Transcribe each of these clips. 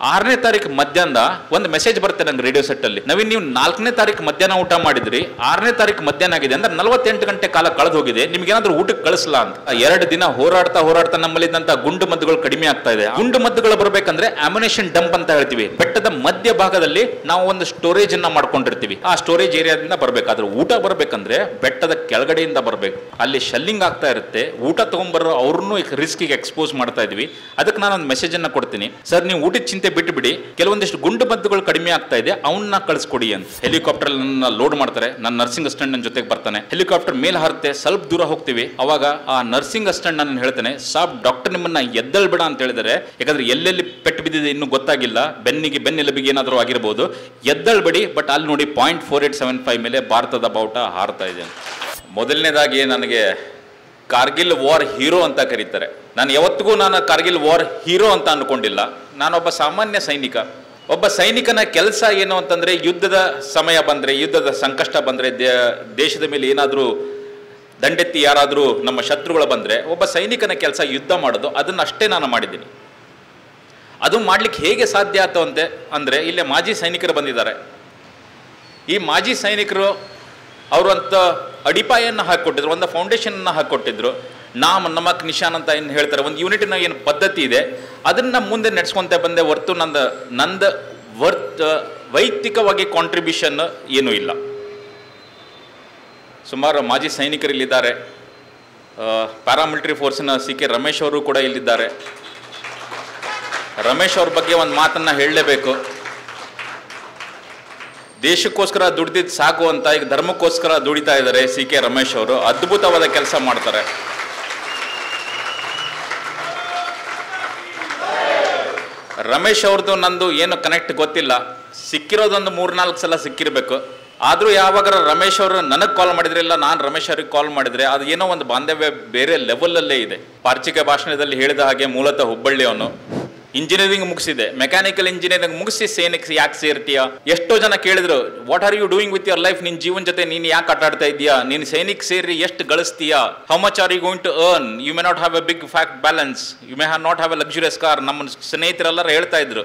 ಆರನೇ ತಾರೀಕು ಮಧ್ಯಾಹ್ನ ಒಂದು ಮೆಸೇಜ್ ಬರುತ್ತೆ ನಂಗೆ ರೇಡಿಯೋ ಸೆಟ್ ಅಲ್ಲಿ. ನವೀನ್, ನೀವು ನಾಲ್ಕನೇ ತಾರೀಕು ಮಧ್ಯಾಹ್ನ ಊಟ ಮಾಡಿದ್ರಿ, ಆರನೇ ತಾರೀಕು ಮಧ್ಯಾಹ್ನ ಆಗಿದೆ ಅಂದ್ರೆ ನಲವತ್ತೆಂಟು ಗಂಟೆ ಕಾಲ ಕಳೆದು ಹೋಗಿದೆ. ನಿಮ್ಗೆ ಏನಾದ್ರು ಊಟಕ್ಕೆ ಕಳಿಸಲ್ಲ ಅಂತ. ಎರಡು ದಿನ ಹೋರಾಡ್ತಾ ಹೋರಾಡ್ತಾ ನಮ್ಮಲ್ಲಿದ್ದಂತ ಗುಂಡು ಮದ್ದುಗಳು ಕಡಿಮೆ ಆಗ್ತಾ ಇದೆ. ಗುಂಡು ಮದ್ದುಗಳು ಬರಬೇಕಂದ್ರೆ ಅಮ್ಯುನೇಷನ್ ಡಂಪ್ ಅಂತ ಹೇಳ್ತೀವಿ. ಬೆಟ್ಟದ ಮಧ್ಯ ಭಾಗದಲ್ಲಿ ನಾವು ಒಂದು ಸ್ಟೋರೇಜ್ ಅನ್ನ ಮಾಡ್ಕೊಂಡಿರ್ತೀವಿ. ಆ ಸ್ಟೋರೇಜ್ ಏರಿಯಾದಿಂದ ಬರ್ಬೇಕಾದ್ರೆ ಊಟ ಬರಬೇಕಂದ್ರೆ ಬೆಟ್ಟದ ಕೆಳಗಡೆಯಿಂದ ಬರಬೇಕು. ಅಲ್ಲಿ ಶೆಲ್ಲಿಂಗ್ ಆಗ್ತಾ ಇರುತ್ತೆ. ಊಟ ತಗೊಂಡ್ಬರೋ ಅವ್ರನ್ನೂ ರಿಸ್ಕಿಗೆ ಎಕ್ಸ್ಪೋಸ್ ಮಾಡ್ತಾ ಇದೀವಿ. ಅದಕ್ಕೆ ನಾನು ಒಂದು ಮೆಸೇಜ್ ಅನ್ನ ಕೊಡ್ತೀನಿ. ಸರ್, ನೀವು ಊಟದ ಚಿಂತೆ ಬಿಟ್ಟು ಬಿಡಿ ಕೆಲವೊಂದಿಷ್ಟು ಗುಂಡು ಬದ್ದುಗಳು ಕಡಿಮೆ ಆಗ್ತಾ ಇದೆ ಅವನ್ನ ಕಳಿಸ್ಕೊಡಿ ಅಂತ. ಹೆಲಿಕಾಪ್ಟರ್ ನನ್ನ ಲೋಡ್ ಮಾಡ್ತಾರೆ ನನ್ನ ನರ್ಸಿಂಗ್ ಅಸ್ಟೆಂಟ್ ನನ್ನ ಜೊತೆಗೆ ಬರ್ತಾನೆ. ಹೆಲಿಕಾಪ್ಟರ್ ಮೇಲೆ ಹಾರುತ್ತೆ, ಸ್ವಲ್ಪ ದೂರ ಹೋಗ್ತೀವಿ. ಅವಾಗ ಆ ನರ್ಸಿಂಗ್ ಅಸ್ಟೆಂಟ್ ನಾನು ಹೇಳ್ತೇನೆ, ಸಾಬ್ ಡಾಕ್ಟರ್ ನಿಮ್ಮನ್ನ ಎದ್ದಳ್ಬೇಡ ಅಂತ ಹೇಳಿದರೆ. ಯಾಕಂದ್ರೆ ಎಲ್ಲೆಲ್ಲಿ ಪೆಟ್ಟು ಬಿದ್ದಿದೆ ಇನ್ನೂ ಗೊತ್ತಾಗಿಲ್ಲ. ಬೆನ್ನಿಗೆ ಬೆನ್ನೆಲುಬಿಗೆ ಏನಾದರೂ ಆಗಿರ್ಬೋದು. ಎದ್ದಳ್ಬೇಡಿ ಬಟ್ ಅಲ್ಲಿ ನೋಡಿ point four eight seven five ಮೇಲೆ ಭಾರತದ ಬಾವುಟ ಹಾರ್ತಾ ಇದೆ ಮೊದಲನೇದಾಗಿ ನನಗೆ ಕಾರ್ಗಿಲ್ ವಾರ್ ಹೀರೋ ಅಂತ ಕರೀತಾರೆ. ನಾನು ಯಾವತ್ತಿಗೂ ನಾನು ಕಾರ್ಗಿಲ್ ವಾರ್ ಹೀರೋ ಅಂತ ಅಂದ್ಕೊಂಡಿಲ್ಲ ನಾನೊಬ್ಬ ಸಾಮಾನ್ಯ ಸೈನಿಕ. ಒಬ್ಬ ಸೈನಿಕನ ಕೆಲಸ ಏನು ಅಂತಂದರೆ ಯುದ್ಧದ ಸಮಯ ಬಂದರೆ, ಯುದ್ಧದ ಸಂಕಷ್ಟ ಬಂದರೆ ದೇಶದ ಮೇಲೆ ಏನಾದರೂ ದಂಡೆತ್ತಿ ಯಾರಾದರೂ ನಮ್ಮ ಶತ್ರುಗಳು ಬಂದರೆ, ಒಬ್ಬ ಸೈನಿಕನ ಕೆಲಸ ಯುದ್ಧ ಮಾಡೋದು. ಅದನ್ನಷ್ಟೇ ನಾನು ಮಾಡಿದ್ದೀನಿ. ಅದು ಮಾಡ್ಲಿಕ್ಕೆ ಹೇಗೆ ಸಾಧ್ಯ ಆಯ್ತು ಅಂತೆ, ಅಂದರೆ ಇಲ್ಲೇ ಮಾಜಿ ಸೈನಿಕರು ಬಂದಿದ್ದಾರೆ. ಈ ಮಾಜಿ ಸೈನಿಕರು ಅವರು ಅಂತ ಅಡಿಪಾಯನ್ನು ಹಾಕಿಕೊಟ್ಟಿದ್ರು, ಒಂದು ಫೌಂಡೇಶನ್ನ ಹಾಕಿಕೊಟ್ಟಿದ್ರು. ನಾಮ್ ನಮಕ್ ನಿಶಾನ್ ಅಂತ ಏನು ಹೇಳ್ತಾರೆ. ಒಂದು ಯೂನಿಟಿನ ಏನು ಪದ್ಧತಿ ಇದೆ, ಅದನ್ನ ಮುಂದೆ ನಡೆಸ್ಕೊಂತ ಬಂದೆ ಹೊರ್ತು ನಂದು, ನಂದ ವರ್ತ್, ವೈಯಕ್ತಿಕವಾಗಿ ಕಾಂಟ್ರಿಬ್ಯೂಷನ್ ಏನೂ ಇಲ್ಲ. ಸುಮಾರು ಮಾಜಿ ಸೈನಿಕರು ಇಲ್ಲಿದ್ದಾರೆ ಪ್ಯಾರಾಮಿಲಿಟರಿ ಫೋರ್ಸಿನ ಸಿ ಕೆ ರಮೇಶ್ ಅವರು ಕೂಡ ಇಲ್ಲಿದ್ದಾರೆ. ರಮೇಶ್ ಅವ್ರ ಬಗ್ಗೆ ಒಂದು ಮಾತನ್ನ ಹೇಳಲೇಬೇಕು. ದೇಶಕ್ಕೋಸ್ಕರ ದುಡ್ದಿದ್ದು ಸಾಕು ಅಂತ, ಈಗ ಧರ್ಮಕ್ಕೋಸ್ಕರ ದುಡಿತಾ ಇದ್ದಾರೆ ಸಿ ಕೆ ರಮೇಶ್ ಅವರು. ಅದ್ಭುತವಾದ ಕೆಲಸ ಮಾಡ್ತಾರೆ. ರಮೇಶ್ ಅವ್ರದ್ದು ನಂದು ಏನು ಕನೆಕ್ಟ್ ಗೊತ್ತಿಲ್ಲ. ಸಿಕ್ಕಿರೋದೊಂದು ಮೂರ್ನಾಲ್ಕು ಸಲ ಸಿಕ್ಕಿರಬೇಕು. ಆದರೂ ಯಾವಾಗ ರಮೇಶ್ ಅವರು ನನಗೆ ಕಾಲ್ ಮಾಡಿದ್ರಿಲ್ಲ ನಾನು ರಮೇಶ್ ಅವ್ರಿಗೆ ಕಾಲ್ ಮಾಡಿದರೆ ಅದು ಏನೋ ಒಂದು ಬಾಂಧವ್ಯ ಬೇರೆ ಲೆವೆಲಲ್ಲೇ ಇದೆ. ಪಾರ್ಚಿಕ ಭಾಷಣದಲ್ಲಿ ಹೇಳಿದ ಹಾಗೆ ಮೂಲತಃ ಹುಬ್ಬಳ್ಳಿಯವನು. ಇಂಜಿನಿಯರಿಂಗ್ ಮುಗಿಸಿದೆ. ಮೆಕ್ಯಾನಿಕಲ್ ಇಂಜಿನಿಯರಿಂಗ್ ಮುಗಿಸಿ ಸೇನೆಗೆ ಯಾಕೆ ಸೇರ್ತೀಯ? ಎಷ್ಟೋ ಜನ ಕೇಳಿದ್ರು what are you doing with your life ನಿನ್ ಜೀವನ ಜೊತೆ ನೀನು ಯಾಕೆ ಆಟ ಆಡ್ತಾ ಇದೀಯಾ ನೀನು ಸೈನಿಕ್ ಸೇರಿ ಎಷ್ಟು ಗಳಿಸ್ತೀಯ? How much are you going to earn you may not have a big fat balance you may have not have a luxurious car ನಮ್ಮ ಸ್ನೇಹಿತರೆಲ್ಲರೂ ಹೇಳ್ತಾ ಇದ್ರು.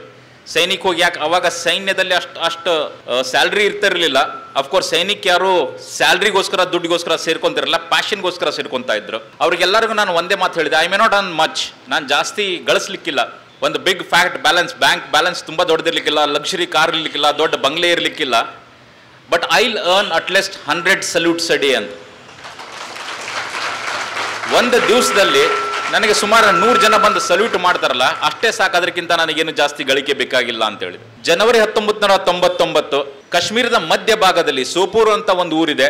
ಸೈನಿಕ್ ಹೋಗಿ ಯಾಕೆ, ಅವಾಗ ಸೈನ್ಯದಲ್ಲಿ ಅಷ್ಟು ಅಷ್ಟು ಸ್ಯಾಲ್ರಿ ಇರ್ತಿರ್ಲಿಲ್ಲ. ಅಫ್ಕೋರ್ಸ್ ಸೈನಿಕ್ ಯಾರು ಸ್ಯಾಲ್ರಿಗೋಸ್ಕರ ದುಡ್ಡಿಗೋಸ್ಕರ ಸೇರ್ಕೊಂತಿರಲ್ಲ ಪ್ಯಾಷನ್ಗೋಸ್ಕರ ಸೇರ್ಕೊತಾ ಇದ್ರು. ಅವ್ರಿಗೆಲ್ಲರಿಗೂ ನಾನು ಒಂದೇ ಮಾತು ಹೇಳಿದೆ I may not earn much ನಾನು ಜಾಸ್ತಿ ಗಳಿಸ್ಲಿಕ್ಕಿಲ್ಲ. ಒಂದು big fat balance bank balance ತುಂಬ ದೊಡ್ಡದಿರ್ಲಿಕ್ಕಿಲ್ಲ ಲಕ್ಸುರಿ ಕಾರ್ ಇರಲಿಕ್ಕಿಲ್ಲ, ದೊಡ್ಡ ಬಂಗ್ಲೆ ಇರಲಿಕ್ಕಿಲ್ಲ. But I'll earn at least hundred salutes ಅಡಿ ಅಂತ ಒಂದು ದಿವಸದಲ್ಲಿ ನನಗೆ ಸುಮಾರು ನೂರು ಜನ ಬಂದು ಸಲ್ಯೂಟ್ ಮಾಡ್ತಾರಲ್ಲ, ಅಷ್ಟೇ ಸಾಕು, ಅದಕ್ಕಿಂತ ನನಗೇನು ಜಾಸ್ತಿ ಗಳಿಕೆ ಬೇಕಾಗಿಲ್ಲ ಅಂತ ಹೇಳಿ ಜನವರಿ ಹತ್ತೊಂಬತ್ತು ನೂರ ತೊಂಬತ್ತೊಂಬತ್ತು, ಕಾಶ್ಮೀರದ ಮಧ್ಯ ಭಾಗದಲ್ಲಿ ಸೋಪೂರ್ ಅಂತ ಒಂದು ಊರಿದೆ.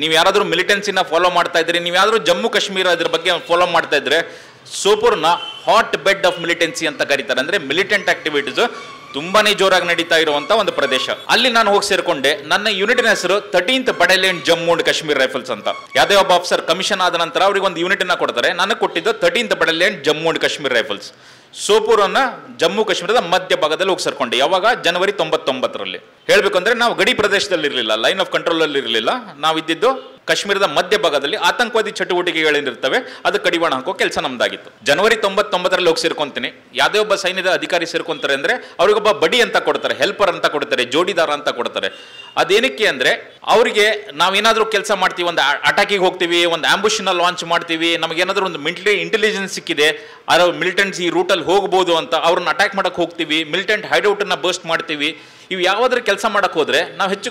ನೀವು ಯಾರಾದರೂ ಮಿಲಿಟೆನ್ಸಿನ ಫಾಲೋ ಮಾಡ್ತಾ ಇದ್ರೆ ನೀವು ಯಾರಾದರೂ ಜಮ್ಮು ಕಾಶ್ಮೀರ ಅದ್ರ ಬಗ್ಗೆ ಫಾಲೋ ಮಾಡ್ತಾ ಇದ್ರೆ ಸೋಪೂರ್ನ ಹಾಟ್ ಬೆಡ್ ಆಫ್ ಮಿಲಿಟೆನ್ಸಿ ಅಂತ ಕರೀತಾರೆ. ಅಂದ್ರೆ ಮಿಲಿಟೆಂಟ್ ಆಕ್ಟಿವಿಟೀಸ್ ತುಂಬಾನೇ ಜೋರಾಗಿ ನಡೀತಾ ಇರುವಂತ ಒಂದು ಪ್ರದೇಶ. ಅಲ್ಲಿ ನಾನು ಹೋಗಿ ಸೇರ್ಕೊಂಡೆ. ನನ್ನ ಯೂನಿಟಿನ ಹೆಸರು thirteenth battalion Jammu and Kashmir rifles ಅಂತ. ಯಾವುದೇ ಒಬ್ಬ ಆಫೀಸರ್ ಕಮಿಷನ್ ಆದ ನಂತರ ಅವ್ರಿಗೆ ಒಂದು ಯೂನಿಟ್ ಅನ್ನ ಕೊಡ್ತಾರೆ. ನನಗೆ ಕೊಟ್ಟಿದ್ದು thirteenth battalion Jammu and Kashmir rifles ಸೋಪೂರನ್ನ Jammu ಕಾಶ್ಮೀರದ ಮಧ್ಯ ಭಾಗದಲ್ಲಿ ಹೋಗಿ ಸೇರ್ಕೊಂಡೆ. ಯಾವಾಗ? ಜನವರಿ ತೊಂಬತ್ತೊಂಬತ್ತರಲ್ಲಿ. ಹೇಳಬೇಕು ನಾವು ಗಡಿ ಪ್ರದೇಶದಲ್ಲಿ ಇರಲಿಲ್ಲ ಲೈನ್ ಆಫ್ ಕಂಟ್ರೋಲ್ ಅಲ್ಲಿ ಇರಲಿಲ್ಲ ನಾವು ಇದ್ದಿದ್ದು ಕಾಶ್ಮೀರದ ಮಧ್ಯ ಭಾಗದಲ್ಲಿ ಆತಂಕವಾದಿ ಚಟುವಟಿಕೆಗಳೇನಿರ್ತವೆ, ಅದು ಕಡಿವಾಣ ಹಾಕೋ ಕೆಲಸ ನಮ್ದಾಗಿತ್ತು. ಜನವರಿ ತೊಂಬತ್ತೊಂಬತ್ತರಲ್ಲಿ ಹೋಗಿ ಸೇರ್ಕೊಂತೀನಿ. ಯಾವುದೇ ಒಬ್ಬ ಸೈನ್ಯದ ಅಧಿಕಾರಿ ಸೇರ್ಕೊಂತಾರೆ ಅಂದ್ರೆ, ಅವ್ರಿಗೊಬ್ಬ ಬಡಿ ಅಂತ ಕೊಡ್ತಾರೆ ಹೆಲ್ಪರ್ ಅಂತ ಕೊಡ್ತಾರೆ, ಜೋಡಿದಾರ ಅಂತ ಕೊಡ್ತಾರೆ. ಅದೇನಕ್ಕೆ ಅಂದ್ರೆ, ಅವರಿಗೆ ನಾವೇನಾದರೂ ಕೆಲಸ ಮಾಡ್ತೀವಿ, ಒಂದು ಅಟ್ಯಾಕಿಗೆ ಹೋಗ್ತೀವಿ, ಒಂದು ಆಂಬುಷನ್ನ ಲಾಂಚ್ ಮಾಡ್ತೀವಿ, ನಮಗೇನಾದರೂ ಒಂದು ಮಿಲಿಟರಿ ಇಂಟೆಲಿಜೆನ್ಸ್ ಸಿಕ್ಕಿದೆ ಆ ಮಿಲಿಟೆಂಟ್ಸ್ ಈ ರೂಟಲ್ಲಿ ಹೋಗ್ಬೋದು ಅಂತ ಅವ್ರನ್ನ ಅಟ್ಯಾಕ್ ಮಾಡೋಕ್ಕೆ ಹೋಗ್ತೀವಿ ಮಿಲಿಟೆಂಟ್ ಹೈಡೌಟನ್ನು ಬರ್ಸ್ಟ್ ಮಾಡ್ತೀವಿ ಇವು ಯಾವಾದ್ರೂ ಕೆಲಸ ಮಾಡಕ್ ಹೋದ್ರೆ ನಾವು ಹೆಚ್ಚು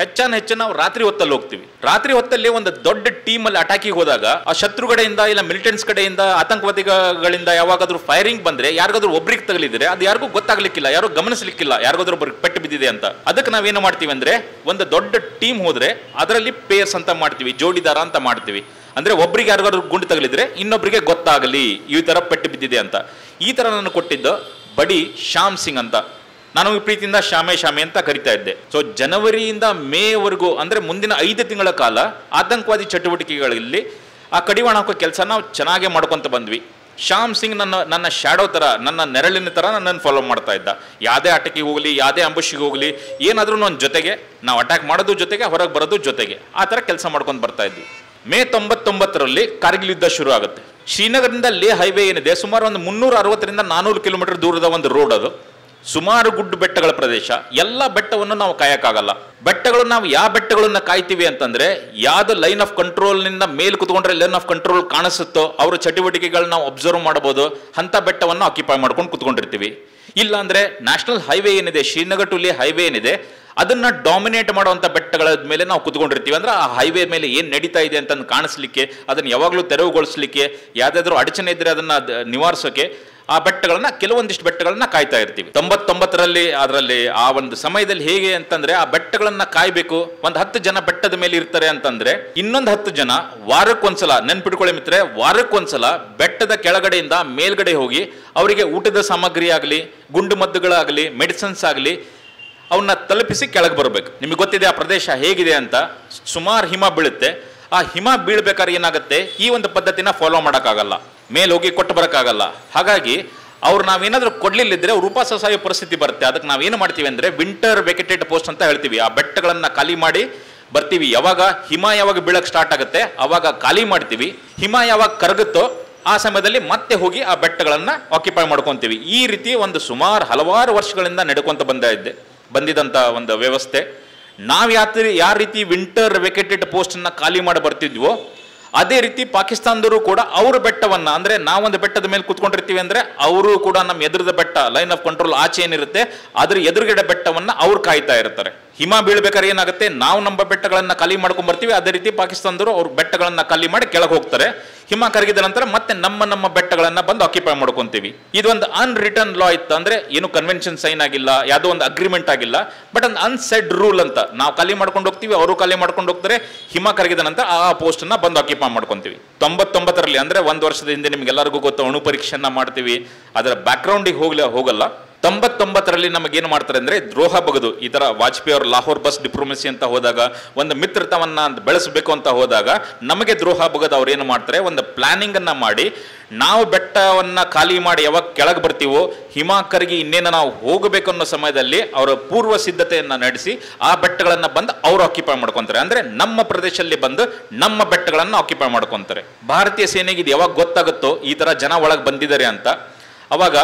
ಹೆಚ್ಚಾನ ಹೆಚ್ಚು ನಾವು ರಾತ್ರಿ ಹೊತ್ತಲ್ಲಿ ಹೋಗ್ತೀವಿ. ರಾತ್ರಿ ಹೊತ್ತಲ್ಲಿ ಒಂದು ದೊಡ್ಡ ಟೀಮ್ ಅಲ್ಲಿ ಅಟ್ಯಾಕಿಗೆ ಹೋದಾಗ ಆ ಶತ್ರು ಕಡೆಯಿಂದ ಇಲ್ಲ ಮಿಲಿಟೆಂಟ್ಸ್ ಕಡೆಯಿಂದ ಆತಂಕವಾದಿಗಳಿಂದ ಯಾವಾಗಾದ್ರೂ ಫೈರಿಂಗ್ ಬಂದ್ರೆ ಯಾರಿಗಾದ್ರೂ ಒಬ್ರಿಗೆ ತಗಲಿದ್ರೆ ಅದು ಯಾರಿಗೂ ಗೊತ್ತಾಗ್ಲಿಕ್ಕಿಲ್ಲ, ಯಾರು ಗಮನಿಸ್ಲಿಕ್ಕಿಲ್ಲ ಯಾರಿಗಾದ್ರೂ ಒಬ್ರಿಗೆ ಪೆಟ್ಟು ಬಿದ್ದಿದೆ ಅಂತ. ಅದಕ್ಕೆ ನಾವೇನು ಮಾಡ್ತೀವಿ ಅಂದ್ರೆ ಒಂದು ದೊಡ್ಡ ಟೀಮ್ ಹೋದ್ರೆ ಅದರಲ್ಲಿ ಪೇರ್ಸ್ ಅಂತ ಮಾಡ್ತೀವಿ, ಜೋಡಿದಾರ ಅಂತ ಮಾಡ್ತೀವಿ. ಅಂದ್ರೆ ಒಬ್ರಿಗೆ ಯಾರಿಗಾದ್ರೂ ಗುಂಡು ತಗಲಿದ್ರೆ ಇನ್ನೊಬ್ರಿಗೆ ಗೊತ್ತಾಗಲಿ, ಈ ತರ ಪೆಟ್ಟು ಬಿದ್ದಿದೆ ಅಂತ. ಈ ತರ ನಾನು ಕೊಟ್ಟಿದ್ದು ಬಡಿ ಶ್ಯಾಮ್ ಸಿಂಗ್ ಅಂತ. ನಾನು ಪ್ರೀತಿಯಿಂದ ಶಾಮೆ ಶಾಮೆ ಅಂತ ಕರಿತಾ ಇದ್ದೆ. ಸೊ ಜನವರಿಯಿಂದ ಮೇವರೆಗೂ, ಅಂದ್ರೆ ಮುಂದಿನ ಐದು ತಿಂಗಳ ಕಾಲ, ಆತಂಕವಾದಿ ಚಟುವಟಿಕೆಗಳಲ್ಲಿ ಆ ಕಡಿವಾಣ ಹಾಕೋ ಕೆಲಸ ನಾವು ಚೆನ್ನಾಗೇ ಮಾಡ್ಕೊತ ಬಂದ್ವಿ. ಶ್ಯಾಮ್ ಸಿಂಗ್ ನನ್ನ ನನ್ನ ಶ್ಯಾಡೋ ತರ, ನನ್ನ ನೆರಳಿನ ತರ ನನ್ನನ್ನು ಫಾಲೋ ಮಾಡ್ತಾ ಇದ್ದ. ಯಾವುದೇ ಆಟಕ್ಕೆ ಹೋಗಲಿ, ಯಾವುದೇ ಅಂಬುಷಿಗೆ ಹೋಗಲಿ ಏನಾದರೂ ನನ್ನ ಜೊತೆಗೆ, ನಾವು ಅಟ್ಯಾಕ್ ಮಾಡೋದು ಜೊತೆಗೆ, ಹೊರಗೆ ಬರೋದು ಜೊತೆಗೆ, ಆ ಥರ ಕೆಲಸ ಮಾಡ್ಕೊಂಡು ಬರ್ತಾ ಇದ್ವಿ. ಮೇ ತೊಂಬತ್ತೊಂಬತ್ತರಲ್ಲಿ ಕಾರ್ಗಿಲ್ ಯುದ್ಧ ಶುರು ಆಗುತ್ತೆ. ಶ್ರೀನಗರದಿಂದ ಲೇ ಹೈವೇ ಏನಿದೆ, ಸುಮಾರು ಒಂದು ಮುನ್ನೂರ ಅರವತ್ತರಿಂದ ನಾನ್ನೂರು ಕಿಲೋಮೀಟರ್ ದೂರದ ಒಂದು ರೋಡ್ ಅದು. ಸುಮಾರು ಗುಡ್ಡು ಬೆಟ್ಟಗಳ ಪ್ರದೇಶ, ಎಲ್ಲ ಬೆಟ್ಟವನ್ನು ನಾವು ಕಾಯಕ್ಕಾಗಲ್ಲ. ಬೆಟ್ಟಗಳು, ನಾವು ಯಾವ ಬೆಟ್ಟಗಳನ್ನ ಕಾಯ್ತೀವಿ ಅಂತಂದ್ರೆ, ಯಾವ್ದು ಲೈನ್ ಆಫ್ ಕಂಟ್ರೋಲ್ನಿಂದ ಮೇಲ್ ಕುತ್ಕೊಂಡ್ರೆ ಲೈನ್ ಆಫ್ ಕಂಟ್ರೋಲ್ ಕಾಣಿಸುತ್ತೋ, ಅವರ ಚಟುವಟಿಕೆಗಳನ್ನ ನಾವು ಅಬ್ಸರ್ವ್ ಮಾಡಬಹುದು ಅಂತ ಬೆಟ್ಟವನ್ನು ಆಕ್ಯುಪೈ ಮಾಡ್ಕೊಂಡು ಕುತ್ಕೊಂಡಿರ್ತೀವಿ. ಇಲ್ಲ ಅಂದ್ರೆ ನ್ಯಾಷನಲ್ ಹೈವೇ ಏನಿದೆ, ಶ್ರೀನಗರ್ ಟು ಹೈವೇ ಏನಿದೆ, ಅದನ್ನ ಡಾಮಿನೇಟ್ ಮಾಡುವಂತ ಬೆಟ್ಟಗಳ ಮೇಲೆ ನಾವು ಕುತ್ಕೊಂಡಿರ್ತೀವಿ. ಅಂದ್ರೆ ಆ ಹೈವೇ ಮೇಲೆ ಏನ್ ನಡೀತಾ ಇದೆ ಅಂತ ಕಾಣಿಸ್ಲಿಕ್ಕೆ, ಅದನ್ನ ಯಾವಾಗಲೂ ತೆರವುಗೊಳಿಸ್ಲಿಕ್ಕೆ, ಯಾವ್ದಾದ್ರು ಅಡಚಣೆ ಇದ್ರೆ ಅದನ್ನ ನಿವಾರಿಸೋಕೆ ಆ ಬೆಟ್ಟಗಳನ್ನ ಕೆಲವೊಂದಿಷ್ಟು ಬೆಟ್ಟಗಳನ್ನ ಕಾಯ್ತಾ ಇರ್ತೀವಿ. ತೊಂಬತ್ತೊಂಬತ್ತರಲ್ಲಿ ಅದರಲ್ಲಿ ಆ ಒಂದು ಸಮಯದಲ್ಲಿ ಹೇಗೆ ಅಂತಂದ್ರೆ ಆ ಬೆಟ್ಟಗಳನ್ನ ಕಾಯ್ಬೇಕು, ಒಂದ್ ಹತ್ತು ಜನ ಬೆಟ್ಟದ ಮೇಲೆ ಇರ್ತಾರೆ ಅಂತಂದ್ರೆ ಇನ್ನೊಂದು ಹತ್ತು ಜನ ವಾರಕ್ಕೊಂದ್ಸಲ, ನೆನ್ಪಿಟ್ಕೊಳ್ಳಿ ಮಿತ್ರೆ ವಾರಕ್ಕೊಂದ್ಸಲ ಬೆಟ್ಟದ ಕೆಳಗಡೆಯಿಂದ ಮೇಲ್ಗಡೆ ಹೋಗಿ ಅವರಿಗೆ ಊಟದ ಸಾಮಗ್ರಿ ಆಗಲಿ, ಗುಂಡು ಮದ್ದುಗಳಾಗಲಿ, ಮೆಡಿಸಿನ್ಸ್ ಆಗಲಿ ಅವನ್ನ ತಲುಪಿಸಿ ಕೆಳಗೆ ಬರಬೇಕು. ನಿಮಗೆ ಗೊತ್ತಿದೆ ಆ ಪ್ರದೇಶ ಹೇಗಿದೆ ಅಂತ ಸುಮಾರು ಹಿಮ ಬೀಳುತ್ತೆ. ಆ ಹಿಮ ಬೀಳ್ಬೇಕಾದ್ರೆ ಏನಾಗುತ್ತೆ? ಈ ಒಂದು ಪದ್ಧತಿನ ಫಾಲೋ ಮಾಡೋಕ್ಕಾಗಲ್ಲ. ಮೇಲೆ ಹೋಗಿ ಕೊಟ್ಟು ಬರೋಕ್ಕಾಗಲ್ಲ. ಹಾಗಾಗಿ ಅವ್ರು ನಾವೇನಾದರೂ ಕೊಡ್ಲಿಲ್ಲಿದ್ರೆ ಉಪವಾಸ ಸಾಯೋ ಪರಿಸ್ಥಿತಿ ಬರುತ್ತೆ. ಅದಕ್ಕೆ ನಾವೇನು ಮಾಡ್ತೀವಿ ಅಂದರೆ ವಿಂಟರ್ ವೆಕೆಟೆಡ್ ಪೋಸ್ಟ್ ಅಂತ ಹೇಳ್ತೀವಿ. ಆ ಬೆಟ್ಟಗಳನ್ನು ಖಾಲಿ ಮಾಡಿ ಬರ್ತೀವಿ. ಯಾವಾಗ ಹಿಮ ಯಾವಾಗ ಬೀಳಕ್ಕೆ ಸ್ಟಾರ್ಟ್ ಆಗುತ್ತೆ ಆವಾಗ ಖಾಲಿ ಮಾಡ್ತೀವಿ. ಹಿಮ ಯಾವಾಗ ಕರಗುತ್ತೋ ಆ ಸಮಯದಲ್ಲಿ ಮತ್ತೆ ಹೋಗಿ ಆ ಬೆಟ್ಟಗಳನ್ನು ಆಕ್ಯುಪೈ ಮಾಡ್ಕೊತೀವಿ. ಈ ರೀತಿ ಒಂದು ಸುಮಾರು ಹಲವಾರು ವರ್ಷಗಳಿಂದ ನಡ್ಕೊತ ಬಂದ ಇದ್ದೆ ಬಂದಿದ್ದಂಥ ಒಂದು ವ್ಯವಸ್ಥೆ. ನಾವು ಯಾತ್ರಿ ಯಾವ ರೀತಿ ವಿಂಟರ್ ವೆಕೆಟೆಡ್ ಪೋಸ್ಟನ್ನು ಖಾಲಿ ಮಾಡಿ ಬರ್ತಿದ್ವೋ ಅದೇ ರೀತಿ ಪಾಕಿಸ್ತಾನದವರು ಕೂಡ ಅವ್ರ ಬೆಟ್ಟವನ್ನ, ಅಂದ್ರೆ ನಾವೊಂದು ಬೆಟ್ಟದ ಮೇಲೆ ಕುತ್ಕೊಂಡಿರ್ತೀವಿ ಅಂದ್ರೆ ಅವರು ಕೂಡ ನಮ್ಮ ಎದುರದ ಬೆಟ್ಟ ಲೈನ್ ಆಫ್ ಕಂಟ್ರೋಲ್ ಆಚೆ ಏನಿರುತ್ತೆ, ಅದ್ರ ಎದುರುಗಡೆ ಬೆಟ್ಟವನ್ನ ಅವ್ರು ಕಾಯ್ತಾ ಇರ್ತಾರೆ. ಹಿಮ ಬೀಳ್ಬೇಕಾದ್ರೆ ಏನಾಗುತ್ತೆ? ನಾವು ನಮ್ಮ ಬೆಟ್ಟಗಳನ್ನ ಖಾಲಿ ಮಾಡ್ಕೊಂಡ್ ಬರ್ತೀವಿ. ಅದೇ ರೀತಿ ಪಾಕಿಸ್ತಾನದವರು ಅವ್ರ ಬೆಟ್ಟಗಳನ್ನ ಖಾಲಿ ಮಾಡಿ ಕೆಳಗೆ ಹೋಗ್ತಾರೆ. ಹಿಮ ಕರಗಿದ ನಂತರ ಮತ್ತೆ ನಮ್ಮ ನಮ್ಮ ಬೆಟ್ಟಗಳನ್ನ ಬಂದು ಆಕ್ಯುಪೈ ಮಾಡ್ಕೊಂತೀವಿ. ಇದೊಂದು ಅನ್ರಿಟರ್ನ್ ಲಾ ಇತ್ತು ಅಂದ್ರೆ ಏನು ಕನ್ವೆನ್ಷನ್ ಸೈನ್ ಆಗಿಲ್ಲ, ಯಾವುದೋ ಒಂದು ಅಗ್ರಿಮೆಂಟ್ ಆಗಿಲ್ಲ. ಬಟ್ ಒಂದು ಅನ್ಸೆಡ್ ರೂಲ್ ಅಂತ. ನಾವು ಖಾಲಿ ಮಾಡ್ಕೊಂಡು ಹೋಗ್ತೀವಿ, ಅವರು ಖಾಲಿ ಮಾಡ್ಕೊಂಡು ಹೋಗ್ತಾರೆ. ಹಿಮ ಕರಗಿದ ನಂತರ ಆ ಪೋಸ್ಟ್ ಅನ್ನ ಬಂದು ಆಕ್ಯುಪೈ ಮಾಡ್ಕೊಂತೀವಿ. ತೊಂಬತ್ತೊಂಬತ್ತರಲ್ಲಿ ಅಂದ್ರೆ ಒಂದು ವರ್ಷದ ಹಿಂದೆ ನಿಮ್ಗೆಲ್ಲರಿಗೂ ಗೊತ್ತು, ಅಣು ಪರೀಕ್ಷೆಯನ್ನ ಮಾಡ್ತೀವಿ. ಅದರ ಬ್ಯಾಕ್ಗ್ರೌಂಡಿಗೆ ಹೋಗ್ಲ ಹೋಗಲ್ಲ. ತೊಂಬತ್ತೊಂಬತ್ತರಲ್ಲಿ ನಮಗೇನು ಮಾಡ್ತಾರೆ ಅಂದರೆ ದ್ರೋಹ ಬಗದು, ಈ ಥರ ವಾಜಪೇಯಿ ಅವರು ಲಾಹೋರ್ ಬಸ್ ಡಿಪ್ಲೊಮೆಸಿ ಅಂತ ಹೋದಾಗ, ಒಂದು ಮಿತ್ರತವನ್ನು ಬೆಳೆಸಬೇಕು ಅಂತ ಹೋದಾಗ, ನಮಗೆ ದ್ರೋಹ ಬಗದು ಅವ್ರು ಏನು ಮಾಡ್ತಾರೆ, ಒಂದು ಪ್ಲಾನಿಂಗನ್ನು ಮಾಡಿ, ನಾವು ಬೆಟ್ಟವನ್ನು ಖಾಲಿ ಮಾಡಿ ಯಾವಾಗ ಕೆಳಗೆ ಬರ್ತೀವೋ ಹಿಮ ಕರಗಿ ಇನ್ನೇನು ನಾವು ಹೋಗಬೇಕು ಅನ್ನೋ ಸಮಯದಲ್ಲಿ ಅವರ ಪೂರ್ವ ಸಿದ್ಧತೆಯನ್ನು ನಡೆಸಿ, ಆ ಬೆಟ್ಟಗಳನ್ನು ಬಂದು ಅವರು ಆಕ್ಯುಪೈ ಮಾಡ್ಕೊತಾರೆ. ಅಂದರೆ ನಮ್ಮ ಪ್ರದೇಶದಲ್ಲಿ ಬಂದು ನಮ್ಮ ಬೆಟ್ಟಗಳನ್ನು ಆಕ್ಯುಪೈ ಮಾಡ್ಕೊತಾರೆ. ಭಾರತೀಯ ಸೇನೆಗೆ ಇದು ಯಾವಾಗ ಗೊತ್ತಾಗುತ್ತೋ, ಈ ಥರ ಜನ ಒಳಗೆ ಬಂದಿದ್ದಾರೆ ಅಂತ. ಅವಾಗ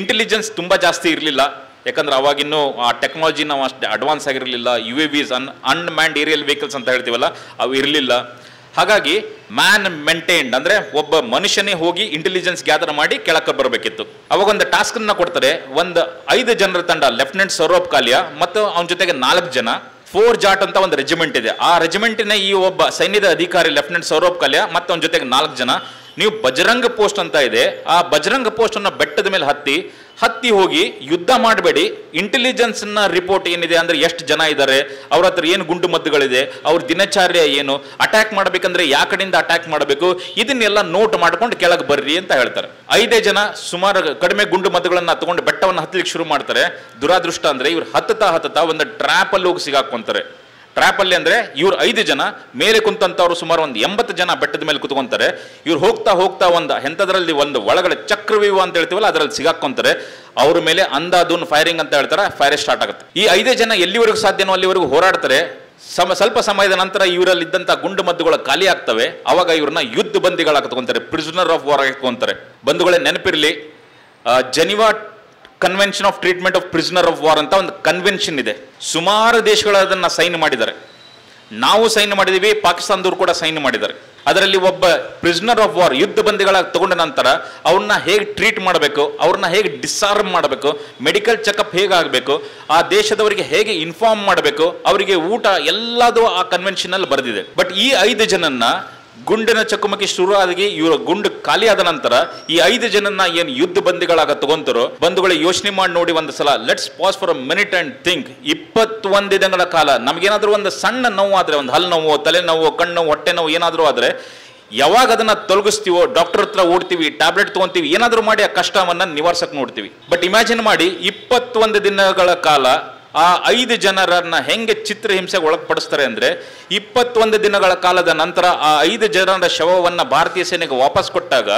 ಇಂಟೆಲಿಜೆನ್ಸ್ ತುಂಬ ಜಾಸ್ತಿ ಇರಲಿಲ್ಲ. ಯಾಕಂದ್ರೆ ಅವಾಗಿನ್ನೂ, ಆ ಟೆಕ್ನಾಲಜಿ ನಾವು ಅಷ್ಟು ಅಡ್ವಾನ್ಸ್ ಆಗಿರಲಿಲ್ಲ. U A Vs un unmanned aerial vehicles ಅಂತ ಹೇಳ್ತೀವಲ್ಲ, ಅವು ಇರಲಿಲ್ಲ. ಹಾಗಾಗಿ ಮ್ಯಾನ್ ಮೇಂಟೈನ್ಡ್ ಅಂದ್ರೆ ಒಬ್ಬ ಮನುಷ್ಯನೇ ಹೋಗಿ ಇಂಟೆಲಿಜೆನ್ಸ್ ಗ್ಯಾದರ್ ಮಾಡಿ ಕೆಳಕ್ಕೆ ಬರಬೇಕಿತ್ತು. ಅವಾಗ ಒಂದು ಟಾಸ್ಕ್ ಅನ್ನ ಕೊಡ್ತಾರೆ, ಒಂದು ಐದು ಜನರ ತಂಡ ಲೆಫ್ಟಿನೆಂಟ್ ಸೌರಭ್ ಕಾಲಿಯ ಮತ್ತು ಅವನ ಜೊತೆಗೆ ನಾಲ್ಕು ಜನ ಫೋರ್ ಜಾಟ್ ಅಂತ ಒಂದು ರೆಜಿಮೆಂಟ್ ಇದೆ. ಆ ರೆಜಿಮೆಂಟಿನ ಈ ಒಬ್ಬ ಸೈನ್ಯದ ಅಧಿಕಾರಿ ಲೆಫ್ಟಿನೆಂಟ್ ಸೌರಭ್ ಕಾಲಿಯಾ ಮತ್ತು ಅವನ ಜೊತೆಗೆ ನಾಲ್ಕು ಜನ ನೀವು ಬಜರಂಗ ಪೋಸ್ಟ್ ಅಂತ ಇದೆ, ಆ ಬಜರಂಗ ಪೋಸ್ಟ್ ಅನ್ನ ಬೆಟ್ಟದ ಮೇಲೆ ಹತ್ತಿ ಹತ್ತಿ ಹೋಗಿ ಯುದ್ಧ ಮಾಡಬೇಡಿ. ಇಂಟೆಲಿಜೆನ್ಸ್ನ ರಿಪೋರ್ಟ್ ಏನಿದೆ ಅಂದ್ರೆ ಎಷ್ಟು ಜನ ಇದ್ದಾರೆ ಅವ್ರ ಹತ್ರ ಏನು ಗುಂಡು ಮದ್ದುಗಳಿದೆ, ಅವ್ರ ದಿನಚರ್ಯ ಏನು ಅಟ್ಯಾಕ್ ಮಾಡಬೇಕಂದ್ರೆ ಯಾವ ಕಡೆಯಿಂದ ಅಟ್ಯಾಕ್ ಮಾಡಬೇಕು, ಇದನ್ನೆಲ್ಲ ನೋಟ್ ಮಾಡ್ಕೊಂಡು ಕೆಳಗೆ ಬರ್ರಿ ಅಂತ ಹೇಳ್ತಾರೆ. ಐದೇ ಜನ ಸುಮಾರು ಕಡಿಮೆ ಗುಂಡು ಮದ್ದುಗಳನ್ನ ತಗೊಂಡು ಬೆಟ್ಟವನ್ನು ಹತ್ತಲಿಕ್ಕೆ ಶುರು ಮಾಡ್ತಾರೆ. ದುರಾದೃಷ್ಟ ಅಂದ್ರೆ ಇವ್ರು ಹತ್ತತಾ ಹತ್ತತಾ ಒಂದು ಟ್ರ್ಯಾಪ್ ಅಲ್ಲಿ ಹೋಗಿ ಸಿಗಾಕೊಂತಾರೆ ಟ್ರ್ಯಾಪ್ ಅಂದರೆ ಇವ್ರು ಐದು ಜನ, ಮೇಲೆ ಕುಂತಂಥವ್ರು ಸುಮಾರು ಒಂದು ಎಂಬತ್ತು ಜನ ಬೆಟ್ಟದ ಮೇಲೆ ಕುತ್ಕೊಂತಾರೆ. ಇವ್ರು ಹೋಗ್ತಾ ಹೋಗ್ತಾ ಒಂದು ಎಂಥದ್ರಲ್ಲಿ ಒಂದು ಒಳಗಡೆ ಚಕ್ರವ್ಯೂಹ ಅಂತ ಹೇಳ್ತೀವಲ್ಲ, ಅದರಲ್ಲಿ ಸಿಗಾಕೊಂತಾರೆ ಅವ್ರ ಮೇಲೆ ಅಂದಾದೂನ್ ಫೈರಿಂಗ್ ಅಂತ ಹೇಳ್ತಾರೆ ಫೈರ್ ಸ್ಟಾರ್ಟ್ ಆಗುತ್ತೆ. ಈ ಐದೇ ಜನ ಎಲ್ಲಿವರೆಗೂ ಸಾಧ್ಯನೋ ಅಲ್ಲಿವರೆಗೂ ಹೋರಾಡ್ತಾರೆ. ಸಮ, ಸ್ವಲ್ಪ ಸಮಯದ ನಂತರ ಇವರಲ್ಲಿದ್ದಂಥ ಗುಂಡು ಮದ್ದುಗಳು ಖಾಲಿ ಆಗ್ತವೆ. ಅವಾಗ ಇವ್ರನ್ನ ಯುದ್ಧ ಬಂದಿಗಳಾಗಿ ತಗೊಂತಾರೆ ಪ್ರಿಸನರ್ ಆಫ್ ವಾರ್ ಆಗಿ ಬಂಧುಗಳೇ ನೆನಪಿರಲಿ Geneva convention of treatment of prisoner of war ಅಂತ ಒಂದು ಕನ್ವೆನ್ಷನ್ ಇದೆ. ಸುಮಾರು ದೇಶಗಳು ಅದನ್ನು ಸೈನ್ ಮಾಡಿದ್ದಾರೆ. ನಾವು ಸೈನ್ ಮಾಡಿದ್ದೀವಿ ಪಾಕಿಸ್ತಾನದವರು ಕೂಡ ಸೈನ್ ಮಾಡಿದ್ದಾರೆ. ಅದರಲ್ಲಿ ಒಬ್ಬ ಪ್ರಿಸ್ನರ್ ಆಫ್ ವಾರ್ ಯುದ್ಧ ಬಂದಿಗಳಾಗಿ ತಗೊಂಡ ನಂತರ ಅವ್ರನ್ನ ಹೇಗೆ ಟ್ರೀಟ್ ಮಾಡಬೇಕು, ಅವ್ರನ್ನ ಹೇಗೆ ಡಿಸ್ಆರ್ಮ್ ಮಾಡಬೇಕು ಮೆಡಿಕಲ್ ಚೆಕಪ್ ಹೇಗೆ ಆಗಬೇಕು, ಆ ದೇಶದವರಿಗೆ ಹೇಗೆ ಇನ್ಫಾರ್ಮ್ ಮಾಡಬೇಕು, ಅವರಿಗೆ ಊಟ ಎಲ್ಲದೂ ಆ ಕನ್ವೆನ್ಷನ್ ಅಲ್ಲಿ ಬರೆದಿದೆ. ಬಟ್ ಈ ಐದು ಜನನ್ನ ಗುಂಡಿನ ಚಕಮಕಿ ಶುರುವಾಗಿ ಇವರ ಗುಂಡು ಖಾಲಿ ಆದ ನಂತರ ಈ ಐದು ಜನನ್ನ ಏನು ಯುದ್ಧ ಬಂದಿಗಳಾಗ ತಗೊಂತಾರೋ, ಬಂಧುಗಳು ಯೋಚನೆ ಮಾಡಿ ನೋಡಿ ಒಂದು ಸಲ let's pause for a minute and think ಇಪ್ಪತ್ತೊಂದು ದಿನಗಳ ಕಾಲ, ನಮಗೇನಾದ್ರೂ ಒಂದು ಸಣ್ಣ ನೋವು ಆದ್ರೆ, ಒಂದು ಹಲ್ಲು ನೋವು ತಲೆನೋವು ಕಣ್ಣು ಹೊಟ್ಟೆ ನೋವು ಏನಾದರೂ ಆದ್ರೆ, ಯಾವಾಗ ಅದನ್ನ ತೊಲಗಿಸ್ತೀವೋ ಡಾಕ್ಟರ್ ಹತ್ರ ಓಡ್ತೀವಿ ಟ್ಯಾಬ್ಲೆಟ್ ತಗೊಂತೀವಿ, ಏನಾದರೂ ಮಾಡಿ ಆ ಕಷ್ಟವನ್ನ ನಿವಾರಿಸಕ್ ನೋಡ್ತೀವಿ. ಬಟ್ ಇಮ್ಯಾಜಿನ್ ಮಾಡಿ, ಇಪ್ಪತ್ತೊಂದು ದಿನಗಳ ಕಾಲ ಆ ಐದು ಜನರನ್ನ ಹೆಂಗೆ ಚಿತ್ರಹಿಂಸೆಗೆ ಒಳಪಡಿಸ್ತಾರೆ ಅಂದ್ರೆ ಇಪ್ಪತ್ತೊಂದು ದಿನಗಳ ಕಾಲದ ನಂತರ ಆ ಐದು ಜನರ ಶವವನ್ನು ಭಾರತೀಯ ಸೇನೆಗೆ ವಾಪಸ್ ಕೊಟ್ಟಾಗ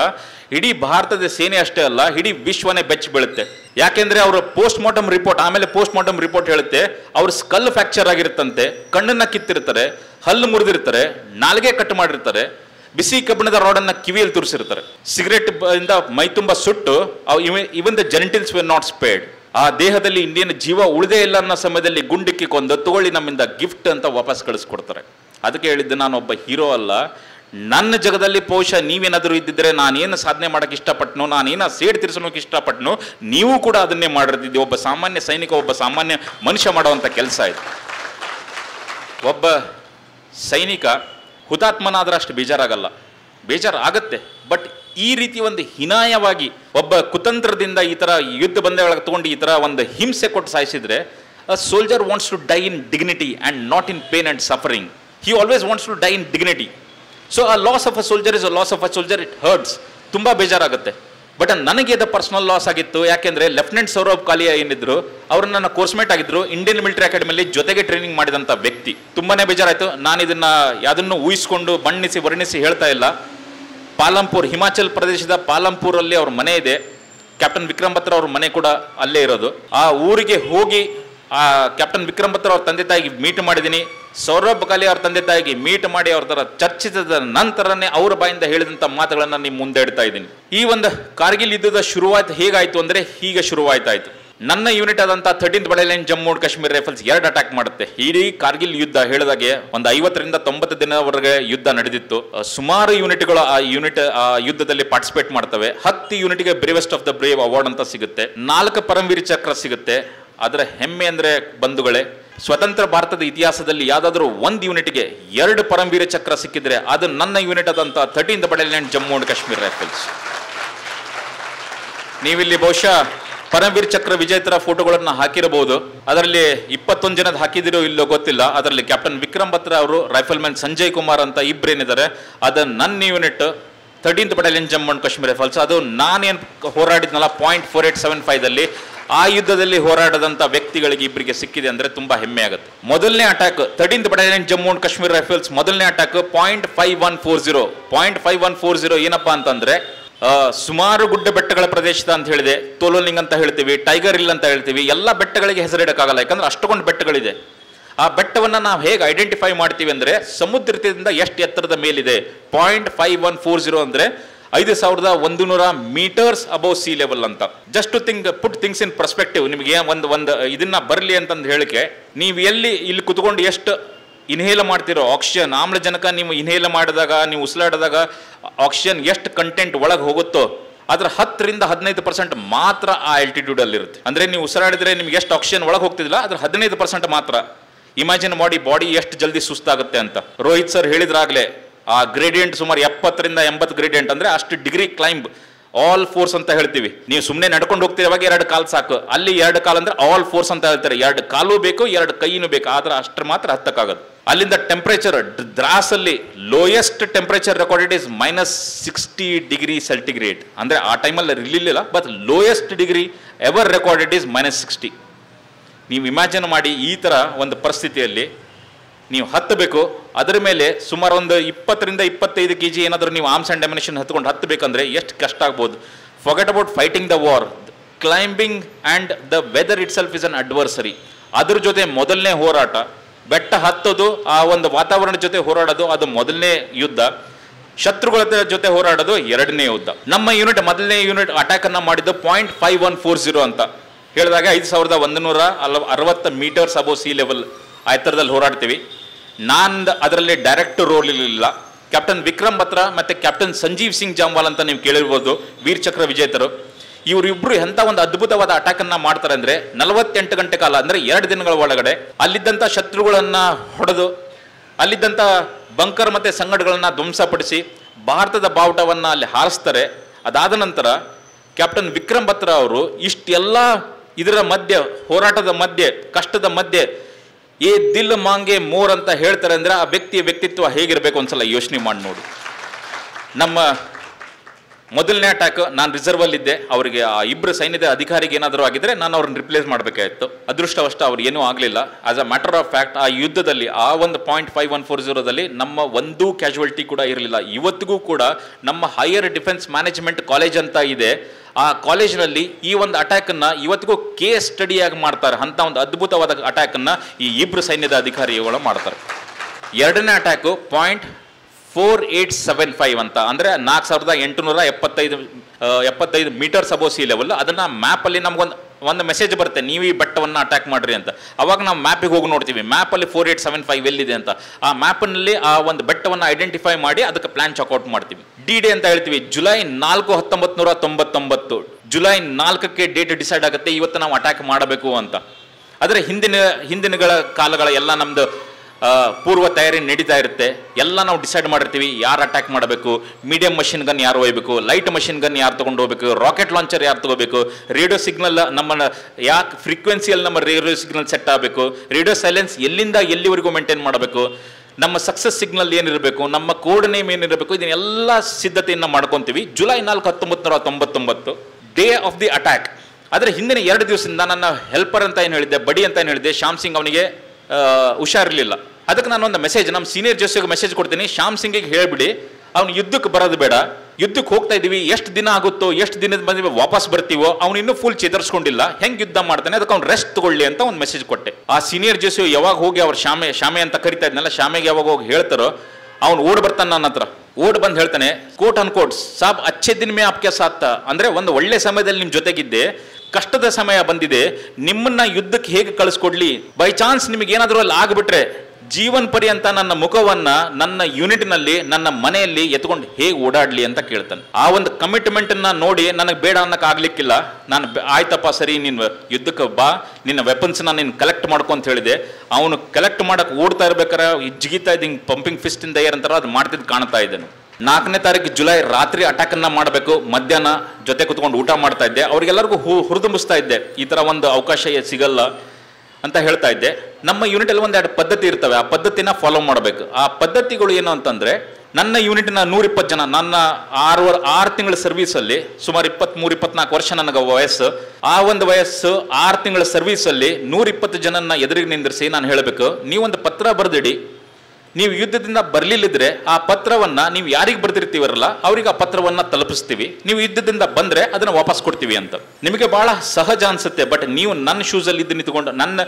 ಇಡೀ ಭಾರತದ ಸೇನೆ ಅಷ್ಟೇ ಅಲ್ಲ, ಇಡೀ ವಿಶ್ವನೇ ಬೆಚ್ಚಿ ಬೀಳುತ್ತೆ. ಯಾಕೆಂದ್ರೆ ಅವರ ಪೋಸ್ಟ್ ಮಾರ್ಟಮ್ ರಿಪೋರ್ಟ್, ಆಮೇಲೆ ಪೋಸ್ಟ್ ಮಾರ್ಟಮ್ ರಿಪೋರ್ಟ್ ಹೇಳುತ್ತೆ, ಅವ್ರ ಸ್ಕಲ್ ಫ್ರಾಕ್ಚರ್ ಆಗಿರುತ್ತಂತೆ, ಕಣ್ಣನ್ನ ಕಿತ್ತಿರ್ತಾರೆ, ಹಲ್ಲು ಮುರಿದಿರ್ತಾರೆ, ನಾಲ್ಗೆ ಕಟ್ ಮಾಡಿರ್ತಾರೆ, ಬಿಸಿ ಕಬ್ಬಿಣದ ರಾಡನ್ನ ಕಿವಿಯಲ್ಲಿ ತುರಿಸಿರ್ತಾರೆ. ಸಿಗರೆಟ್ ಇಂದ ಮೈ ತುಂಬ ಸುಟ್ಟು even the genitals were not spared ಆ ದೇಹದಲ್ಲಿ ಇನ್ನೇನು ಜೀವ ಉಳಿದೇ ಇಲ್ಲ ಅನ್ನೋ ಸಮಯದಲ್ಲಿ ಗುಂಡಿಕ್ಕಿ ಕೊಂದು ತಗೊಳ್ಳಿ, ನಮ್ಮಿಂದ ಗಿಫ್ಟ್ ಅಂತ ವಾಪಸ್ ಕಳಿಸ್ಕೊಡ್ತಾರೆ. ಅದಕ್ಕೆ ಹೇಳಿದ್ದು ಒಬ್ಬ ಹೀರೋ ಅಲ್ಲ. ನನ್ನ ಜಗದಲ್ಲಿ ಪೋಷ, ನೀವೇನಾದರೂ ಇದ್ದಿದ್ರೆ ನಾನೇನು ಸಾಧನೆ ಮಾಡಕ್ಕೆ ಇಷ್ಟಪಟ್ಟನು ನಾನೇನು ಸೇಡ್ ತೀರ್ಸೋಕೆ ಇಷ್ಟಪಟ್ಟನು ನೀವು ಕೂಡ ಅದನ್ನೇ ಮಾಡಿರ್ತಿದ್ದೆ. ಒಬ್ಬ ಸಾಮಾನ್ಯ ಸೈನಿಕ, ಒಬ್ಬ ಸಾಮಾನ್ಯ ಮನುಷ್ಯ ಮಾಡುವಂಥ ಕೆಲಸ ಇದು. ಒಬ್ಬ ಸೈನಿಕ ಹುತಾತ್ಮನಾದ್ರೆ ಅಷ್ಟು ಬೇಜಾರಾಗಲ್ಲ. ಬೇಜಾರು ಆಗತ್ತೆ ಬಟ್ ಈ ರೀತಿ ಒಂದು ಹಿನಾಯವಾಗಿ ಒಬ್ಬ ಕುತಂತ್ರದಿಂದ ಈ ಥರ ಯುದ್ಧ ಬಂಧಗಳಿಗೆ ತೊಗೊಂಡು ಈ ಥರ ಒಂದು ಹಿಂಸೆ ಕೊಟ್ಟು ಸಾಯಿಸಿದ್ರೆ a soldier wants to die in dignity and not in pain and suffering he always wants to die in dignity so a loss of a soldier is a loss of a soldier it hurts ತುಂಬ ಬೇಜಾರಾಗುತ್ತೆ. But ನನಗೆ ಅದು personal loss ಆಗಿತ್ತು. ಯಾಕೆಂದ್ರೆ lieutenant Sourav Kalia ಏನಿದ್ರು, ಅವರು ನನ್ನ ಕೋರ್ಸ್ಮೇಟ್ ಆಗಿದ್ರು ಇಂಡಿಯನ್ ಮಿಲಿಟರಿ ಅಕಾಡೆಮಿಯಲ್ಲಿ ಜೊತೆಗೆ ಟ್ರೈನಿಂಗ್ ಮಾಡಿದಂಥ ವ್ಯಕ್ತಿ. ತುಂಬಾನೇ ಬೇಜಾರಾಯಿತು. ನಾನು ಇದನ್ನ ಯಾವುದನ್ನು ಊಹಿಸ್ಕೊಂಡು ಬಣ್ಣಿಸಿ ವರ್ಣಿಸಿ ಹೇಳ್ತಾ ಇಲ್ಲ. ಪಾಲಂಪುರ್, ಹಿಮಾಚಲ್ ಪ್ರದೇಶದ ಪಾಲಂಪುರಲ್ಲಿ ಅವ್ರ ಮನೆ ಇದೆ. ಕ್ಯಾಪ್ಟನ್ ವಿಕ್ರಮ್ ಭತ್ರ ಅವ್ರ ಮನೆ ಕೂಡ ಅಲ್ಲೇ ಇರೋದು. ಆ ಊರಿಗೆ ಹೋಗಿ ಆ ಕ್ಯಾಪ್ಟನ್ ವಿಕ್ರಮ್ ಭತ್ರ ಅವ್ರ ತಂದೆ ತಾಯಿಗೆ ಮೀಟ್ ಮಾಡಿದ್ದೀನಿ. ಸೌರಭ್ ಕಾಲಿ ಅವ್ರ ತಂದೆ ತಾಯಿಗೆ ಮೀಟ್ ಮಾಡಿ ಅವ್ರ ತರ ಚರ್ಚಿಸಿದ ನಂತರನೇ ಅವ್ರ ಬಾಯಿಂದ ಹೇಳಿದಂಥ ಮಾತುಗಳನ್ನು ನಿಮ್ಮ ಮುಂದೆ ಇಡ್ತಾ ಇದ್ದೀನಿ. ಈ ಒಂದು ಕಾರ್ಗಿಲ್ ಯುದ್ಧದ ಶುರುವಾಯ್ತು ಹೇಗಾಯ್ತು ಅಂದ್ರೆ ಹೀಗೆ ಶುರುವಾಯ್ತಾಯ್ತು. ನನ್ನ ಯೂನಿಟ್ ಆದಂತ thirteenth battalion Jammu and Kashmir rifles ಎರಡು ಅಟ್ಯಾಕ್ ಮಾಡುತ್ತೆ. ಇಡೀ ಕಾರ್ಗಿಲ್ ಯುದ್ಧ ಹೇಳಿದಾಗೆ ಒಂದು ಐವತ್ತರಿಂದ ತೊಂಬತ್ತು ದಿನದವರೆಗೆ ಯುದ್ಧ ನಡೆದಿತ್ತು. ಸುಮಾರು ಯೂನಿಟ್ಗಳು ಆ ಯೂನಿಟ್ ಆ, ಯುದ್ಧದಲ್ಲಿ ಪಾರ್ಟಿಸಿಪೇಟ್ ಮಾಡ್ತವೆ. ಹತ್ತು ಯೂನಿಟ್ಗೆ bravest of the brave award ಅಂತ ಸಿಗುತ್ತೆ. ನಾಲ್ಕು ಪರಮವೀರ ಚಕ್ರ ಸಿಗುತ್ತೆ. ಅದರ ಹೆಮ್ಮೆ ಅಂದ್ರೆ ಬಂಧುಗಳೇ, ಸ್ವತಂತ್ರ ಭಾರತದ ಇತಿಹಾಸದಲ್ಲಿ ಯಾವ್ದಾದ್ರು ಒಂದು ಯೂನಿಟ್ಗೆ ಎರಡು ಪರಂವೀರ ಚಕ್ರ ಸಿಕ್ಕಿದ್ರೆ ಅದು ನನ್ನ ಯೂನಿಟ್ ಆದಂತ thirteenth battalion Jammu and Kashmir rifles ನೀವಿಲ್ಲಿ ಬಹುಶಃ ಪರಮವೀರ್ ಚಕ್ರ ವಿಜೇತರ ಫೋಟೋಗಳನ್ನು ಹಾಕಿರಬಹುದು. ಅದರಲ್ಲಿ ಇಪ್ಪತ್ತೊಂದು ಜನದ ಹಾಕಿದಿರೋ ಇಲ್ಲೋ ಗೊತ್ತಿಲ್ಲ. ಅದರಲ್ಲಿ ಕ್ಯಾಪ್ಟನ್ ವಿಕ್ರಮ್ ಬತ್ರ ಅವರು ರೈಫಲ್ ಮ್ಯಾನ್ ಸಂಜಯ್ ಕುಮಾರ್ ಅಂತ ಇಬ್ಬರೇನಿದ್ದಾರೆ ಅದು ನನ್ನ unit thirteenth battalion Jammu and Kashmir rifles ಅದು ನಾನೇನು ಹೋರಾಡಿದ್ನಲ್ಲ ಪಾಯಿಂಟ್ ಫೋರ್ ಏಟ್ ಸೆವೆನ್ ಫೈವ್ದಲ್ಲಿ ಆ ಯುದ್ಧದಲ್ಲಿ ಹೋರಾಡದಂಥ ವ್ಯಕ್ತಿಗಳಿಗೆ ಇಬ್ಬರಿಗೆ ಸಿಕ್ಕಿದೆ ಅಂದ್ರೆ ತುಂಬಾ ಹೆಮ್ಮೆ ಆಗುತ್ತೆ. ಮೊದಲನೇ attack thirteenth battalion Jammu and Kashmir rifles ಮೊದಲನೇ attack point five one four zero point five one four zero ಏನಪ್ಪಾ ಅಂತಂದ್ರೆ ಸುಮಾರು ಗುಡ್ಡ ಬೆಟ್ಟಗಳ ಪ್ರದೇಶದ ಅಂತ ಹೇಳಿದೆ. ತೋಲೋಲಿಂಗ್ ಅಂತ ಹೇಳ್ತೀವಿ, ಟೈಗರ್ ಹಿಲ್ ಅಂತ ಹೇಳ್ತೀವಿ, ಎಲ್ಲ ಬೆಟ್ಟಗಳಿಗೆ ಹೆಸರಿಡೋಕ್ಕಾಗಲ್ಲ. ಯಾಕಂದ್ರೆ ಅಷ್ಟೊಂದು ಬೆಟ್ಟಗಳಿದೆ. ಆ ಬೆಟ್ಟವನ್ನು ನಾವು ಹೇಗೆ ಐಡೆಂಟಿಫೈ ಮಾಡ್ತೀವಿ ಅಂದರೆ, ಸಮುದ್ರದಿಂದ ಎಷ್ಟು ಎತ್ತರದ ಮೇಲಿದೆ? Point five one four zero ಅಂದರೆ ಐದು ಸಾವಿರದ ಒಂದು ನೂರ ಮೀಟರ್ಸ್ ಅಬೌವ್ ಸಿ ಲೆವೆಲ್ ಅಂತ. Just to think put things in perspective ನಿಮಗೆ ಒಂದು ಒಂದು, ಇದನ್ನ ಬರಲಿ ಅಂತಂದು ಹೇಳಿಕೆ, ನೀವು ಎಲ್ಲಿ ಇಲ್ಲಿ ಕುತ್ಕೊಂಡು ಎಷ್ಟು ಇನ್ಹೇಲ್ ಮಾಡ್ತಿರೋ ಆಕ್ಸಿಜನ್ ಆಮ್ಲಜನಕ ನೀವು ಇನ್ಹೇಲ್ ಮಾಡಿದಾಗ, ನೀವು ಉಸಿರಾಡಿದಾಗ ಆಕ್ಸಿಜನ್ ಎಷ್ಟು ಕಂಟೆಂಟ್ ಒಳಗೆ ಹೋಗುತ್ತೋ, ಅದರ ಹತ್ತರಿಂದ ಹದಿನೈದು ಪರ್ಸೆಂಟ್ ಮಾತ್ರ ಆ ಇರುತ್ತೆ. ಅಂದ್ರೆ ನೀವು ಉಸಿರಾಡಿದ್ರೆ ನಿಮ್ಗೆ ಎಷ್ಟು ಆಕ್ಸಿಜನ್ ಒಳಗೆ ಹೋಗ್ತಿದಿಲ್ಲ ಅದರ ಹದಿನೈದು ಪರ್ಸೆಂಟ್ ಮಾತ್ರ. ಇಮ್ಯಾಜಿನ್ ಮಾಡಿ ಬಾಡಿ ಎಷ್ಟು ಜಲ್ದಿ ಸುಸ್ತಾಗುತ್ತೆ ಅಂತ. ರೋಹಿತ್ ಸರ್ ಹೇಳಿದ್ರಾಗಲೇ, ಆ ಗ್ರೇಡಿಯಂಟ್ ಸುಮಾರು ಎಪ್ಪತ್ತರಿಂದ ಎಂಬತ್ತು ಗ್ರೇಡಿಯಂಟ್ ಅಂದರೆ ಅಷ್ಟು ಡಿಗ್ರಿ ಕ್ಲೈಂಬ್ ಆಲ್ ಫೋರ್ಸ್ ಅಂತ ಹೇಳ್ತೀವಿ. ನೀವು ಸುಮ್ಮನೆ ನಡ್ಕೊಂಡು ಹೋಗ್ತಿರುವಾಗ ಎರಡು ಕಾಲು ಸಾಕು. ಅಲ್ಲಿ ಎರಡು ಕಾಲು ಅಂದ್ರೆ ಆಲ್ ಫೋರ್ಸ್ ಅಂತ ಹೇಳ್ತಾರೆ. ಎರಡು ಕಾಲು ಬೇಕು, ಎರಡು ಕೈನೂ ಬೇಕು. ಆದ್ರೆ ಅಷ್ಟ್ರ ಮಾತ್ರ ಹತ್ತಕ್ಕಾಗದು. ಅಲ್ಲಿಂದ temperature ದ್ರಾಸಲ್ಲಿ lowest temperature recorded is minus sixty degree centigrade ಅಂದ್ರೆ ಆ ಟೈಮಲ್ಲಿ ಇರಲಿಲ್ಲ but lowest degree ever recorded is minus sixty ನೀವು ಇಮ್ಯಾಜಿನ್ ಮಾಡಿ ಈ ಥರ ಒಂದು ಪರಿಸ್ಥಿತಿಯಲ್ಲಿ ನೀವು ಹತ್ತಬೇಕು, ಅದರ ಮೇಲೆ ಸುಮಾರು ಒಂದು ಇಪ್ಪತ್ತರಿಂದ ಇಪ್ಪತ್ತೈದು ಕೆ ಜಿ ಏನಾದರೂ ನೀವು ಆರ್ಮ್ಸ್ ಆ್ಯಂಡ್ ಡೆಮಿನೇಷನ್ ಹತ್ಕೊಂಡು ಹತ್ತಬೇಕಂದ್ರೆ ಎಷ್ಟು ಕಷ್ಟ ಆಗ್ಬೋದು. Forget about fighting the war climbing and the weather itself is an adversary ಅದ್ರ ಜೊತೆ ಮೊದಲನೇ ಹೋರಾಟ, ಬೆಟ್ಟ ಹತ್ತೋದು, ಆ ಒಂದು ವಾತಾವರಣದ ಜೊತೆ ಹೋರಾಡೋದು, ಅದು ಮೊದಲನೇ ಯುದ್ಧ. ಶತ್ರುಗಳ ಜೊತೆ ಹೋರಾಡೋದು ಎರಡನೇ ಯುದ್ಧ. ನಮ್ಮ ಯೂನಿಟ್ ಮೊದಲನೇ ಯೂನಿಟ್ ಅಟ್ಯಾಕನ್ನು ಮಾಡಿದ್ದು point five one four zero ಅಂತ. ಹೇಳಿದಾಗ ಐದು ಸಾವಿರದ ಒಂದು ನೂರ ಅರವತ್ತು ಮೀಟರ್ಸ್ ಅಬೋ ಸಿ ಲೆವೆಲ್ ಆ ಎತ್ತರದಲ್ಲಿ ಹೋರಾಡ್ತೀವಿ. ನಾನು ಅದರಲ್ಲಿ ಡೈರೆಕ್ಟ್ ರೋಲ್ ಇರಲಿಲ್ಲ ಕ್ಯಾಪ್ಟನ್ ವಿಕ್ರಮ್ ಬತ್ರ ಮತ್ತು ಕ್ಯಾಪ್ಟನ್ ಸಂಜೀವ್ ಸಿಂಗ್ ಜಾಮ್ವಾಲ್ ಅಂತ ನೀವು ಕೇಳಿರ್ಬೋದು ವೀರಚಕ್ರ ವಿಜೇತರು. ಇವರಿಬ್ಬರು ಎಂಥ ಒಂದು ಅದ್ಭುತವಾದ ಅಟ್ಯಾಕನ್ನು ಮಾಡ್ತಾರೆ ಅಂದರೆ, ನಲವತ್ತೆಂಟು ಗಂಟೆ ಕಾಲ, ಅಂದರೆ ಎರಡು ದಿನಗಳ ಒಳಗಡೆ ಅಲ್ಲಿದ್ದಂಥ ಶತ್ರುಗಳನ್ನು ಹೊಡೆದು ಅಲ್ಲಿದ್ದಂಥ ಬಂಕರ್ ಮತ್ತು ಸಂಗಡಗಳನ್ನು ಧ್ವಂಸಪಡಿಸಿ, ಭಾರತದ ಬಾವುಟವನ್ನು ಅಲ್ಲಿ ಹಾರಿಸ್ತಾರೆ. ಅದಾದ ನಂತರ ಕ್ಯಾಪ್ಟನ್ ವಿಕ್ರಮ್ ಬತ್ರ ಅವರು ಇಷ್ಟೆಲ್ಲ ಇದರ ಮಧ್ಯೆ, ಹೋರಾಟದ ಮಧ್ಯೆ, ಕಷ್ಟದ ಮಧ್ಯೆ ಏ ದಿಲ್ ಮಾಂಗೆ ಮೋರ್ ಅಂತ ಹೇಳ್ತಾರೆ ಅಂದ್ರೆ ಆ ವ್ಯಕ್ತಿಯ ವ್ಯಕ್ತಿತ್ವ ಹೇಗಿರ್ಬೇಕು ಒಂದ್ಸಲ ಯೋಚನೆ ಮಾಡಿ ನೋಡಿ. ನಮ್ಮ ಮೊದಲನೇ ಅಟ್ಯಾಕ್ ನಾನು ರಿಸರ್ವಲ್ಲಿದ್ದೆ ಅವರಿಗೆ ಆ ಇಬ್ಬರು ಸೈನ್ಯದ ಅಧಿಕಾರಿಗೆ ಏನಾದರೂ ಆಗಿದ್ರೆ ನಾನು ಅವ್ರನ್ನ ರಿಪ್ಲೇಸ್ ಮಾಡಬೇಕಾಗಿತ್ತು ಅದೃಷ್ಟವಷ್ಟ ಅವ್ರು ಏನೂ ಆಗಲಿಲ್ಲ. As a matter of fact ಆ ಯುದ್ಧದಲ್ಲಿ, ಆ ಒಂದು ಪಾಯಿಂಟ್ ಫೈವ್ ಒನ್ ಫೋರ್ ಜೀರೋದಲ್ಲಿ ನಮ್ಮ ಒಂದೂ ಕ್ಯಾಶುವಲ್ಟಿ ಕೂಡ ಇರಲಿಲ್ಲ. ಇವತ್ತಿಗೂ ಕೂಡ ನಮ್ಮ ಹೈಯರ್ ಡಿಫೆನ್ಸ್ ಮ್ಯಾನೇಜ್ಮೆಂಟ್ ಕಾಲೇಜ್ ಅಂತ ಇದೆ. ಆ ಕಾಲೇಜಿನಲ್ಲಿ ಈ ಒಂದು ಅಟ್ಯಾಕನ್ನು ಇವತ್ತಿಗೂ ಕೇಸ್ ಸ್ಟಡಿಯಾಗಿ ಮಾಡ್ತಾರೆ. ಅಂತ ಒಂದು ಅದ್ಭುತವಾದ ಅಟ್ಯಾಕನ್ನು ಈ ಇಬ್ಬರು ಸೈನ್ಯದ ಅಧಿಕಾರಿಗಳು ಮಾಡ್ತಾರೆ. ಎರಡನೇ attack point four eight seven five ಅಂತ. ಅಂದರೆ ನಾಲ್ಕು ಸಾವಿರದ ಎಂಟುನೂರ ಎಪ್ಪತ್ತೈದು ಎಪ್ಪತ್ತೈದು ಮೀಟರ್ಸ್ ಅಬೋ ಸಿ ಲೆವೆಲ್ ಅದನ್ನು ಮ್ಯಾಪಲ್ಲಿ ನಮಗೊಂದು ಒಂದು ಮೆಸೇಜ್ ಬರುತ್ತೆ, ನೀವು ಈ ಬೆಟ್ಟವನ್ನು ಅಟ್ಯಾಕ್ ಮಾಡ್ರಿ ಅಂತ. ಅವಾಗ ನಾವು ಮ್ಯಾಪಿಗೆ ಹೋಗಿ ನೋಡ್ತೀವಿ. ಮ್ಯಾಪಲ್ಲಿ ಫೋರ್ ಏಟ್ ಸೆವೆನ್ ಫೈವ್ ಎಲ್ಲಿದೆ ಅಂತ. ಆ ಮ್ಯಾಪ್ನಲ್ಲಿ ಆ ಒಂದು ಬೆಟ್ಟವನ್ನು ಐಡೆಂಟಿಫೈ ಮಾಡಿ ಅದಕ್ಕೆ ಪ್ಲಾನ್ ಚೆಕ್ಔಟ್ ಮಾಡ್ತೀವಿ. ಡಿ ಡೇ ಅಂತ ಹೇಳ್ತೀವಿ. ಜುಲೈ ನಾಲ್ಕು ಹತ್ತೊಂಬತ್ತು ನೂರ ತೊಂಬತ್ತೊಂಬತ್ತು. ಜುಲೈ ನಾಲ್ಕಕ್ಕೆ ಡೇಟ್ ಡಿಸೈಡ್ ಆಗುತ್ತೆ, ಇವತ್ತು ನಾವು ಅಟ್ಯಾಕ್ ಮಾಡಬೇಕು ಅಂತ. ಆದರೆ ಹಿಂದಿನ, ಹಿಂದಿನಗಳ ಕಾಲಗಳ ಎಲ್ಲ ನಮ್ದು ಪೂರ್ವ ತಯಾರಿ ನಡೀತಾ ಇರುತ್ತೆ. ಎಲ್ಲ ನಾವು ಡಿಸೈಡ್ ಮಾಡಿರ್ತೀವಿ ಯಾರು ಅಟ್ಯಾಕ್ ಮಾಡಬೇಕು ಮೀಡಿಯಂ ಮಷಿನ್ ಗನ್ ಯಾರು ಒಯ್ಬೇಕು ಲೈಟ್ ಮಷಿನ್ ಗನ್ ಯಾರು ತೊಗೊಂಡು ಹೋಗ್ಬೇಕು ರಾಕೆಟ್ ಲಾಂಚರ್ ಯಾರು ತಗೋಬೇಕು ರೇಡಿಯೋ ಸಿಗ್ನಲ್ ನಮ್ಮ ಯಾಕೆ ಫ್ರೀಕ್ವೆನ್ಸಿಯಲ್ಲಿ ನಮ್ಮ ರೇಡಿಯೋ ಸಿಗ್ನಲ್ ಸೆಟ್ ಆಗಬೇಕು ರೇಡಿಯೋ ಸೈಲೆನ್ಸ್ ಎಲ್ಲಿಂದ ಎಲ್ಲಿವರೆಗೂ ಮೇಂಟೈನ್ ಮಾಡಬೇಕು, ನಮ್ಮ ಸಕ್ಸಸ್ ಸಿಗ್ನಲ್ ಏನಿರಬೇಕು, ನಮ್ಮ ಕೋಡ್ ನೇಮ್ ಏನಿರಬೇಕು, ಇದನ್ನೆಲ್ಲ ಸಿದ್ಧತೆಯನ್ನು ಮಾಡ್ಕೊತೀವಿ. ಜುಲೈ ನಾಲ್ಕು ಹತ್ತೊಂಬತ್ತು ನೂರ ತೊಂಬತ್ತೊಂಬತ್ತು ಡೇ ಆಫ್ ದಿ ಅಟ್ಯಾಕ್ ಆದರೆ ಹಿಂದಿನ ಎರಡು ದಿವಸದಿಂದ ನನ್ನ ಹೆಲ್ಪರ್ ಅಂತ ಏನು ಹೇಳಿದ್ದೆ, ಬಡಿ ಅಂತ ಏನು ಹೇಳಿದ್ದೆ, ಶ್ಯಾಮ್ ಸಿಂಗ್ ಅವನಿಗೆ ಹುಷಾರಿರ್ಲಿಲ್ಲ. ಅದಕ್ಕೆ ನಾನು ಒಂದು ಮೆಸೇಜ್ ನಮ್ಮ ಸೀನಿಯರ್ ಜೋಸಿಗೆ ಮೆಸೇಜ್ ಕೊಡ್ತೀನಿ. ಶ್ಯಾಮ್ ಸಿಂಗಿಗೆ ಹೇಳಿಬಿಡಿ, ಅವ್ನು ಯುದ್ಧಕ್ಕೆ ಬರೋದು ಬೇಡ. ಯುದ್ಧಕ್ಕೆ ಹೋಗ್ತಾ ಇದ್ದೀವಿ ಎಷ್ಟು ದಿನ ಆಗುತ್ತೋ, ಎಷ್ಟು ದಿನದ ಬಂದಿವೆ ವಾಪಸ್ ಬರ್ತೀವೋ, ಅವ್ನು ಇನ್ನೂ ಫುಲ್ ಚೇತರಿಸ್ಕೊಂಡಿಲ್ಲ. ಹೆಂಗೆ ಯುದ್ಧ ಮಾಡ್ತಾನೆ, ಅದಕ್ಕೆ ಅವ್ನು ರೆಸ್ಟ್ ತಗೊಳ್ಳಿ ಅಂತ ಒಂದು ಮೆಸೇಜ್ ಕೊಟ್ಟೆ. ಆ ಸೀನಿಯರ್ ಜೋಸಿ ಯಾವಾಗ ಹೋಗಿ ಅವ್ರು ಶಾಮೆ ಶಾಮೆ ಅಂತ ಕರಿತಾ ಇದ್ನಲ್ಲ ಶಾಮೆಗೆ ಯಾವಾಗ ಹೋಗಿ ಹೇಳ್ತಾರೋ, ಅವ್ನು ಓಡ್ ಬರ್ತಾನೆ ನನ್ನ ಹತ್ರ. ಓಡ್ ಬಂದು ಹೇಳ್ತಾನೆ ಕೋಟ್ ಅನ್ ಕೋಟ್ ಸಾಬ್, ಅಚ್ಚೆ ದಿನ ಮೇ ಆಪ್ಕೆ ಸಾತ್ತ ಅಂದರೆ ಒಂದು ಒಳ್ಳೆ ಸಮಯದಲ್ಲಿ ನಿಮ್ಮ ಜೊತೆಗಿದ್ದೆ. ಕಷ್ಟದ ಸಮಯ ಬಂದಿದೆ, ನಿಮ್ಮನ್ನ ಯುದ್ಧಕ್ಕೆ ಹೇಗೆ ಕಳಿಸ್ಕೊಡ್ಲಿ? ಬೈ ಚಾನ್ಸ್ ನಿಮಗೆ ಏನಾದರೂ ಅಲ್ಲಿ ಆಗ್ಬಿಟ್ರೆ, ಜೀವನ್ ಪರ್ಯಂತ ನನ್ನ ಮುಖವನ್ನ, ನನ್ನ ಯೂನಿಟ್ನಲ್ಲಿ, ನನ್ನ ಮನೆಯಲ್ಲಿ ಎತ್ಕೊಂಡು ಹೇಗೆ ಓಡಾಡ್ಲಿ ಅಂತ ಕೇಳ್ತಾನೆ. ಆ ಒಂದು ಕಮಿಟ್ಮೆಂಟ್ ನೋಡಿ ನನಗೆ ಬೇಡ ಅನ್ನಕ್ ಆಗ್ಲಿಕ್ಕಿಲ್ಲ. ನಾನು ಆಯ್ತಪ್ಪ, ಸರಿ, ನೀನು ಯುದ್ಧಕ್ಕೆ ಬಾ, ನಿನ್ನ ವೆಪನ್ಸ್ ನೀನು ಕಲೆಕ್ಟ್ ಮಾಡ್ಕೊ ಅಂತ ಹೇಳಿದೆ. ಅವನು ಕಲೆಕ್ಟ್ ಮಾಡಕ್ ಓಡ್ತಾ ಇರ್ಬೇಕಾರೆ ಜಿಗಿತಾ ಇದ್ದ ಹಿಂಗ್ ಪಂಪಿಂಗ್ ಫಿಸ್ಟ್ ಇಂದ ಅಂತಾರ ಅದು ಮಾಡ್ತಿದ್ ಕಾಣ್ತಾ ಇದ್ದೇನೆ. ನಾಲ್ಕನೇ ತಾರೀಕು ಜುಲೈ ರಾತ್ರಿ ಅಟ್ಯಾಕ್ ಅನ್ನ ಮಾಡಬೇಕು, ಮಧ್ಯಾಹ್ನ ಜೊತೆ ಕುತ್ಕೊಂಡು ಊಟ ಮಾಡ್ತಾ ಇದ್ದೆ. ಅವ್ರಿಗೆಲ್ಲರಿಗೂ ಹು ಹುರಿದುಂಬಿಸ್ತಾ ಇದ್ದೆ. ಈ ತರ ಒಂದು ಅವಕಾಶ ಸಿಗಲ್ಲ ಅಂತ ಹೇಳ್ತಾ ಇದ್ದೆ. ನಮ್ಮ ಯೂನಿಟ್ ಅಲ್ಲಿ ಒಂದೆರಡು ಪದ್ಧತಿ ಇರ್ತವೆ. ಆ ಪದ್ಧತಿನ ಫಾಲೋ ಮಾಡಬೇಕು. ಆ ಪದ್ಧತಿಗಳು ಏನು ಅಂತಂದ್ರೆ, ನನ್ನ ಯೂನಿಟ್ನ ನೂರಿಪ್ಪತ್ತು ಜನ, ನನ್ನ ಆರು ಆರು ತಿಂಗಳ ಅಲ್ಲಿ ಸುಮಾರು ಇಪ್ಪತ್ಮೂರು, ಇಪ್ಪತ್ನಾಲ್ಕು ವರ್ಷ ನನಗೆ ವಯಸ್ಸು. ಆ ಒಂದು ವಯಸ್ಸು, ಆರು ತಿಂಗಳ ಸರ್ವಿಸ್ ಅಲ್ಲಿ ನೂರಿಪ್ಪತ್ತು ಜನನ್ನ ಎದುರಿಗೆ ನಿಂದಿರಿಸಿ ನಾನು ಹೇಳಬೇಕು, ನೀವೊಂದು ಪತ್ರ ಬರೆದಿಡಿ ನೀವು ಯುದ್ಧದಿಂದ ಬರ್ಲಿಲ್ಲಿದ್ರೆ ಆ ಪತ್ರವನ್ನ ನೀವು ಯಾರಿಗೆ ಬರೆದಿರ್ತೀವರಲ್ಲ, ಅವ್ರಿಗೆ ಆ ಪತ್ರವನ್ನ ತಲುಪಿಸ್ತೀವಿ. ನೀವು ಯುದ್ಧದಿಂದ ಬಂದ್ರೆ ಅದನ್ನ ವಾಪಸ್ ಕೊಡ್ತೀವಿ ಅಂತ. ನಿಮಗೆ ಬಹಳ ಸಹಜ ಅನ್ಸುತ್ತೆ ಬಟ್ ನೀವು ನನ್ನ ಶೂಸ್ ಅಲ್ಲಿ ಇದ್ದು ನಿಂತ್ಕೊಂಡು, ನನ್ನ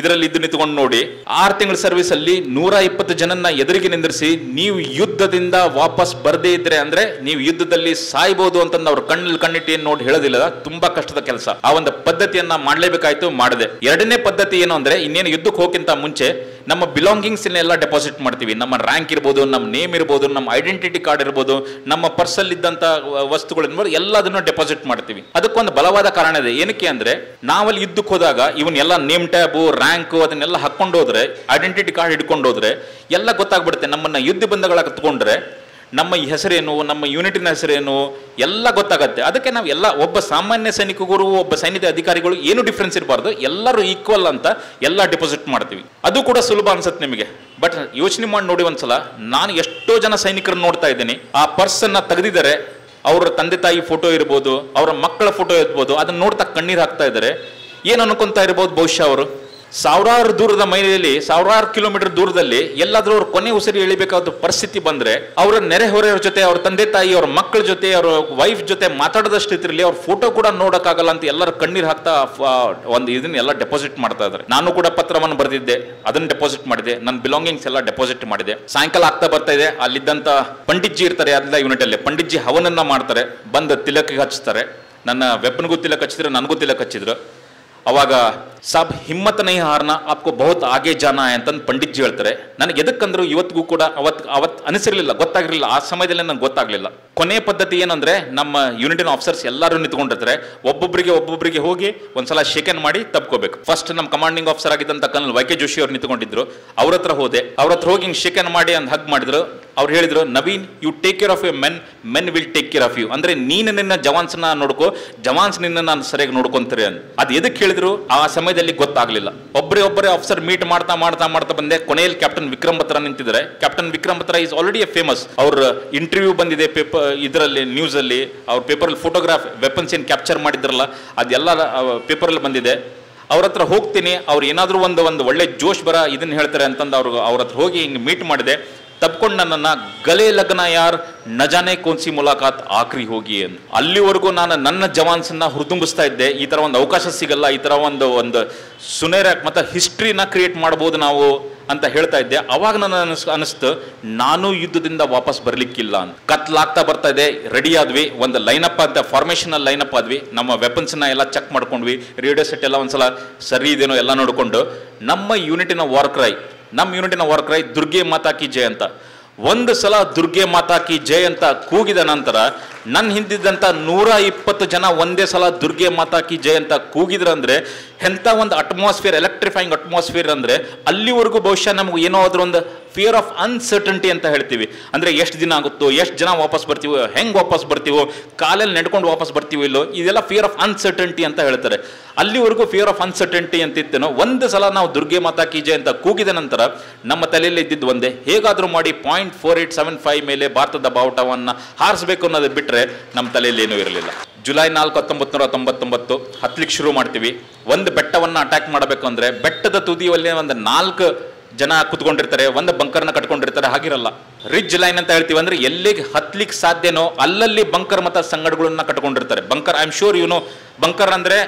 ಇದರಲ್ಲಿ ಇದ್ದು ನಿಂತ್ಕೊಂಡು ನೋಡಿ, ಆರು ತಿಂಗಳ ಸರ್ವಿಸ್ ಅಲ್ಲಿ ನೂರ ಇಪ್ಪತ್ತು ಜನನ್ನ ಎದುರಿಗೆ ನಿಂದಿರಿಸಿ, ನೀವು ಯುದ್ಧದಿಂದ ವಾಪಸ್ ಬರದೇ ಇದ್ರೆ ಅಂದ್ರೆ ನೀವು ಯುದ್ಧದಲ್ಲಿ ಸಾಯ್ಬೋದು ಅಂತಂದು ಅವ್ರ ಕಣ್ಣಲ್ಲಿ ಕಣ್ಣಿಟ್ಟು ಏನ್ ನೋಡಿ ಹೇಳೋದಿಲ್ಲ, ತುಂಬಾ ಕಷ್ಟದ ಕೆಲಸ. ಆ ಒಂದು ಪದ್ಧತಿಯನ್ನ ಮಾಡಲೇಬೇಕಾಯ್ತು, ಮಾಡಿದೆ. ಎರಡನೇ ಪದ್ಧತಿ ಏನು ಅಂದ್ರೆ, ಇನ್ನೇನು ಯುದ್ಧಕ್ಕೆ ಹೋಗಿಂತ ಮುಂಚೆ ನಮ್ಮ ಬಿಲಾಂಗಿಂಗ್ಸ್ ಎಲ್ಲ ಡೆಪಾಸಿಟ್ ಮಾಡ್ತೀವಿ. ನಮ್ಮ ರ್ಯಾಂಕ್ ಇರ್ಬೋದು, ನಮ್ಮ ನೇಮ್ ಇರ್ಬೋದು, ನಮ್ಮ ಐಡೆಂಟಿಟಿ ಕಾರ್ಡ್ ಇರ್ಬೋದು, ನಮ್ಮ ಪರ್ಸಲ್ ಇದ್ದಂತ ವಸ್ತುಗಳು ಎಲ್ಲದನ್ನು ಡೆಪಾಸಿಟ್ ಮಾಡ್ತೀವಿ. ಅದಕ್ಕೊಂದು ಬಲವಾದ ಕಾರಣ ಇದೆ. ಏನಕ್ಕೆ ಅಂದ್ರೆ, ನಾವಲ್ಲಿ ಇದ್ದಕ್ಕೆ ಹೋದಾಗ ಇವನ್ನೆಲ್ಲ ನೇಮ್ ಟ್ಯಾಬು ರ್ಯಾಂಕು ಅದನ್ನೆಲ್ಲ ಹಾಕೊಂಡು ಹೋದ್ರೆ ಐಡೆಂಟಿಟಿ ಕಾರ್ಡ್ ಹಿಡ್ಕೊಂಡು ಹೋದ್ರೆ, ಎಲ್ಲ ಗೊತ್ತಾಗ್ಬಿಡುತ್ತೆ. ನಮ್ಮನ್ನ ಯುದ್ಧ ಬಂಧಗಳ ತಗೊಂಡ್ರೆ ನಮ್ಮ ಹೆಸರೇನು, ನಮ್ಮ ಯೂನಿಟಿನ ಹೆಸರೇನು, ಎಲ್ಲ ಗೊತ್ತಾಗತ್ತೆ. ಅದಕ್ಕೆ ನಾವು ಎಲ್ಲ, ಒಬ್ಬ ಸಾಮಾನ್ಯ ಸೈನಿಕರು, ಒಬ್ಬ ಸೈನಿಕ ಅಧಿಕಾರಿಗಳು ಏನು ಡಿಫ್ರೆನ್ಸ್ ಇರಬಾರ್ದು, ಎಲ್ಲರೂ ಈಕ್ವಲ್ ಅಂತ ಎಲ್ಲ ಡಿಪಾಸಿಟ್ ಮಾಡ್ತೀವಿ. ಅದು ಕೂಡ ಸುಲಭ ಅನ್ಸುತ್ತೆ ನಿಮಗೆ. ಬಟ್ ಯೋಚನೆ ಮಾಡಿ ನೋಡಿ ಒಂದ್ಸಲ, ನಾನು ಎಷ್ಟೋ ಜನ ಸೈನಿಕರನ್ನು ನೋಡ್ತಾ ಇದ್ದೀನಿ. ಆ ಪರ್ಸನ್ನ ತೆಗೆದಿದ್ದಾರೆ, ಅವರ ತಂದೆ ತಾಯಿ ಫೋಟೋ ಇರ್ಬೋದು, ಅವರ ಮಕ್ಕಳ ಫೋಟೋ ಇರ್ಬೋದು, ಅದನ್ನ ನೋಡ್ತಾ ಕಣ್ಣೀರು ಹಾಕ್ತಾ ಇದ್ದಾರೆ. ಏನು ಅನ್ಕೊಂತಾ ಇರ್ಬೋದು ಬಹುಶಃ ಅವರು? ಸಾವಿರಾರು ದೂರದ ಮೈಲಿಯಲ್ಲಿ ಸಾವಿರಾರು ಕಿಲೋಮೀಟರ್ ದೂರದಲ್ಲಿ ಎಲ್ಲಾದರೂ ಅವ್ರ ಕೊನೆ ಉಸಿರಿ ಎಳಿಬೇಕಾದ ಪರಿಸ್ಥಿತಿ ಬಂದ್ರೆ ಅವರ ನೆರೆಹೊರೆಯವ್ರ ಜೊತೆ, ಅವ್ರ ತಂದೆ ತಾಯಿ, ಅವ್ರ ಮಕ್ಕಳ ಜೊತೆ, ಅವ್ರ ವೈಫ್ ಜೊತೆ ಮಾತಾಡದಷ್ಟು ಇದ್ರಲ್ಲಿ ಅವ್ರ ಫೋಟೋ ಕೂಡ ನೋಡೋಕ್ಕಾಗಲ್ಲ ಅಂತ ಎಲ್ಲರೂ ಕಣ್ಣೀರು ಹಾಕ್ತಾ ಒಂದು ಇದನ್ನ ಎಲ್ಲ ಡೆಪಾಸಿಟ್ ಮಾಡ್ತಾ ಇದ್ದಾರೆ ನಾನು ಕೂಡ ಪತ್ರವನ್ನು ಬರೆದಿದ್ದೆ, ಅದನ್ನ ಡೆಪಾಸಿಟ್ ಮಾಡಿದೆ, ನನ್ನ ಬಿಲಾಂಗಿಂಗ್ಸ್ ಎಲ್ಲ ಡೆಪಾಸಿಟ್ ಮಾಡಿದೆ. ಸಾಯಂಕಾಲ ಆಗ್ತಾ ಬರ್ತಾ ಇದೆ, ಅಲ್ಲಿದ್ದಂತ ಪಂಡಿತ್ಜಿ ಇರ್ತಾರೆ ಎಲ್ಲ ಯೂನಿಟ್ ಅಲ್ಲಿ. ಪಂಡಿತ್ಜಿ ಹವನನ್ನ ಮಾಡ್ತಾರೆ, ಬಂದು ತಿಲಕ್ಕಿಗೆ ಹಚ್ತಾರೆ. ನನ್ನ ವೆಪನ್ಗೂ ತಿಲಕ್ ಹಚ್ಚಿದ್ರು, ನನಗೂ ತಿಲಕ್ ಹಚ್ಚಿದ್ರು. ಅವಾಗ ಸಾಬ್ ಹಿಮ್ಮತ್ ನೈ ಹಾರ್ನ ಆಪ್ಕೋ ಬಹುತ್ ಆಗೇ ಜಾನ ಅಂತಂದು ಪಂಡಿತ್ಜಿ ಹೇಳ್ತಾರೆ. ನನಗೆ ಎದಕ್ಕಂದ್ರು ಇವತ್ತಿಗೂ ಕೂಡ ಅವತ್ ಅವತ್ ಅನಿಸಿರಲಿಲ್ಲ ಗೊತ್ತಾಗಿರಲಿಲ್ಲ ಆ ಸಮಯದಲ್ಲಿ ನನಗೆ ಗೊತ್ತಾಗ್ಲಿಲ್ಲ. ಕೊನೆ ಪದ್ಧತಿ ಏನಂದ್ರೆ ನಮ್ಮ ಯೂನಿಟಿನ ಆಫೀಸರ್ಸ್ ಎಲ್ಲರೂ ನಿಂತ್ಕೊಂಡಿರ್ತಾರೆ. ಒಬ್ಬೊಬ್ಬರಿಗೆ ಒಬ್ಬೊಬ್ಬರಿಗೆ ಹೋಗಿ ಒಂದ್ಸಲ ಶೇಕನ್ ಮಾಡಿ ತಪ್ಕೋಬೇಕು. ಫಸ್ಟ್ ನಮ್ಮ ಕಮಾಂಡಿಂಗ್ ಆಫೀಸರ್ ಆಗಿದ್ದಂತ ಕರ್ನಲ್ ವೈ ಕೆ ಜೋಶಿ ಅವ್ರು ನಿಂತ್ಕೊಂಡಿದ್ರು. ಅವ್ರ ಹತ್ರ ಹೋದೆ. ಅವ್ರ ಹತ್ರ ಹೋಗಿ ಹಿಂಗೆ ಶೇಕನ್ ಮಾಡಿ ಅಂತ ಹಗ್ ಮಾಡಿದ್ರು. ಅವ್ರು ಹೇಳಿದ್ರು, Naveen you take care of you men men will take care of you ಅಂದ್ರೆ ನೀನು ನಿನ್ನ ಜವಾನ್ಸ್ನ ನೋಡ್ಕೋ, ಜವಾನ್ಸ್ ನಿನ್ನ ನಾನು ಸರಿಯಾಗಿ ನೋಡ್ಕೊಂತಾರೆ ಅಂತ ಅದು ಎದಕ್ಕೆ ಹೇಳಿದ್ರು? ಆ ಸಮಯದಲ್ಲಿ ಗೊತ್ತಾಗಲಿಲ್ಲ. ಒಬ್ಬರೇ ಒಬ್ಬರೇ ಆಫೀಸರ್ ಮೀಟ್ ಮಾಡ್ತಾ ಮಾಡ್ತಾ ಮಾಡ್ತಾ ಬಂದೆ. ಕೊನೆಯಲ್ಲಿ ಕ್ಯಾಪ್ಟನ್ ವಿಕ್ರಮ್ ಬತ್ರ ನಿಂತಿದ್ದಾರೆ. Captain Vikram Batra is already a famous ಅವ್ರ ಇಂಟರ್ವ್ಯೂ ಬಂದಿದೆ ಪೇಪರ್ ಇದರಲ್ಲಿ ನ್ಯೂಸ್ ಅಲ್ಲಿ ಅವ್ರ ಪೇಪರ್ ಫೋಟೋಗ್ರಾಫ್ ವೆಪನ್ಸ್ ಏನು ಕ್ಯಾಪ್ಚರ್ ಮಾಡಿದ್ರಲ್ಲ, ಅದೆಲ್ಲ ಪೇಪರ್ ಅಲ್ಲಿ ಬಂದಿದೆ. ಅವ್ರ ಹತ್ರ ಹೋಗ್ತೀನಿ. ಅವ್ರು ಏನಾದ್ರೂ ಒಂದು ಒಂದು ಒಳ್ಳೆ ಜೋಶ್ ಬರ ಇದನ್ನ ಹೇಳ್ತಾರೆ ಅಂತಂದು ಅವ್ರು, ಅವ್ರ ಹತ್ರ ಹೋಗಿ ಹಿಂಗೆ ಮೀಟ್ ಮಾಡಿದೆ. ತಪ್ಕೊಂಡು ನನ್ನನ್ನು ಗಲೆ ಲಗ್ನ ಯಾರ್? ನಜಾನೆ ಕೋನ್ಸಿ ಮುಲಾಕಾತ್ ಆಕ್ರಿ ಹೋಗಿ ಅಂತ ಅಲ್ಲಿವರೆಗೂ ನಾನು ನನ್ನ ಜವಾನ್ಸನ್ನ ಹುರಿದುಂಬಿಸ್ತಾ ಇದ್ದೆ. ಈ ಥರ ಒಂದು ಅವಕಾಶ ಸಿಗಲ್ಲ. ಈ ಥರ ಒಂದು ಒಂದು ಸುನೇರ ಮತ್ತು ಹಿಸ್ಟ್ರಿನ ಕ್ರಿಯೇಟ್ ಮಾಡ್ಬೋದು ನಾವು ಅಂತ ಹೇಳ್ತಾ ಇದ್ದೆ. ಅವಾಗ ನನ್ನ ಅನಿಸ್, ಅನಿಸ್ತು, ನಾನು ಯುದ್ಧದಿಂದ ವಾಪಸ್ ಬರಲಿಕ್ಕಿಲ್ಲ ಅಂತ. ಕತ್ಲಾಗ್ತಾ ಬರ್ತಾ ಇದೆ. ರೆಡಿ ಆದ್ವಿ. ಒಂದು ಲೈನಪ್ ಅಂತ ಫಾರ್ಮೇಶನ್ ಲೈನಪ್ ಆದ್ವಿ. ನಮ್ಮ ವೆಪನ್ಸ್ನ ಎಲ್ಲ ಚೆಕ್ ಮಾಡ್ಕೊಂಡ್ವಿ. ರೇಡಿಯೋ ಸೆಟ್ ಎಲ್ಲ ಒಂದ್ಸಲ ಸರಿ ಇದೇನೋ ಎಲ್ಲ ನೋಡಿಕೊಂಡು. ನಮ್ಮ ಯೂನಿಟಿನ ವಾರ್ ಕ್ರೈ ನಮ್ಮ ಯೂನಿಟಿನ ವರ್ಕರ್ ಕ್ರೈ ದುರ್ಗೆ ಮಾತಾ ಕಿ ಜಯ ಅಂತ. ಒಂದು ಸಲ ದುರ್ಗೆ ಮಾತಾ ಕಿ ಜಯ ಅಂತ ಕೂಗಿದ ನಂತರ ನನ್ನ ಹಿಂದಿದ್ದಂಥ ನೂರ ಇಪ್ಪತ್ತು ಜನ ಒಂದೇ ಸಲ ದುರ್ಗೆ ಮಾತಾ ಕಿ ಜಯ ಅಂತ ಕೂಗಿದ್ರಂದ್ರೆ ಎಂಥ ಒಂದು ಅಟ್ಮಾಸ್ಫಿಯರ್ ಎಲೆಕ್ಟ್ರಿಫೈಯಿಂಗ್ ಅಟ್ಮಾಸ್ಫಿಯರ್ ಅಂದರೆ, ಅಲ್ಲಿವರೆಗೂ ಬಹುಶಃ ನಮಗೆ ಏನೋ ಆದ್ರೂ ಒಂದು ಫಿಯರ್ ಆಫ್ ಅನ್ಸರ್ಟಂಟಿ ಅಂತ ಹೇಳ್ತೀವಿ. ಅಂದರೆ ಎಷ್ಟು ದಿನ ಆಗುತ್ತೋ, ಎಷ್ಟು ಜನ ವಾಪಸ್ ಬರ್ತೀವೋ, ಹೆಂಗೆ ವಾಪಸ್ ಬರ್ತೀವೋ, ಕಾಲಲ್ಲಿ ನಡ್ಕೊಂಡು ವಾಪಸ್ ಬರ್ತೀವೋ ಇಲ್ಲೋ, ಇದೆಲ್ಲ ಫಿಯರ್ ಆಫ್ ಅನ್ಸರ್ಟಂಟಿ ಅಂತ ಹೇಳ್ತಾರೆ. ಅಲ್ಲಿವರೆಗೂ ಫಿಯರ್ ಆಫ್ ಅನ್ಸರ್ಟಂಟಿ ಅಂತ ಇತ್ತೇನೋ ಒಂದು ಸಲ ನಾವು ದುರ್ಗೆ ಮಾತಾ ಕೀಜೆ ಅಂತ ಕೂಗಿದ ನಂತರ, ನಮ್ಮ ತಲೆಯಲ್ಲಿ ಇದ್ದಿದ್ದು ಒಂದೇ, ಹೇಗಾದರೂ ಮಾಡಿ point four eight seven five ಮೇಲೆ ಭಾರತದ ಬಾವುಟವನ್ನು ಹಾರಿಸಬೇಕು ಅನ್ನೋದು ಬಿಟ್ರೆ ನಮ್ಮ ತಲೆಯಲ್ಲಿ ಏನೂ ಇರಲಿಲ್ಲ. ಜುಲೈ ನಾಲ್ಕು, ಹತ್ತೊಂಬತ್ತು, ನೂರ ತೊಂಬತ್ತೊಂಬತ್ತು ಹತ್ಲಿಕ್ಕೆ ಶುರು ಮಾಡ್ತೀವಿ. ಒಂದು ಬೆಟ್ಟವನ್ನ ಅಟ್ಯಾಕ್ ಮಾಡಬೇಕು ಅಂದ್ರೆ ಬೆಟ್ಟದ ತುದಿಯಲ್ಲಿ ಒಂದು ನಾಲ್ಕು ಜನ ಕುತ್ಕೊಂಡಿರ್ತಾರೆ, ಒಂದು ಬಂಕರ್ನ ಕಟ್ಕೊಂಡಿರ್ತಾರೆ, ಹಾಗಿರಲ್ಲ. ರಿಜ್ ಲೈನ್ ಅಂತ ಹೇಳ್ತೀವಿ ಅಂದ್ರೆ ಎಲ್ಲಿಗೆ ಹತ್ಲಿಕ್ಕೆ ಸಾಧ್ಯನೋ ಅಲ್ಲಲ್ಲಿ ಬಂಕರ್ ಮತ್ತು ಸಂಗಡಗಳನ್ನ ಕಟ್ಕೊಂಡಿರ್ತಾರೆ. ಬಂಕರ್ ಐ ಆಮ್ ಶೂರ್ ಇವನು ಬಂಕರ್ ಅಂದ್ರೆ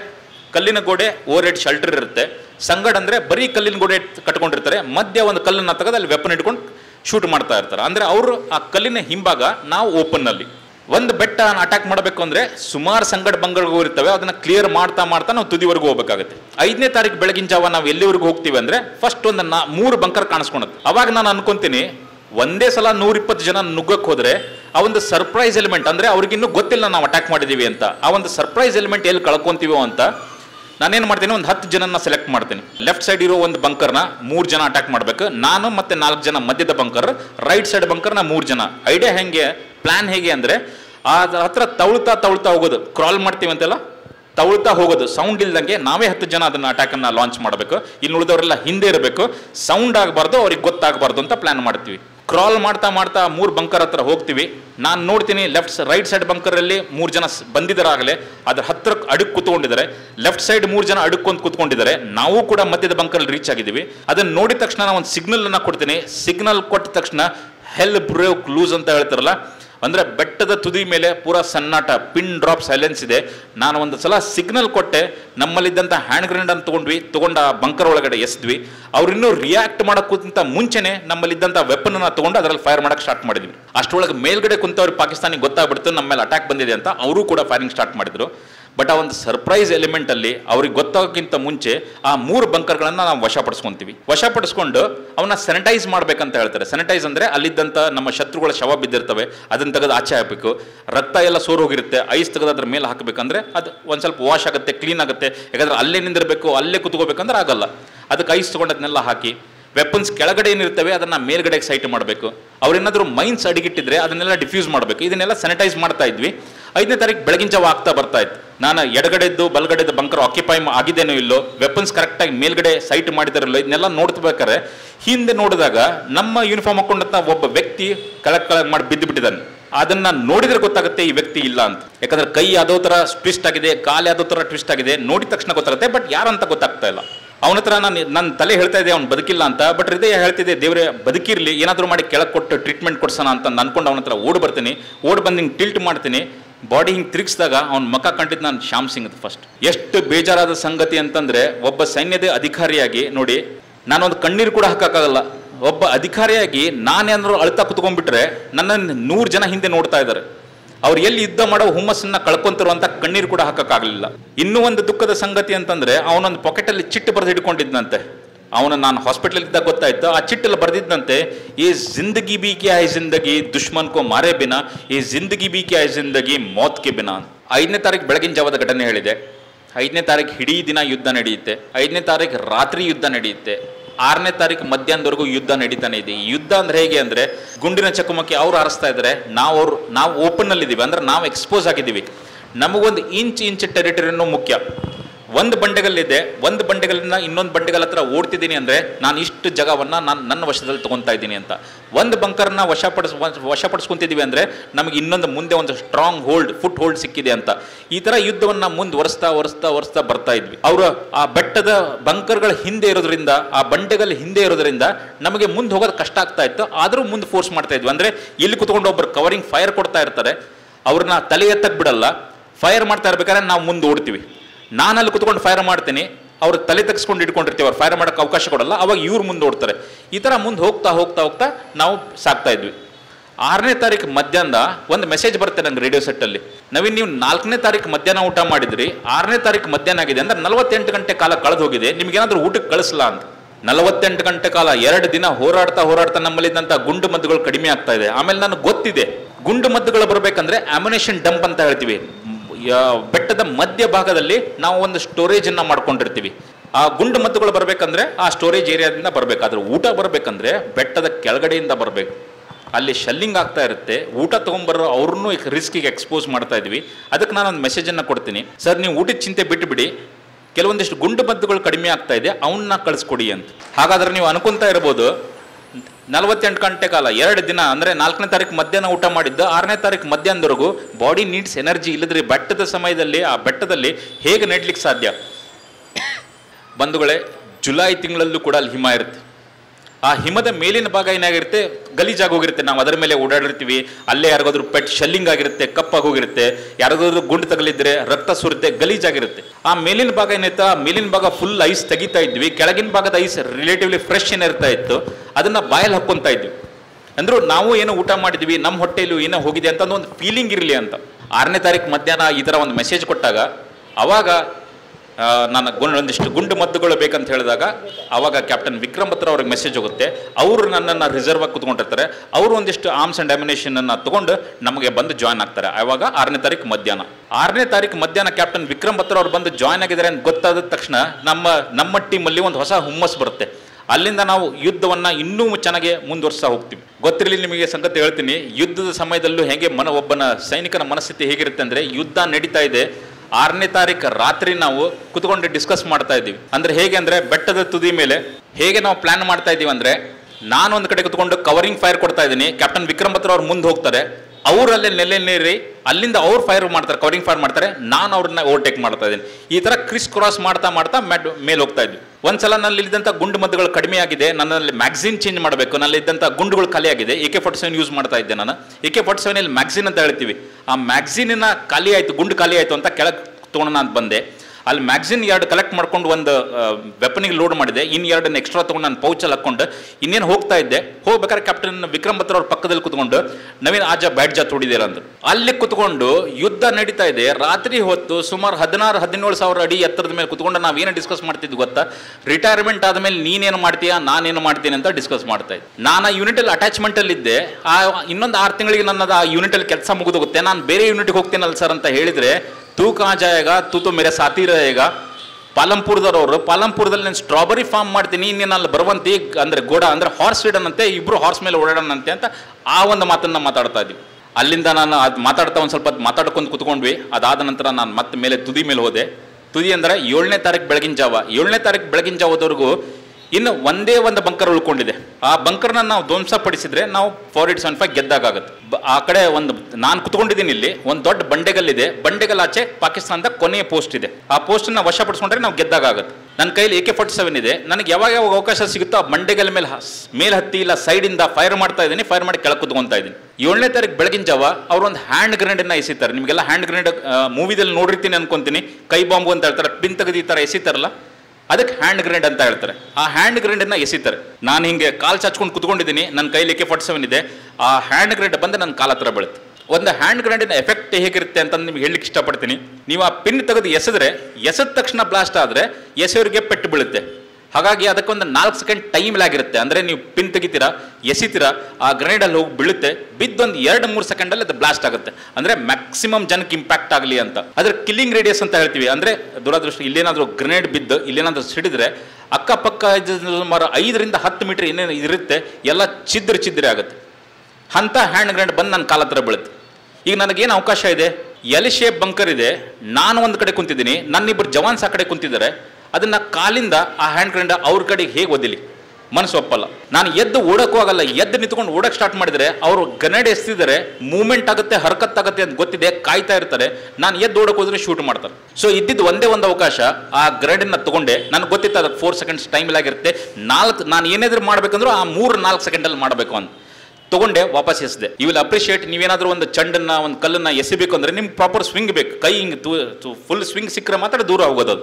ಕಲ್ಲಿನ ಗೋಡೆ ಓವರ್ ಹೆಡ್ ಶೆಲ್ಟರ್ ಇರುತ್ತೆ. ಸಂಗಡ್ ಅಂದ್ರೆ ಬರೀ ಕಲ್ಲಿನ ಗೋಡೆ ಕಟ್ಕೊಂಡಿರ್ತಾರೆ. ಮಧ್ಯ ಒಂದು ಕಲ್ಲನ್ನು ತೆಗೆದು ಅಲ್ಲಿ ವೆಪನ್ ಇಟ್ಕೊಂಡು ಶೂಟ್ ಮಾಡ್ತಾ ಇರ್ತಾರೆ. ಅಂದ್ರೆ ಅವರು ಆ ಕಲ್ಲಿನ ಹಿಂಭಾಗ ನಾವು ಓಪನ್ನಲ್ಲಿ. ಒಂದು ಬೆಟ್ಟ ಅಟ್ಯಾಕ್ ಮಾಡಬೇಕು ಅಂದರೆ ಸುಮಾರು ಸಂಗಡ ಬಂಗಗಳು ಇರ್ತವೆ, ಅದನ್ನು ಕ್ಲಿಯರ್ ಮಾಡ್ತಾ ಮಾಡ್ತಾ ನಾವು ತುದಿವರೆಗೂ ಹೋಗಬೇಕಾಗುತ್ತೆ. ಐದನೇ ತಾರೀಕು ಬೆಳಗಿನ ಜಾವ ನಾವು ಎಲ್ಲಿವರೆಗೂ ಹೋಗ್ತೀವಿ ಅಂದರೆ ಫಸ್ಟ್ ಒಂದು ನಾ ಮೂರು ಬಂಕರ್ ಕಾಣಿಸ್ಕೊಳುತ್ತೆ ಅವಾಗ ನಾನು ಅನ್ಕೊಂತೀನಿ, ಒಂದೇ ಸಲ ನೂರಿಪ್ಪತ್ತು ಜನ ನುಗ್ಗಕ್ಕೆ ಹೋದರೆ ಆ ಒಂದು ಸರ್ಪ್ರೈಸ್ ಎಲಿಮೆಂಟ್ ಅಂದರೆ ಅವ್ರಿಗಿನ್ನೂ ಗೊತ್ತಿಲ್ಲ ನಾವು ಅಟ್ಯಾಕ್ ಮಾಡಿದ್ದೀವಿ ಅಂತ. ಆ ಒಂದು ಸರ್ಪ್ರೈಸ್ ಎಲಿಮೆಂಟ್ ಎಲ್ಲಿ ಕಳ್ಕೊತೀವೋ ಅಂತ ನಾನೇನು ಮಾಡ್ತೀನಿ, ಒಂದು ಹತ್ತು ಜನನ ಸೆಲೆಕ್ಟ್ ಮಾಡ್ತೀನಿ. ಲೆಫ್ಟ್ ಸೈಡ್ ಇರೋ ಒಂದು ಬಂಕರ್ನ ಮೂರು ಜನ ಅಟ್ಯಾಕ್ ಮಾಡಬೇಕು. ನಾನು ಮತ್ತೆ ನಾಲ್ಕು ಜನ ಮಧ್ಯದ ಬಂಕರ್ ರೈಟ್ ಸೈಡ್ ಬಂಕರ್ನ ಮೂರು ಜನ. ಐಡಿಯಾ ಹೆಂಗೆ ಪ್ಲಾನ್ ಹೇಗೆ ಅಂದರೆ ಅದ್ರ ಹತ್ರ ತವಳ್ತಾ ತವಳ್ತಾ ಹೋಗೋದು. ಕ್ರಾಲ್ ಮಾಡ್ತೀವಿ ಅಂತೆಲ್ಲ? ತವಳ್ತಾ ಹೋಗೋದು. ಸೌಂಡ್ ಇಲ್ದಂಗೆ ನಾವೇ ಹತ್ತು ಜನ ಅದನ್ನ ಅಟ್ಯಾಕನ್ನು ಲಾಂಚ್ ಮಾಡಬೇಕು. ಇನ್ನು ಉಳಿದವರೆಲ್ಲ ಹಿಂದೆ ಇರಬೇಕು. ಸೌಂಡ್ ಆಗಬಾರ್ದು, ಅವ್ರಿಗೆ ಗೊತ್ತಾಗಬಾರ್ದು ಅಂತ ಪ್ಲಾನ್ ಮಾಡ್ತೀವಿ. ಕ್ರಾಲ್ ಮಾಡ್ತಾ ಮಾಡ್ತಾ ಮೂರು ಬಂಕರ್ ಹತ್ರ ಹೋಗ್ತೀವಿ. ನಾನು ನೋಡ್ತೀನಿ ಲೆಫ್ಟ್ ರೈಟ್ ಸೈಡ್ ಬಂಕರಲ್ಲಿ ಮೂರು ಜನ ಬಂದಿದ್ದಾರಾಗಲೇ ಅದ್ರ ಹತ್ರ ಅಡುಗೆ ಕೂತ್ಕೊಂಡಿದ್ದಾರೆ ಲೆಫ್ಟ್ ಸೈಡ್ ಮೂರು ಜನ ಅಡುಕೊಂಡ್ ಕೂತ್ಕೊಂಡಿದ್ದಾರೆ ನಾವು ಕೂಡ ಮಧ್ಯದ ಬಂಕರಲ್ಲಿ ರೀಚ್ ಆಗಿದ್ದೀವಿ. ಅದನ್ನು ನೋಡಿದ ತಕ್ಷಣ ನಾನು ಒಂದು ಸಿಗ್ನಲ್ ಅನ್ನ ಕೊಡ್ತೀನಿ. ಸಿಗ್ನಲ್ ಕೊಟ್ಟ ತಕ್ಷಣ ಹೆಲ್ ಬ್ರೇಕ್ ಲೂಸ್ ಅಂತ ಹೇಳ್ತಾರಲ್ಲ ಅಂದ್ರೆ ಬೆಟ್ಟದ ತುದಿ ಮೇಲೆ ಪೂರಾ ಸನ್ನಾಟ, ಪಿನ್ ಡ್ರಾಪ್ ಸೈಲೆನ್ಸ್ ಇದೆ. ನಾನು ಒಂದು ಸಲ ಸಿಗ್ನಲ್ ಕೊಟ್ಟೆ ನಮ್ಮಲ್ಲಿದ್ದಂಥ ಹ್ಯಾಂಡ್ ಗ್ರೆನೇಡ್ ಅಂತ ತಗೊಂಡ್ವಿ, ತಗೊಂಡು ಆ ಬಂಕರ್ ಒಳಗಡೆ ಎಸ್ದ್ವಿ. ಅವ್ರು ಇನ್ನೂ ರಿಯಾಕ್ಟ್ ಮಾಡೋಕ್ಕಿಂತ ಮುಂಚೆನೆ ನಮ್ಮಲ್ಲಿದ್ದಂಥ ವೆಪನ್ ತೊಗೊಂಡು ತಗೊಂಡು ಅದರಲ್ಲಿ ಫೈರ್ ಮಾಡೋಕ್ಕೆ ಸ್ಟಾರ್ಟ್ ಮಾಡಿದ್ವಿ. ಅಷ್ಟರೊಳಗೆ ಮೇಲ್ಗಡೆ ಕುಂತವ್ರಿಗೆ ಪಾಕಿಸ್ತಾನಿಗೆ ಗೊತ್ತಾಗ್ಬಿಡ್ತು ನಮ್ಮ ಮೇಲೆ ಅಟ್ಯಾಕ್ ಬಂದಿದೆ ಅಂತ. ಅವರು ಕೂಡ ಫೈರಿಂಗ್ ಸ್ಟಾರ್ಟ್ ಮಾಡಿದ್ರು. ಬಟ್ ಆ ಒಂದು ಸರ್ಪ್ರೈಸ್ ಎಲಿಮೆಂಟ್ ಅಲ್ಲಿ ಅವ್ರಿಗೆ ಗೊತ್ತಾಗೋಕ್ಕಿಂತ ಮುಂಚೆ ಆ ಮೂರು ಬಂಕರ್ಗಳನ್ನು ನಾವು ವಶಪಡಿಸ್ಕೊಂತೀವಿ. ವಶಪಡಿಸ್ಕೊಂಡು ಅವನ್ನ ಸ್ಯಾನಿಟೈಸ್ ಮಾಡ್ಬೇಕಂತ ಹೇಳ್ತಾರೆ. ಸ್ಯಾನಿಟೈಸ್ ಅಂದ್ರೆ ಅಲ್ಲಿದ್ದಂಥ ನಮ್ಮ ಶತ್ರುಗಳ ಶವ ಬಿದ್ದಿರ್ತವೆ, ಅದನ್ನ ತೆಗೆದು ಆಚೆ ಹಾಕಬೇಕು. ರಕ್ತ ಎಲ್ಲ ಸೋರು ಹೋಗಿರುತ್ತೆ ಐಸ್ ತೆಗೆದು ಅದ್ರ ಮೇಲೆ ಹಾಕಬೇಕಂದ್ರೆ ಅದು ಒಂದು ಸ್ವಲ್ಪ ವಾಶ್ ಆಗುತ್ತೆ ಕ್ಲೀನ್ ಆಗುತ್ತೆ. ಯಾಕಂದ್ರೆ ಅಲ್ಲೇ ನಿಂದಿರಬೇಕು, ಅಲ್ಲೇ ಕುತ್ಕೋಬೇಕಂದ್ರೆ ಆಗಲ್ಲ. ಅದಕ್ಕೆ ಐಸ್ ತೊಗೊಂಡು ಅದನ್ನೆಲ್ಲ ಹಾಕಿ ವೆಪನ್ಸ್ ಕೆಳಗಡೆ ಏನಿರ್ತವೆ ಅದನ್ನ ಮೇಲ್ಗಡೆಗೆ ಸೈಟ್ ಮಾಡಬೇಕು. ಅವ್ರೇನಾದ್ರೂ ಮೈನ್ಸ್ ಅಡಿಗಿಟ್ಟಿದ್ರೆ ಅದನ್ನೆಲ್ಲ ಡಿಫ್ಯೂಸ್ ಮಾಡಬೇಕು. ಇದನ್ನೆಲ್ಲ ಸ್ಯಾನಿಟೈಸ್ ಮಾಡ್ತಾ ಇದ್ವಿ. ಐದನೇ ತಾರೀಕು ಬೆಳಗಿನ ಜಾವ ಆಗ್ತಾ ಬರ್ತಾ ಇತ್ತು. ನಾನು ಎಡಗಡೆದ್ದು, ಬಲಗಡೆದ್ದು ಬಂಕರ್ ಆಕ್ಯುಪೈ ಆಗಿದ್ದೇನೋ ಇಲ್ಲೋ ವೆಪನ್ಸ್ ಕರೆಕ್ಟಾಗಿ ಮೇಲ್ಗಡೆ ಸೈಟ್ ಮಾಡಿದಾರಲ್ಲೋ ಇದನ್ನೆಲ್ಲ ನೋಡ್ಬೇಕಾರೆ ಹಿಂದೆ ನೋಡಿದಾಗ ನಮ್ಮ ಯೂನಿಫಾರ್ಮ್ ಹಾಕೊಂಡಂತ ಒಬ್ಬ ವ್ಯಕ್ತಿ ಕಳಕ್ ಕಳಕ್ ಮಾಡಿ ಬಿದ್ದು ಬಿಟ್ಟಿದ್ದಾನೆ ಅದನ್ನ ನೋಡಿದ್ರೆ ಗೊತ್ತಾಗುತ್ತೆ ಈ ವ್ಯಕ್ತಿ ಇಲ್ಲ ಅಂತ. ಯಾಕಂದ್ರೆ ಕೈ ಯಾವುದೋ ಥರ ಟ್ವಿಸ್ಟ್ ಆಗಿದೆ, ಕಾಲು ಯಾವುದೋ ಥರ ಟ್ವಿಸ್ಟ್ ಆಗಿದೆ, ನೋಡಿದ ತಕ್ಷಣ ಗೊತ್ತಾಗುತ್ತೆ ಬಟ್ ಯಾರಂತ ಗೊತ್ತಾಗ್ತಾ ಇಲ್ಲ. ಅವನ ಹತ್ರ ನಾನು ನನ್ನ ತಲೆ ಹೇಳ್ತಾ ಇದ್ದೆ, ಅವ್ನು ಬದುಕಿಲ್ಲ ಅಂತ ಬಟ್ ಹೃದಯ ಹೇಳ್ತಿದ್ದೆ ದೇವ್ರೆ, ಬದುಕಿರಲಿ, ಏನಾದರೂ ಮಾಡಿ ಕೆಳಗೆ ಕೊಟ್ಟು ಟ್ರೀಟ್ಮೆಂಟ್ ಕೊಡ್ಸೋಣ ಅಂತ ಅನ್ಕೊಂಡು ಅವನ ಹತ್ರ ಓಡ್ ಬರ್ತೀನಿ. ಓಡ್ ಬಂದು ಹಿಂಗೆ ಟಿಲ್ಟ್ ಮಾಡ್ತೀನಿ. ಬಾಡಿ ಹಿಂಗೆ ತಿರುಗಿಸಿದಾಗ ಅವ್ನ ಮಕ್ಕ ಕಂಡಿದ್ದು ನಾನು ಶ್ಯಾಮ್ ಸಿಂಗ್ ಫಸ್ಟ್ ಎಷ್ಟು ಬೇಜಾರಾದ ಸಂಗತಿ ಅಂತಂದ್ರೆ, ಒಬ್ಬ ಸೈನ್ಯದ ಅಧಿಕಾರಿಯಾಗಿ ನೋಡಿ, ನಾನೊಂದು ಕಣ್ಣೀರು ಕೂಡ ಹಾಕೋಕ್ಕಾಗಲ್ಲ. ಒಬ್ಬ ಅಧಿಕಾರಿಯಾಗಿ ನಾನೇನಾದ್ರು ಅಳ್ತಾ ಕುತ್ಕೊಂಡ್ಬಿಟ್ರೆ ನನ್ನನ್ನು ನೂರು ಜನ ಹಿಂದೆ ನೋಡ್ತಾ ಇದ್ದಾರೆ ಅವ್ರು ಎಲ್ಲಿ ಯುದ್ಧ ಮಾಡೋ ಹುಮ್ಮಸ್ಸನ್ನ ಕಳ್ಕೊಂತರು ಅಂತ ಕಣ್ಣೀರು ಕೂಡ ಹಾಕಕ್ಕಾಗಲಿಲ್ಲ. ಇನ್ನೂ ಒಂದು ದುಃಖದ ಸಂಗತಿ ಅಂತಂದ್ರೆ ಅವನೊಂದು ಪಾಕೆಟಲ್ಲಿ ಚಿಟ್ಟು ಬರೆದು ಇಟ್ಕೊಂಡಿದ್ದಂತೆ ಅವನ ನಾನು ಹಾಸ್ಪಿಟಲ್ ಇದ್ದಾಗ ಗೊತ್ತಾಯ್ತು, ಆ ಚಿಟ್ಟಲ್ಲಿ ಬರೆದಿದ್ದಂತೆ ಈ ಜಿಂದಗಿ ಬಿ ಕೆ ಆಯ್ ಜಿಂದಗಿ ದುಶ್ಮನ್ ಕೋ ಮಾರೇ ಬಿನಾ, ಈ ಜಿಂದಗಿ ಬಿ ಕೆ ಆಯ್ ಜಿಂದಗಿ ಮೌತ್ ಕೆ ಬಿನಾ ಐದನೇ ತಾರೀಕು ಬೆಳಗಿನ ಜಾವದ ಘಟನೆ ಹೇಳಿದೆ. ಐದನೇ ತಾರೀಕು ಇಡೀ ದಿನ ಯುದ್ಧ ನಡೆಯುತ್ತೆ, ಐದನೇ ತಾರೀಕು ರಾತ್ರಿ ಯುದ್ಧ ನಡೆಯುತ್ತೆ. ಆರನೇ ತಾರೀಕು ಮಧ್ಯಾಹ್ನದವರೆಗೂ ಯುದ್ಧ ನಡೀತಾನೆ ಇದೆ. ಯುದ್ಧ ಅಂದ್ರೆ ಹೇಗೆ ಅಂದ್ರೆ, ಗುಂಡಿನ ಚಕಮಕಿ ಅವ್ರು ಹಾರಿಸ್ತಾ ಇದ್ದಾರೆ ನಾವು ಅವ್ರು, ನಾವು ಓಪನ್ ಅಲ್ಲಿ ಇದೀವಿ ಅಂದ್ರೆ ನಾವು ಎಕ್ಸ್ಪೋಸ್ ಆಗಿದ್ದೀವಿ. ನಮಗೊಂದು ಇಂಚ್ ಇಂಚ್ ಟೆರಿಟರಿನೂ ಮುಖ್ಯ. ಒಂದು ಬಂಡೆಗಲ್ಲಿದೆ, ಒಂದು ಬಂಡೆಗಲ್ಲಿನ ಇನ್ನೊಂದು ಬಂಡೆಗಲ್ ಹತ್ರ ಓಡ್ತಿದ್ದೀನಿ ಅಂದರೆ ನಾನು ಇಷ್ಟು ಜಾಗವನ್ನು ನಾನು ನನ್ನ ವಶದಲ್ಲಿ ತೊಗೊತಾ ಇದ್ದೀನಿ ಅಂತ. ಒಂದು ಬಂಕರ್ನ ವಶಪಡಿಸ್ ವಶಪಡಿಸ್ಕೊಂತಿದ್ದೀವಿ ಅಂದರೆ ನಮಗೆ ಇನ್ನೊಂದು ಮುಂದೆ ಒಂದು ಸ್ಟ್ರಾಂಗ್ ಹೋಲ್ಡ್ ಫುಟ್ ಹೋಲ್ಡ್ ಸಿಕ್ಕಿದೆ ಅಂತ. ಈ ಥರ ಯುದ್ಧವನ್ನು ಮುಂದುವರೆಸ್ತಾ ಒರೆಸ್ತಾ ಒರೆಸ್ತಾ ಬರ್ತಾ ಇದ್ವಿ. ಅವರು ಆ ಬೆಟ್ಟದ ಬಂಕರ್ಗಳ ಹಿಂದೆ ಇರೋದ್ರಿಂದ, ಆ ಬಂಡೆಗಲ್ ಹಿಂದೆ ಇರೋದ್ರಿಂದ ನಮಗೆ ಮುಂದೆ ಹೋಗೋದು ಕಷ್ಟ ಆಗ್ತಾ ಇತ್ತು. ಆದರೂ ಮುಂದೆ ಫೋರ್ಸ್ ಮಾಡ್ತಾ ಇದ್ವಿ. ಅಂದರೆ ಇಲ್ಲಿ ಕುತ್ಕೊಂಡು ಒಬ್ಬರು ಕವರಿಂಗ್ ಫೈರ್ ಕೊಡ್ತಾ ಇರ್ತಾರೆ. ಅವ್ರನ್ನ ತಲೆ ಎತ್ತಕ್ಕೆ ಬಿಡಲ್ಲ. ಫೈರ್ ಮಾಡ್ತಾ ಇರ್ಬೇಕಾದ್ರೆ ನಾವು ಮುಂದೆ ಓಡ್ತೀವಿ. ನಾನು ಅಲ್ಲಿ ಕುತ್ಕೊಂಡು ಫೈರ್ ಮಾಡ್ತೀನಿ, ಅವ್ರು ತಲೆ ತೆಗೆಸ್ಕೊಂಡು ಇಟ್ಕೊಂಡಿರ್ತೀವಿ, ಅವ್ರು ಫೈರ್ ಮಾಡೋಕ್ಕೆ ಅವಕಾಶ ಕೊಡಲ್ಲ, ಅವಾಗ ಇವ್ರು ಮುಂದೆ ಓಡ್ತಾರೆ. ಈ ಥರ ಮುಂದೆ ಹೋಗ್ತಾ ಹೋಗ್ತಾ ಹೋಗ್ತಾ ನಾವು ಸಾಕ್ತಾ ಇದ್ವಿ. ಆರನೇ ತಾರೀಕು ಮಧ್ಯಾಹ್ನ, ಒಂದು ಮೆಸೇಜ್ ಬರುತ್ತೆ ನಂಗೆ ರೇಡಿಯೋ ಸೆಟ್ಟಲ್ಲಿ ನವೀನ್, ನೀವು ನಾಲ್ಕನೇ ತಾರೀಕು ಮಧ್ಯಾಹ್ನ ಊಟ ಮಾಡಿದ್ರಿ, ಆರನೇ ತಾರೀಕು ಮಧ್ಯಾಹ್ನ ಆಗಿದೆ ಅಂದ್ರೆ ನಲವತ್ತೆಂಟು ಗಂಟೆ ಕಾಲ ಕಳೆದು ಹೋಗಿದೆ ನಿಮಗೇನಾದರೂ ಊಟಕ್ಕೆ ಕಳಿಸಲ್ಲ ಅಂತ. ನಲವತ್ತೆಂಟು ಗಂಟೆ ಕಾಲ, ಎರಡು ದಿನ ಹೋರಾಡ್ತಾ ಹೋರಾಡ್ತಾ ನಮ್ಮಲ್ಲಿದ್ದಂಥ ಗುಂಡು ಮದ್ದುಗಳು ಕಡಿಮೆ ಆಗ್ತಾ ಇದೆ. ಆಮೇಲೆ ನನಗೆ ಗೊತ್ತಿದೆ, ಗುಂಡು ಮದ್ದುಗಳು ಬರಬೇಕಂದ್ರೆ ಅಮ್ಯುನೇಷನ್ ಡಂಪ್ ಅಂತ ಹೇಳ್ತೀವಿ. ಬೆಟ್ಟದ ಮಧ್ಯ ಭಾಗದಲ್ಲಿ ನಾವು ಒಂದು ಸ್ಟೋರೇಜ್ ಅನ್ನ ಮಾಡ್ಕೊಂಡಿರ್ತೀವಿ. ಆ ಗುಂಡು ಮದ್ದುಗಳು ಬರಬೇಕಂದ್ರೆ ಆ ಸ್ಟೋರೇಜ್ ಏರಿಯಾದಿಂದ ಬರಬೇಕಾದ್ರೆ ಊಟ ಬರಬೇಕಂದ್ರೆ ಬೆಟ್ಟದ ಕೆಳಗಡೆಯಿಂದ ಬರಬೇಕು. ಅಲ್ಲಿ ಶೆಲ್ಲಿಂಗ್ ಆಗ್ತಾ ಇರುತ್ತೆ. ಊಟ ತೊಗೊಂಬರೋ ಅವ್ರನ್ನೂ ರಿಸ್ಕಿಗೆ ಎಕ್ಸ್ಪೋಸ್ ಮಾಡ್ತಾ ಇದ್ವಿ. ಅದಕ್ಕೆ ನಾನು ಒಂದು ಮೆಸೇಜನ್ನು ಕೊಡ್ತೀನಿ. ಸರ್, ನೀವು ಊಟದ ಚಿಂತೆ ಬಿಟ್ಟುಬಿಡಿ ಕೆಲವೊಂದಿಷ್ಟು ಗುಂಡು ಮದ್ದುಗಳು ಕಡಿಮೆ ಆಗ್ತಾ ಇದೆ. ಅವನ್ನ ಕಳಿಸ್ಕೊಡಿ ಅಂತ. ಹಾಗಾದ್ರೆ ನೀವು ಅನ್ಕೊಂತಾ ಇರ್ಬೋದು ನಲವತ್ತೆಂಟು ಗಂಟೆ ಕಾಲ, ಎರಡು ದಿನ, ಅಂದರೆ ನಾಲ್ಕನೇ ತಾರೀಕು ಮಧ್ಯಾಹ್ನ ಊಟ ಮಾಡಿದ್ದು, ಆರನೇ ತಾರೀಕು ಮಧ್ಯಾಹ್ನದವರೆಗೂ ಬಾಡಿ ನೀಡ್ಸ್ ಎನರ್ಜಿ ಇಲ್ಲದ್ರೆ ಬೆಟ್ಟದ ಸಮಯದಲ್ಲಿ, ಆ ಬೆಟ್ಟದಲ್ಲಿ ಹೇಗೆ ನೆಡ್ಲಿಕ್ಕೆ ಸಾಧ್ಯ? ಬಂಧುಗಳೇ, ಜುಲೈ ತಿಂಗಳಲ್ಲೂ ಕೂಡ ಅಲ್ಲಿ ಹಿಮ ಇರುತ್ತೆ. ಆ ಹಿಮದ ಮೇಲಿನ ಭಾಗ ಏನಾಗಿರುತ್ತೆ? ಗಲೀಜಾಗಿ ಹೋಗಿರುತ್ತೆ. ನಾವು ಅದರ ಮೇಲೆ ಓಡಾಡಿರ್ತೀವಿ. ಅಲ್ಲೇ ಯಾರಿಗಾದ್ರೂ ಪೆಟ್ ಶೆಲ್ಲಿಂಗ್ ಆಗಿರುತ್ತೆ, ಕಪ್ಪಾಗಿ ಹೋಗಿರುತ್ತೆ. ಯಾರಿಗಾದ್ರೂ ಗುಂಡು ತಗಲಿದ್ರೆ ರಕ್ತ ಸುರುತ್ತೆ ಗಲೀಜಾಗಿರುತ್ತೆ. ಆ ಮೇಲಿನ ಭಾಗ ಏನಾಯ್ತು? ಆ ಮೇಲಿನ ಭಾಗ ಫುಲ್ ಐಸ್ ತೆಗಿತಾ ಇದ್ವಿ. ಕೆಳಗಿನ ಭಾಗದ ಐಸ್ ರಿಲೇಟಿವ್ಲಿ ಫ್ರೆಶ್ ಏನಿರ್ತಾ ಇತ್ತು. ಅದನ್ನ ಬಾಯಲ್ಲಿ ಹಾಕೊಂತ ಇದ್ವಿ. ಅಂದ್ರೆ ನಾವು ಏನೋ ಊಟ ಮಾಡಿದ್ವಿ ನಮ್ಮ ಹೊಟ್ಟೆಯಲ್ಲಿ ಏನೋ ಹೋಗಿದೆ ಅಂತ ಒಂದು ಫೀಲಿಂಗ್ ಇರಲಿ ಅಂತ. ಆರನೇ ತಾರೀಕು ಮಧ್ಯಾಹ್ನ ಈ ಥರ ಒಂದು ಮೆಸೇಜ್ ಕೊಟ್ಟಾಗ, ಅವಾಗ ನನ್ನ ಒಂದಿಷ್ಟು ಗುಂಡು ಮದ್ದುಗಳು ಬೇಕಂತ ಹೇಳಿದಾಗ ಅವಾಗ ಕ್ಯಾಪ್ಟನ್ ವಿಕ್ರಮ್ ಹತ್ರ ಅವ್ರಿಗೆ ಮೆಸೇಜ್ ಹೋಗುತ್ತೆ. ಅವರು ನನ್ನನ್ನು ರಿಸರ್ವ್ ಆಗಿ ಕುತ್ಕೊಂಡಿರ್ತಾರೆ. ಅವರು ಒಂದಿಷ್ಟು ಆರ್ಮ್ಸ್ ಆ್ಯಂಡ್ ಡ್ಯಾಮಿನೇಷನನ್ನು ತಗೊಂಡು ನಮಗೆ ಬಂದು ಜಾಯ್ನ್ ಆಗ್ತಾರೆ. ಆವಾಗ ಆರನೇ ತಾರೀಕು ಮಧ್ಯಾಹ್ನ. ಆರನೇ ತಾರೀಕು ಮಧ್ಯಾಹ್ನ ಕ್ಯಾಪ್ಟನ್ ವಿಕ್ರಮ್ ಹತ್ರ ಅವ್ರು ಬಂದು ಜಾಯ್ನ್ ಆಗಿದ್ದಾರೆ ಅಂತ ಗೊತ್ತಾದ ತಕ್ಷಣ ನಮ್ಮ ನಮ್ಮ ಟೀಮಲ್ಲಿ ಒಂದು ಹೊಸ ಹುಮ್ಮಸ್ ಬರುತ್ತೆ. ಅಲ್ಲಿಂದ ನಾವು ಯುದ್ಧವನ್ನು ಇನ್ನೂ ಚೆನ್ನಾಗಿ ಮುಂದುವರಿಸ್ತಾ ಹೋಗ್ತೀವಿ. ಗೊತ್ತಿರಲಿ ನಿಮಗೆ ಸಂಗತಿ ಹೇಳ್ತೀನಿ. ಯುದ್ಧದ ಸಮಯದಲ್ಲೂ ಹೇಗೆ ಮನ ಒಬ್ಬನ ಸೈನಿಕನ ಮನಸ್ಥಿತಿ ಹೇಗಿರುತ್ತೆ ಅಂದರೆ ಯುದ್ಧ ನಡೀತಾ ಇದೆ. ಆರನೇ ತಾರೀಕು ರಾತ್ರಿ ನಾವು ಕುತ್ಕೊಂಡು ಡಿಸ್ಕಸ್ ಮಾಡ್ತಾ ಇದ್ದೀವಿ. ಅಂದ್ರೆ ಹೇಗೆ ಅಂದ್ರೆ ಬೆಟ್ಟದ ತುದಿ ಮೇಲೆ ಹೇಗೆ ನಾವು ಪ್ಲಾನ್ ಮಾಡ್ತಾ ಇದ್ದೀವಿ ಅಂದ್ರೆ ನಾನು ಒಂದು ಕಡೆ ಕುತ್ಕೊಂಡು ಕವರಿಂಗ್ ಫೈರ್ ಕೊಡ್ತಾ ಇದ್ದೀನಿ. ಕ್ಯಾಪ್ಟನ್ ವಿಕ್ರಮ್ ಹತ್ರ ಅವ್ರು ಮುಂದೆ ಹೋಗ್ತಾರೆ. ಅವರಲ್ಲೇ ನೆಲೆ ನೀರಿ, ಅಲ್ಲಿಂದ ಅವ್ರು ಫೈರ್ ಮಾಡ್ತಾರೆ ಕವರಿಂಗ್ ಫೈರ್ ಮಾಡ್ತಾರೆ. ನಾನು ಅವ್ರನ್ನ ಓವರ್ಟೇಕ್ ಮಾಡ್ತಾ ಇದ್ದೀನಿ. ಈ ತರ ಕ್ರಿಸ್ ಕ್ರಾಸ್ ಮಾಡ್ತಾ ಮಾಡ್ತಾ ಮೇಲೆ ಹೋಗ್ತಾ ಇದ್ವಿ. ಒಂದ್ಸಲ ನಲ್ಲಿದ್ದಂಥ ಗುಂಡು ಮದ್ದುಗಳು ಕಡಿಮೆ ಆಗಿದೆ, ನನ್ನಲ್ಲಿ ಮ್ಯಾಗ್ಝಿನ್ ಚೇಂಜ್ ಮಾಡಬೇಕು ನಲ್ಲಿದ್ದಂಥ ಗುಂಡುಗಳು ಖಾಲಿಯಾಗಿದೆ A K forty seven use ಮಾಡ್ತಾ ಇದ್ದೆ ನಾನು. A K forty seven magazine ಅಂತ ಹೇಳ್ತೀವಿ. ಆ ಮ್ಯಾಗ್ಝಿನಿನ ಖಾಲಿ ಆಯಿತು, ಗುಂಡು ಖಾಲಿ ಆಯಿತು ಅಂತ ಕೆಳಗೆ ತೊಗೊಂಡು ನಾನು ಬಂದೆ. ಅಲ್ಲಿ ಮ್ಯಾಗ್ಝಿನ್ ಎರಡು ಕಲೆಕ್ಟ್ ಮಾಡ್ಕೊಂಡು ಒಂದು ವೆಪನಿಗೆ ಲೋಡ್ ಮಾಡಿದೆ. ಇನ್ನು ಎರಡನ್ನ ಎಕ್ಸ್ಟ್ರಾ ತೊಗೊಂಡು ನಾನು ಪೌಚಲ್ಲಿ ಹಾಕೊಂಡು ಇನ್ನೇನು ಹೋಗ್ತಾ ಇದ್ದೆ. ಹೋಗ್ಬೇಕಾದ್ರೆ ಕ್ಯಾಪ್ಟನ್ ವಿಕ್ರಮ್ ಬತ್ರ ಅವ್ರ ಪಕ್ಕದಲ್ಲಿ ಕುತ್ಕೊಂಡು, ನವೀನ್ ಆಜ ಜಾ ತೊಡಿದಿರ ಅಂದ್ರು ಅಲ್ಲಿ ಕುತ್ಕೊಂಡು ಯುದ್ಧ ನಡೀತಾ ಇದೆ. ರಾತ್ರಿ ಹೊತ್ತು ಸುಮಾರು ಹದಿನಾರು, ಹದಿನೇಳು ಸಾವಿರ ಅಡಿ ಎತ್ತರದ ಮೇಲೆ ಕುತ್ಕೊಂಡು ನಾವೇನು ಡಿಸ್ಕಸ್ ಮಾಡ್ತಿದ್ವಿ ಗೊತ್ತಾ? ರಿಟೈರ್ಮೆಂಟ್ ಆದಮೇಲೆ ನೀನೇನು ಮಾಡ್ತೀಯಾ? ನಾನೇನು ಮಾಡ್ತೀನಿ ಅಂತ ಡಿಸ್ಕಸ್ ಮಾಡ್ತಾ ಇದ್ದೆ. ನಾನು ಆ ಯೂನಿಟಲ್ಲಿ ಅಟ್ಯಾಚ್ಮೆಂಟ್ ಅಲ್ಲಿ ಇದ್ದೆ. ಆ ಇನ್ನೊಂದು ಆರು ತಿಂಗಳಿಗೆ ನನ್ನದು ಆ ಯೂನಿಟಲ್ಲಿ ಕೆಲಸ ಮುಗಿದೋಗುತ್ತೆ. ನಾನು ಬೇರೆ ಯೂನಿಟ್ಗೆ ಹೋಗ್ತೀನಲ್ಲ ಸರ್ ಅಂತ ಹೇಳಿದ್ರೆ ತೂ ಕಾ ಜಾಯಗ, ತೂ ತೋ ಮೇರೆ ಸಾಥಿ ಪಾಲಂಪುರದವ್ರು ಅವರು ಪಾಲಂಪುರದಲ್ಲಿ ನಾನು ಸ್ಟ್ರಾಬೆರಿ ಫಾರ್ಮ್ ಮಾಡ್ತೀನಿ, ಇನ್ನೇನು ಅಲ್ಲಿ ಬರುವಂತೆ ಅಂದರೆ ಗೋಡ, ಅಂದರೆ ಹಾರ್ಸ್ ಇಡೋಣಂತೆ ಇಬ್ಬರು ಹಾರ್ಸ್ ಮೇಲೆ ಓಡಾಡೋಣಂತೆ ಅಂತ ಆ ಒಂದು ಮಾತನ್ನು ಮಾತಾಡ್ತಾ ಇದ್ದೀವಿ ಅಲ್ಲಿಂದ ನಾನು ಅದು ಮಾತಾಡ್ತಾ ಒಂದು ಸ್ವಲ್ಪ ಮಾತಾಡ್ಕೊಂಡು ಕುತ್ಕೊಂಡ್ವಿ. ಅದಾದ ನಂತರ ನಾನು ಮತ್ತೆ ಮೇಲೆ ತುದಿ ಮೇಲೆ ಹೋದೆ. ತುದಿ ಅಂದರೆ ಏಳನೇ ತಾರೀಕು ಬೆಳಗಿನ ಜಾವ. ಏಳನೇ ತಾರೀಕು ಬೆಳಗಿನ ಜಾವದವರೆಗೂ ಇನ್ನು ಒಂದೇ ಒಂದು ಬಂಕರ್ ಉಳ್ಕೊಂಡಿದೆ. ಆ ಬಂಕರ್ನ ನಾವು ಧ್ವಂಸಪಡಿಸಿದ್ರೆ ನಾವು ಫೋರ್ ಏಟ್ ಸೆವೆನ್ ಫೈವ್ ಗೆದ್ದಾಗುತ್ತೆ ಆ ಕಡೆ ಒಂದು, ನಾನು ಕುತ್ಕೊಂಡಿದ್ದೀನಿ ಇಲ್ಲಿ, ಒಂದು ದೊಡ್ಡ ಬಂಡೆಗಲ್ ಇದೆ ಬಂಡೆಗಲ್ ಆಚೆ ಪಾಕಿಸ್ತಾನದ ಕೊನೆಯ ಪೋಸ್ಟ್ ಇದೆ. ಆ ಪೋಸ್ಟನ್ನ ವಶಪಡಿಸ್ಕೊಂಡ್ರೆ ನಾವು ಗೆದ್ದಾಗುತ್ತೆ ನನ್ನ ಕೈಲಿ ಎ ಕೆ ಫೋರ್ಟಿ ಸೆವೆನ್ ಇದೆ. ನನಗೆ ಯಾವಾಗ ಯಾವಾಗ ಅವಕಾಶ ಸಿಗುತ್ತೋ ಆ ಬಂಡೆಗಲ್ ಮೇಲೆ ಮೇಲೆ ಹತ್ತಿ ಇಲ್ಲ ಸೈಡಿಂದ ಫೈರ್ ಮಾಡ್ತಾ ಇದ್ದೀನಿ ಫೈರ್ ಮಾಡಿ ಕೆಳಗೆ ಕುತ್ಕೊಂತಾ ಇದ್ದೀನಿ. ಏಳನೇ ತಾರೀಕು ಬೆಳಗಿನ ಜಾವ ಅವ್ರು ಒಂದು ಹ್ಯಾಂಡ್ ಗ್ರೆನೇಡನ್ನು ಎಸಿತಾರೆ. ನಿಮಗೆಲ್ಲ ಹ್ಯಾಂಡ್ ಗ್ರೆನೇಡ್ ಮೂವಿದಲ್ಲಿ ನೋಡಿರ್ತೀನಿ ಅನ್ಕೊಂತೀನಿ. ಕೈ ಬಾಂಬು ಅಂತ ಹೇಳ್ತಾರೆ. ಪಿನ್ ತೆಗೆದು ಈ ಥರ ಎಸಿತಾರಲ್ಲ? ಅದಕ್ಕೆ ಹ್ಯಾಂಡ್ ಗ್ರೈಂಡ್ ಅಂತ ಹೇಳ್ತಾರೆ. ಆ ಹ್ಯಾಂಡ್ ಗ್ರೆನೇಡನ್ನ ಎಸಿತಾರೆ. ನಾನು ಹಿಂಗೆ ಕಾಲು ಚಾಚ್ಕೊಂಡು ಕುತ್ಕೊಂಡಿದ್ದೀನಿ ನನ್ನ ಕೈಲಿ ಕೆ ಫಾರ್ಟಿ ಸೆವೆನ್ ಇದೆ, ಆ ಹ್ಯಾಂಡ್ ಗ್ರೈಂಡ್ ಬಂದು ನನ್ನ ಕಾಲ ಹತ್ರ ಬೀಳುತ್ತೆ. ಒಂದು ಹ್ಯಾಂಡ್ ಗ್ರೈಂಡಿನ ಎಫೆಕ್ಟ್ ಹೇಗಿರುತ್ತೆ ಅಂತ ನಿಮ್ಗೆ ಹೇಳಲಿಕ್ಕೆ ಇಷ್ಟಪಡ್ತೀನಿ. ನೀವು ಆ ಪಿನ್ ತೆಗೆದು ಎಸೆದ್ರೆ, ಎಸೆದ ತಕ್ಷಣ ಬ್ಲಾಸ್ಟ್ ಆದರೆ ಎಸೆಯೋರಿಗೆ ಪೆಟ್ಟು ಬೀಳುತ್ತೆ. ಹಾಗಾಗಿ ಅದಕ್ಕೊಂದು ನಾಲ್ಕು ಸೆಕೆಂಡ್ ಟೈಮ್ ಲಾಗಿರುತ್ತೆ ಅಂದ್ರೆ ನೀವು ಪಿನ್ ತೆಗಿತೀರಾ, ಎಸಿತೀರಾ, ಆ ಗ್ರೆನೇಡಲ್ಲಿ ಹೋಗಿ ಬೀಳುತ್ತೆ. ಬಿದ್ದೊಂದು ಎರಡು ಮೂರು ಸೆಕೆಂಡಲ್ಲಿ ಅದು ಬ್ಲಾಸ್ಟ್ ಆಗುತ್ತೆ. ಅಂದ್ರೆ ಮ್ಯಾಕ್ಸಿಮಮ್ ಜನಕ್ಕೆ ಇಂಪ್ಯಾಕ್ಟ್ ಆಗಲಿ ಅಂತ. ಅದ್ರ ಕಿಲ್ಲಿಂಗ್ ರೇಡಿಯಸ್ ಅಂತ ಹೇಳ್ತೀವಿ. ಅಂದ್ರೆ ದುರದೃಷ್ಟ, ಇಲ್ಲೇನಾದರೂ ಗ್ರೆನೇಡ್ ಬಿದ್ದು, ಇಲ್ಲೇನಾದರೂ ಸಿಡಿದ್ರೆ, ಅಕ್ಕಪಕ್ಕ ಸುಮಾರು ಐದರಿಂದ ಹತ್ತು ಮೀಟರ್ ಏನೇನು ಇರುತ್ತೆ, ಎಲ್ಲ ಚಿದ್ರ ಚಿದ್ರೆ ಆಗುತ್ತೆ. ಅಂತ ಹ್ಯಾಂಡ್ ಗ್ರೆನೇಡ್ ಬಂದು ನನ್ನ ಕಾಲ ಹತ್ರ ಬೀಳುತ್ತೆ. ಈಗ ನನಗೇನು ಅವಕಾಶ ಇದೆ? ಎಲ್ ಶೇಪ್ ಬಂಕರ್ ಇದೆ. ನಾನು ಒಂದು ಕಡೆ ಕುಂತಿದ್ದೀನಿ. ನನ್ನಿಬ್ಬರು ಜವಾನ್ಸ್ ಆ ಕಡೆ ಕುಂತಿದ್ದಾರೆ. ಅದನ್ನ ಕಾಲಿಂದ ಆ ಹ್ಯಾಂಡ್ ಗ್ರೆನೇಡ್ ಅವ್ರ ಕಡೆಗೆ ಹೇಗೆ ಓದಿಲಿ ಮನಸ್ಸು ಒಪ್ಪಲ್ಲ. ನಾನು ಎದ್ದು ಓಡಕ್ಕೂ ಆಗಲ್ಲ, ಎದ್ದು ನಿಂತ್ಕೊಂಡು ಓಡಕ್ಕೆ ಸ್ಟಾರ್ಟ್ ಮಾಡಿದರೆ ಅವರು ಗನೆಡ್ ಎಸ್ತಿದ್ದಾರೆ ಮೂವ್ಮೆಂಟ್ ಆಗುತ್ತೆ, ಹರ್ಕತ್ತಾಗುತ್ತೆ ಅಂತ ಗೊತ್ತಿದೆ, ಕಾಯ್ತಾ ಇರ್ತಾರೆ. ನಾನು ಎದ್ದು ಓಡಕ್ಕೆ ಹೋದ್ರೆ ಶೂಟ್ ಮಾಡ್ತಾರೆ. ಸೊ ಇದ್ದಿದ್ದು ಒಂದೇ ಒಂದು ಅವಕಾಶ, ಆ ಗ್ರೆನೇಡನ್ನ ತಗೊಂಡೆ. ನನಗೆ ಗೊತ್ತಿತ್ತು ಅದಕ್ಕೆ ಫೋರ್ ಸೆಕೆಂಡ್ಸ್ ಟೈಮ್ ಆಗಿರುತ್ತೆ ನಾಲ್ಕು, ನಾನು ಏನಾದರೂ ಮಾಡಬೇಕಂದ್ರೂ ಆ ಮೂರು, ನಾಲ್ಕು ಸೆಕೆಂಡಲ್ಲಿ ಮಾಡಬೇಕು ಅಂತ. ತಗೊಂಡೆ, ವಾಪಸ್ ಎಸ್ದೆ. ಯು ವಿಲ್ ಅಪ್ರಿಷಿಯೇಟ್ ನೀವೇನಾದರೂ ಒಂದು ಚಂಡನ್ನ, ಒಂದು ಕಲ್ಲನ್ನು ಎಸಿಬೇಕು ಅಂದರೆ ನಿಮ್ಗೆ ಪ್ರಾಪರ್ ಸ್ವಿಂಗ್ ಬೇಕು. ಕೈ ಹಿಂಗೆ ಫುಲ್ ಸ್ವಿಂಗ್ ಸಿಕ್ಕರೆ ಮಾತ್ರ ದೂರ ಹೋಗೋದು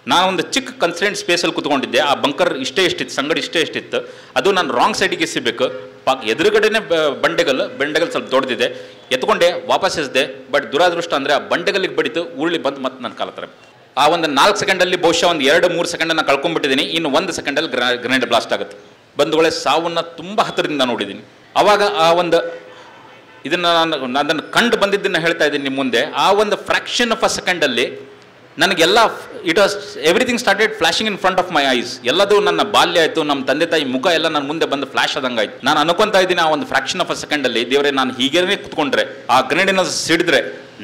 ಅದು ನಾನು ಒಂದು ಚಿಕ್ಕ ಕನ್ಸ್ಟೆಂಟ್ ಸ್ಪೇಸಲ್ಲಿ ಕುತ್ಕೊಂಡಿದ್ದೆ. ಆ ಬಂಕರ್ ಇಷ್ಟೇ ಇಷ್ಟಿತ್ತು, ಸಂಗಡಿ ಇಷ್ಟೇ ಇಷ್ಟಿತ್ತು. ಅದು ನಾನು ರಾಂಗ್ ಸೈಡಿಗೆ ಎಸಿಬೇಕು. ಪಾಕ್ ಎದುರುಗಡೆನೆ ಬಂಡೆಗಲ್ಲು ಬಂಡೆಗಲ್ ಸ್ವಲ್ಪ ದೊಡ್ಡದಿದೆ ಎತ್ಕೊಂಡೆ, ವಾಪಸ್ ಎಸ್ದೆ. ಬಟ್ ದುರಾದೃಷ್ಟ ಅಂದರೆ ಆ ಬಂಡೆಗಲ್ಲಿಗೆ ಬಡಿತು ಉರುಳಿ ಬಂದು ಮತ್ತೆ ನನ್ನ ಕಾಲ ಥರ ಆ ಒಂದು ನಾಲ್ಕು ಸೆಕೆಂಡಲ್ಲಿ ಬಹುಶಃ ಒಂದು ಎರಡು, ಮೂರು ಸೆಕೆಂಡನ್ನು ಕಳ್ಕೊಂಡ್ಬಿಟ್ಟಿದ್ದೀನಿ ಇನ್ನು ಒಂದು ಸೆಕೆಂಡಲ್ಲಿ ಗ್ರ, ಗ್ರೆನೇಡ್ ಬ್ಲಾಸ್ಟ್ ಆಗುತ್ತೆ. ಬಂಧುಗಳೇ ಸಾವನ್ನು ತುಂಬ ಹತ್ತಿರದಿಂದ ನೋಡಿದ್ದೀನಿ ಆವಾಗ ಆ ಒಂದು ಇದನ್ನು ನಾನು ಅದನ್ನು ಕಂಡು ಬಂದಿದ್ದನ್ನು ಹೇಳ್ತಾ ಇದ್ದೀನಿ ನಿಮ್ಮ ಮುಂದೆ. ಆ ಒಂದು ಫ್ರ್ಯಾಕ್ಷನ್ ಆಫ್ ಅ ಸೆಕೆಂಡಲ್ಲಿ ನನಗೆಲ್ಲ it was everything started flashing in front of my eyes ಎಲ್ಲದೂ ನನ್ನ ಬಾಲ್ಯ ಆಯಿತು, ನಮ್ಮ ತಂದೆ ತಾಯಿ ಮುಖ ಎಲ್ಲ ನನ್ನ ಮುಂದೆ ಬಂದು ಫ್ಲಾಶ್ ಆದಂಗೆ ಆಯ್ತು. ನಾನು ಅನ್ಕೊಂತಾ ಇದ್ದೀನಿ ಆ ಒಂದು ಫ್ರಾಕ್ಷನ್ ಆಫ್ ಅ ಸೆಕೆಂಡಲ್ಲಿ ದೇವರೇ, ನಾನು ಹೀಗೇನೆ ಕುತ್ಕೊಂಡ್ರೆ, ಆ ಗ್ರೆನೇಡಿನ ಸಿಡಿದ್ರೆ,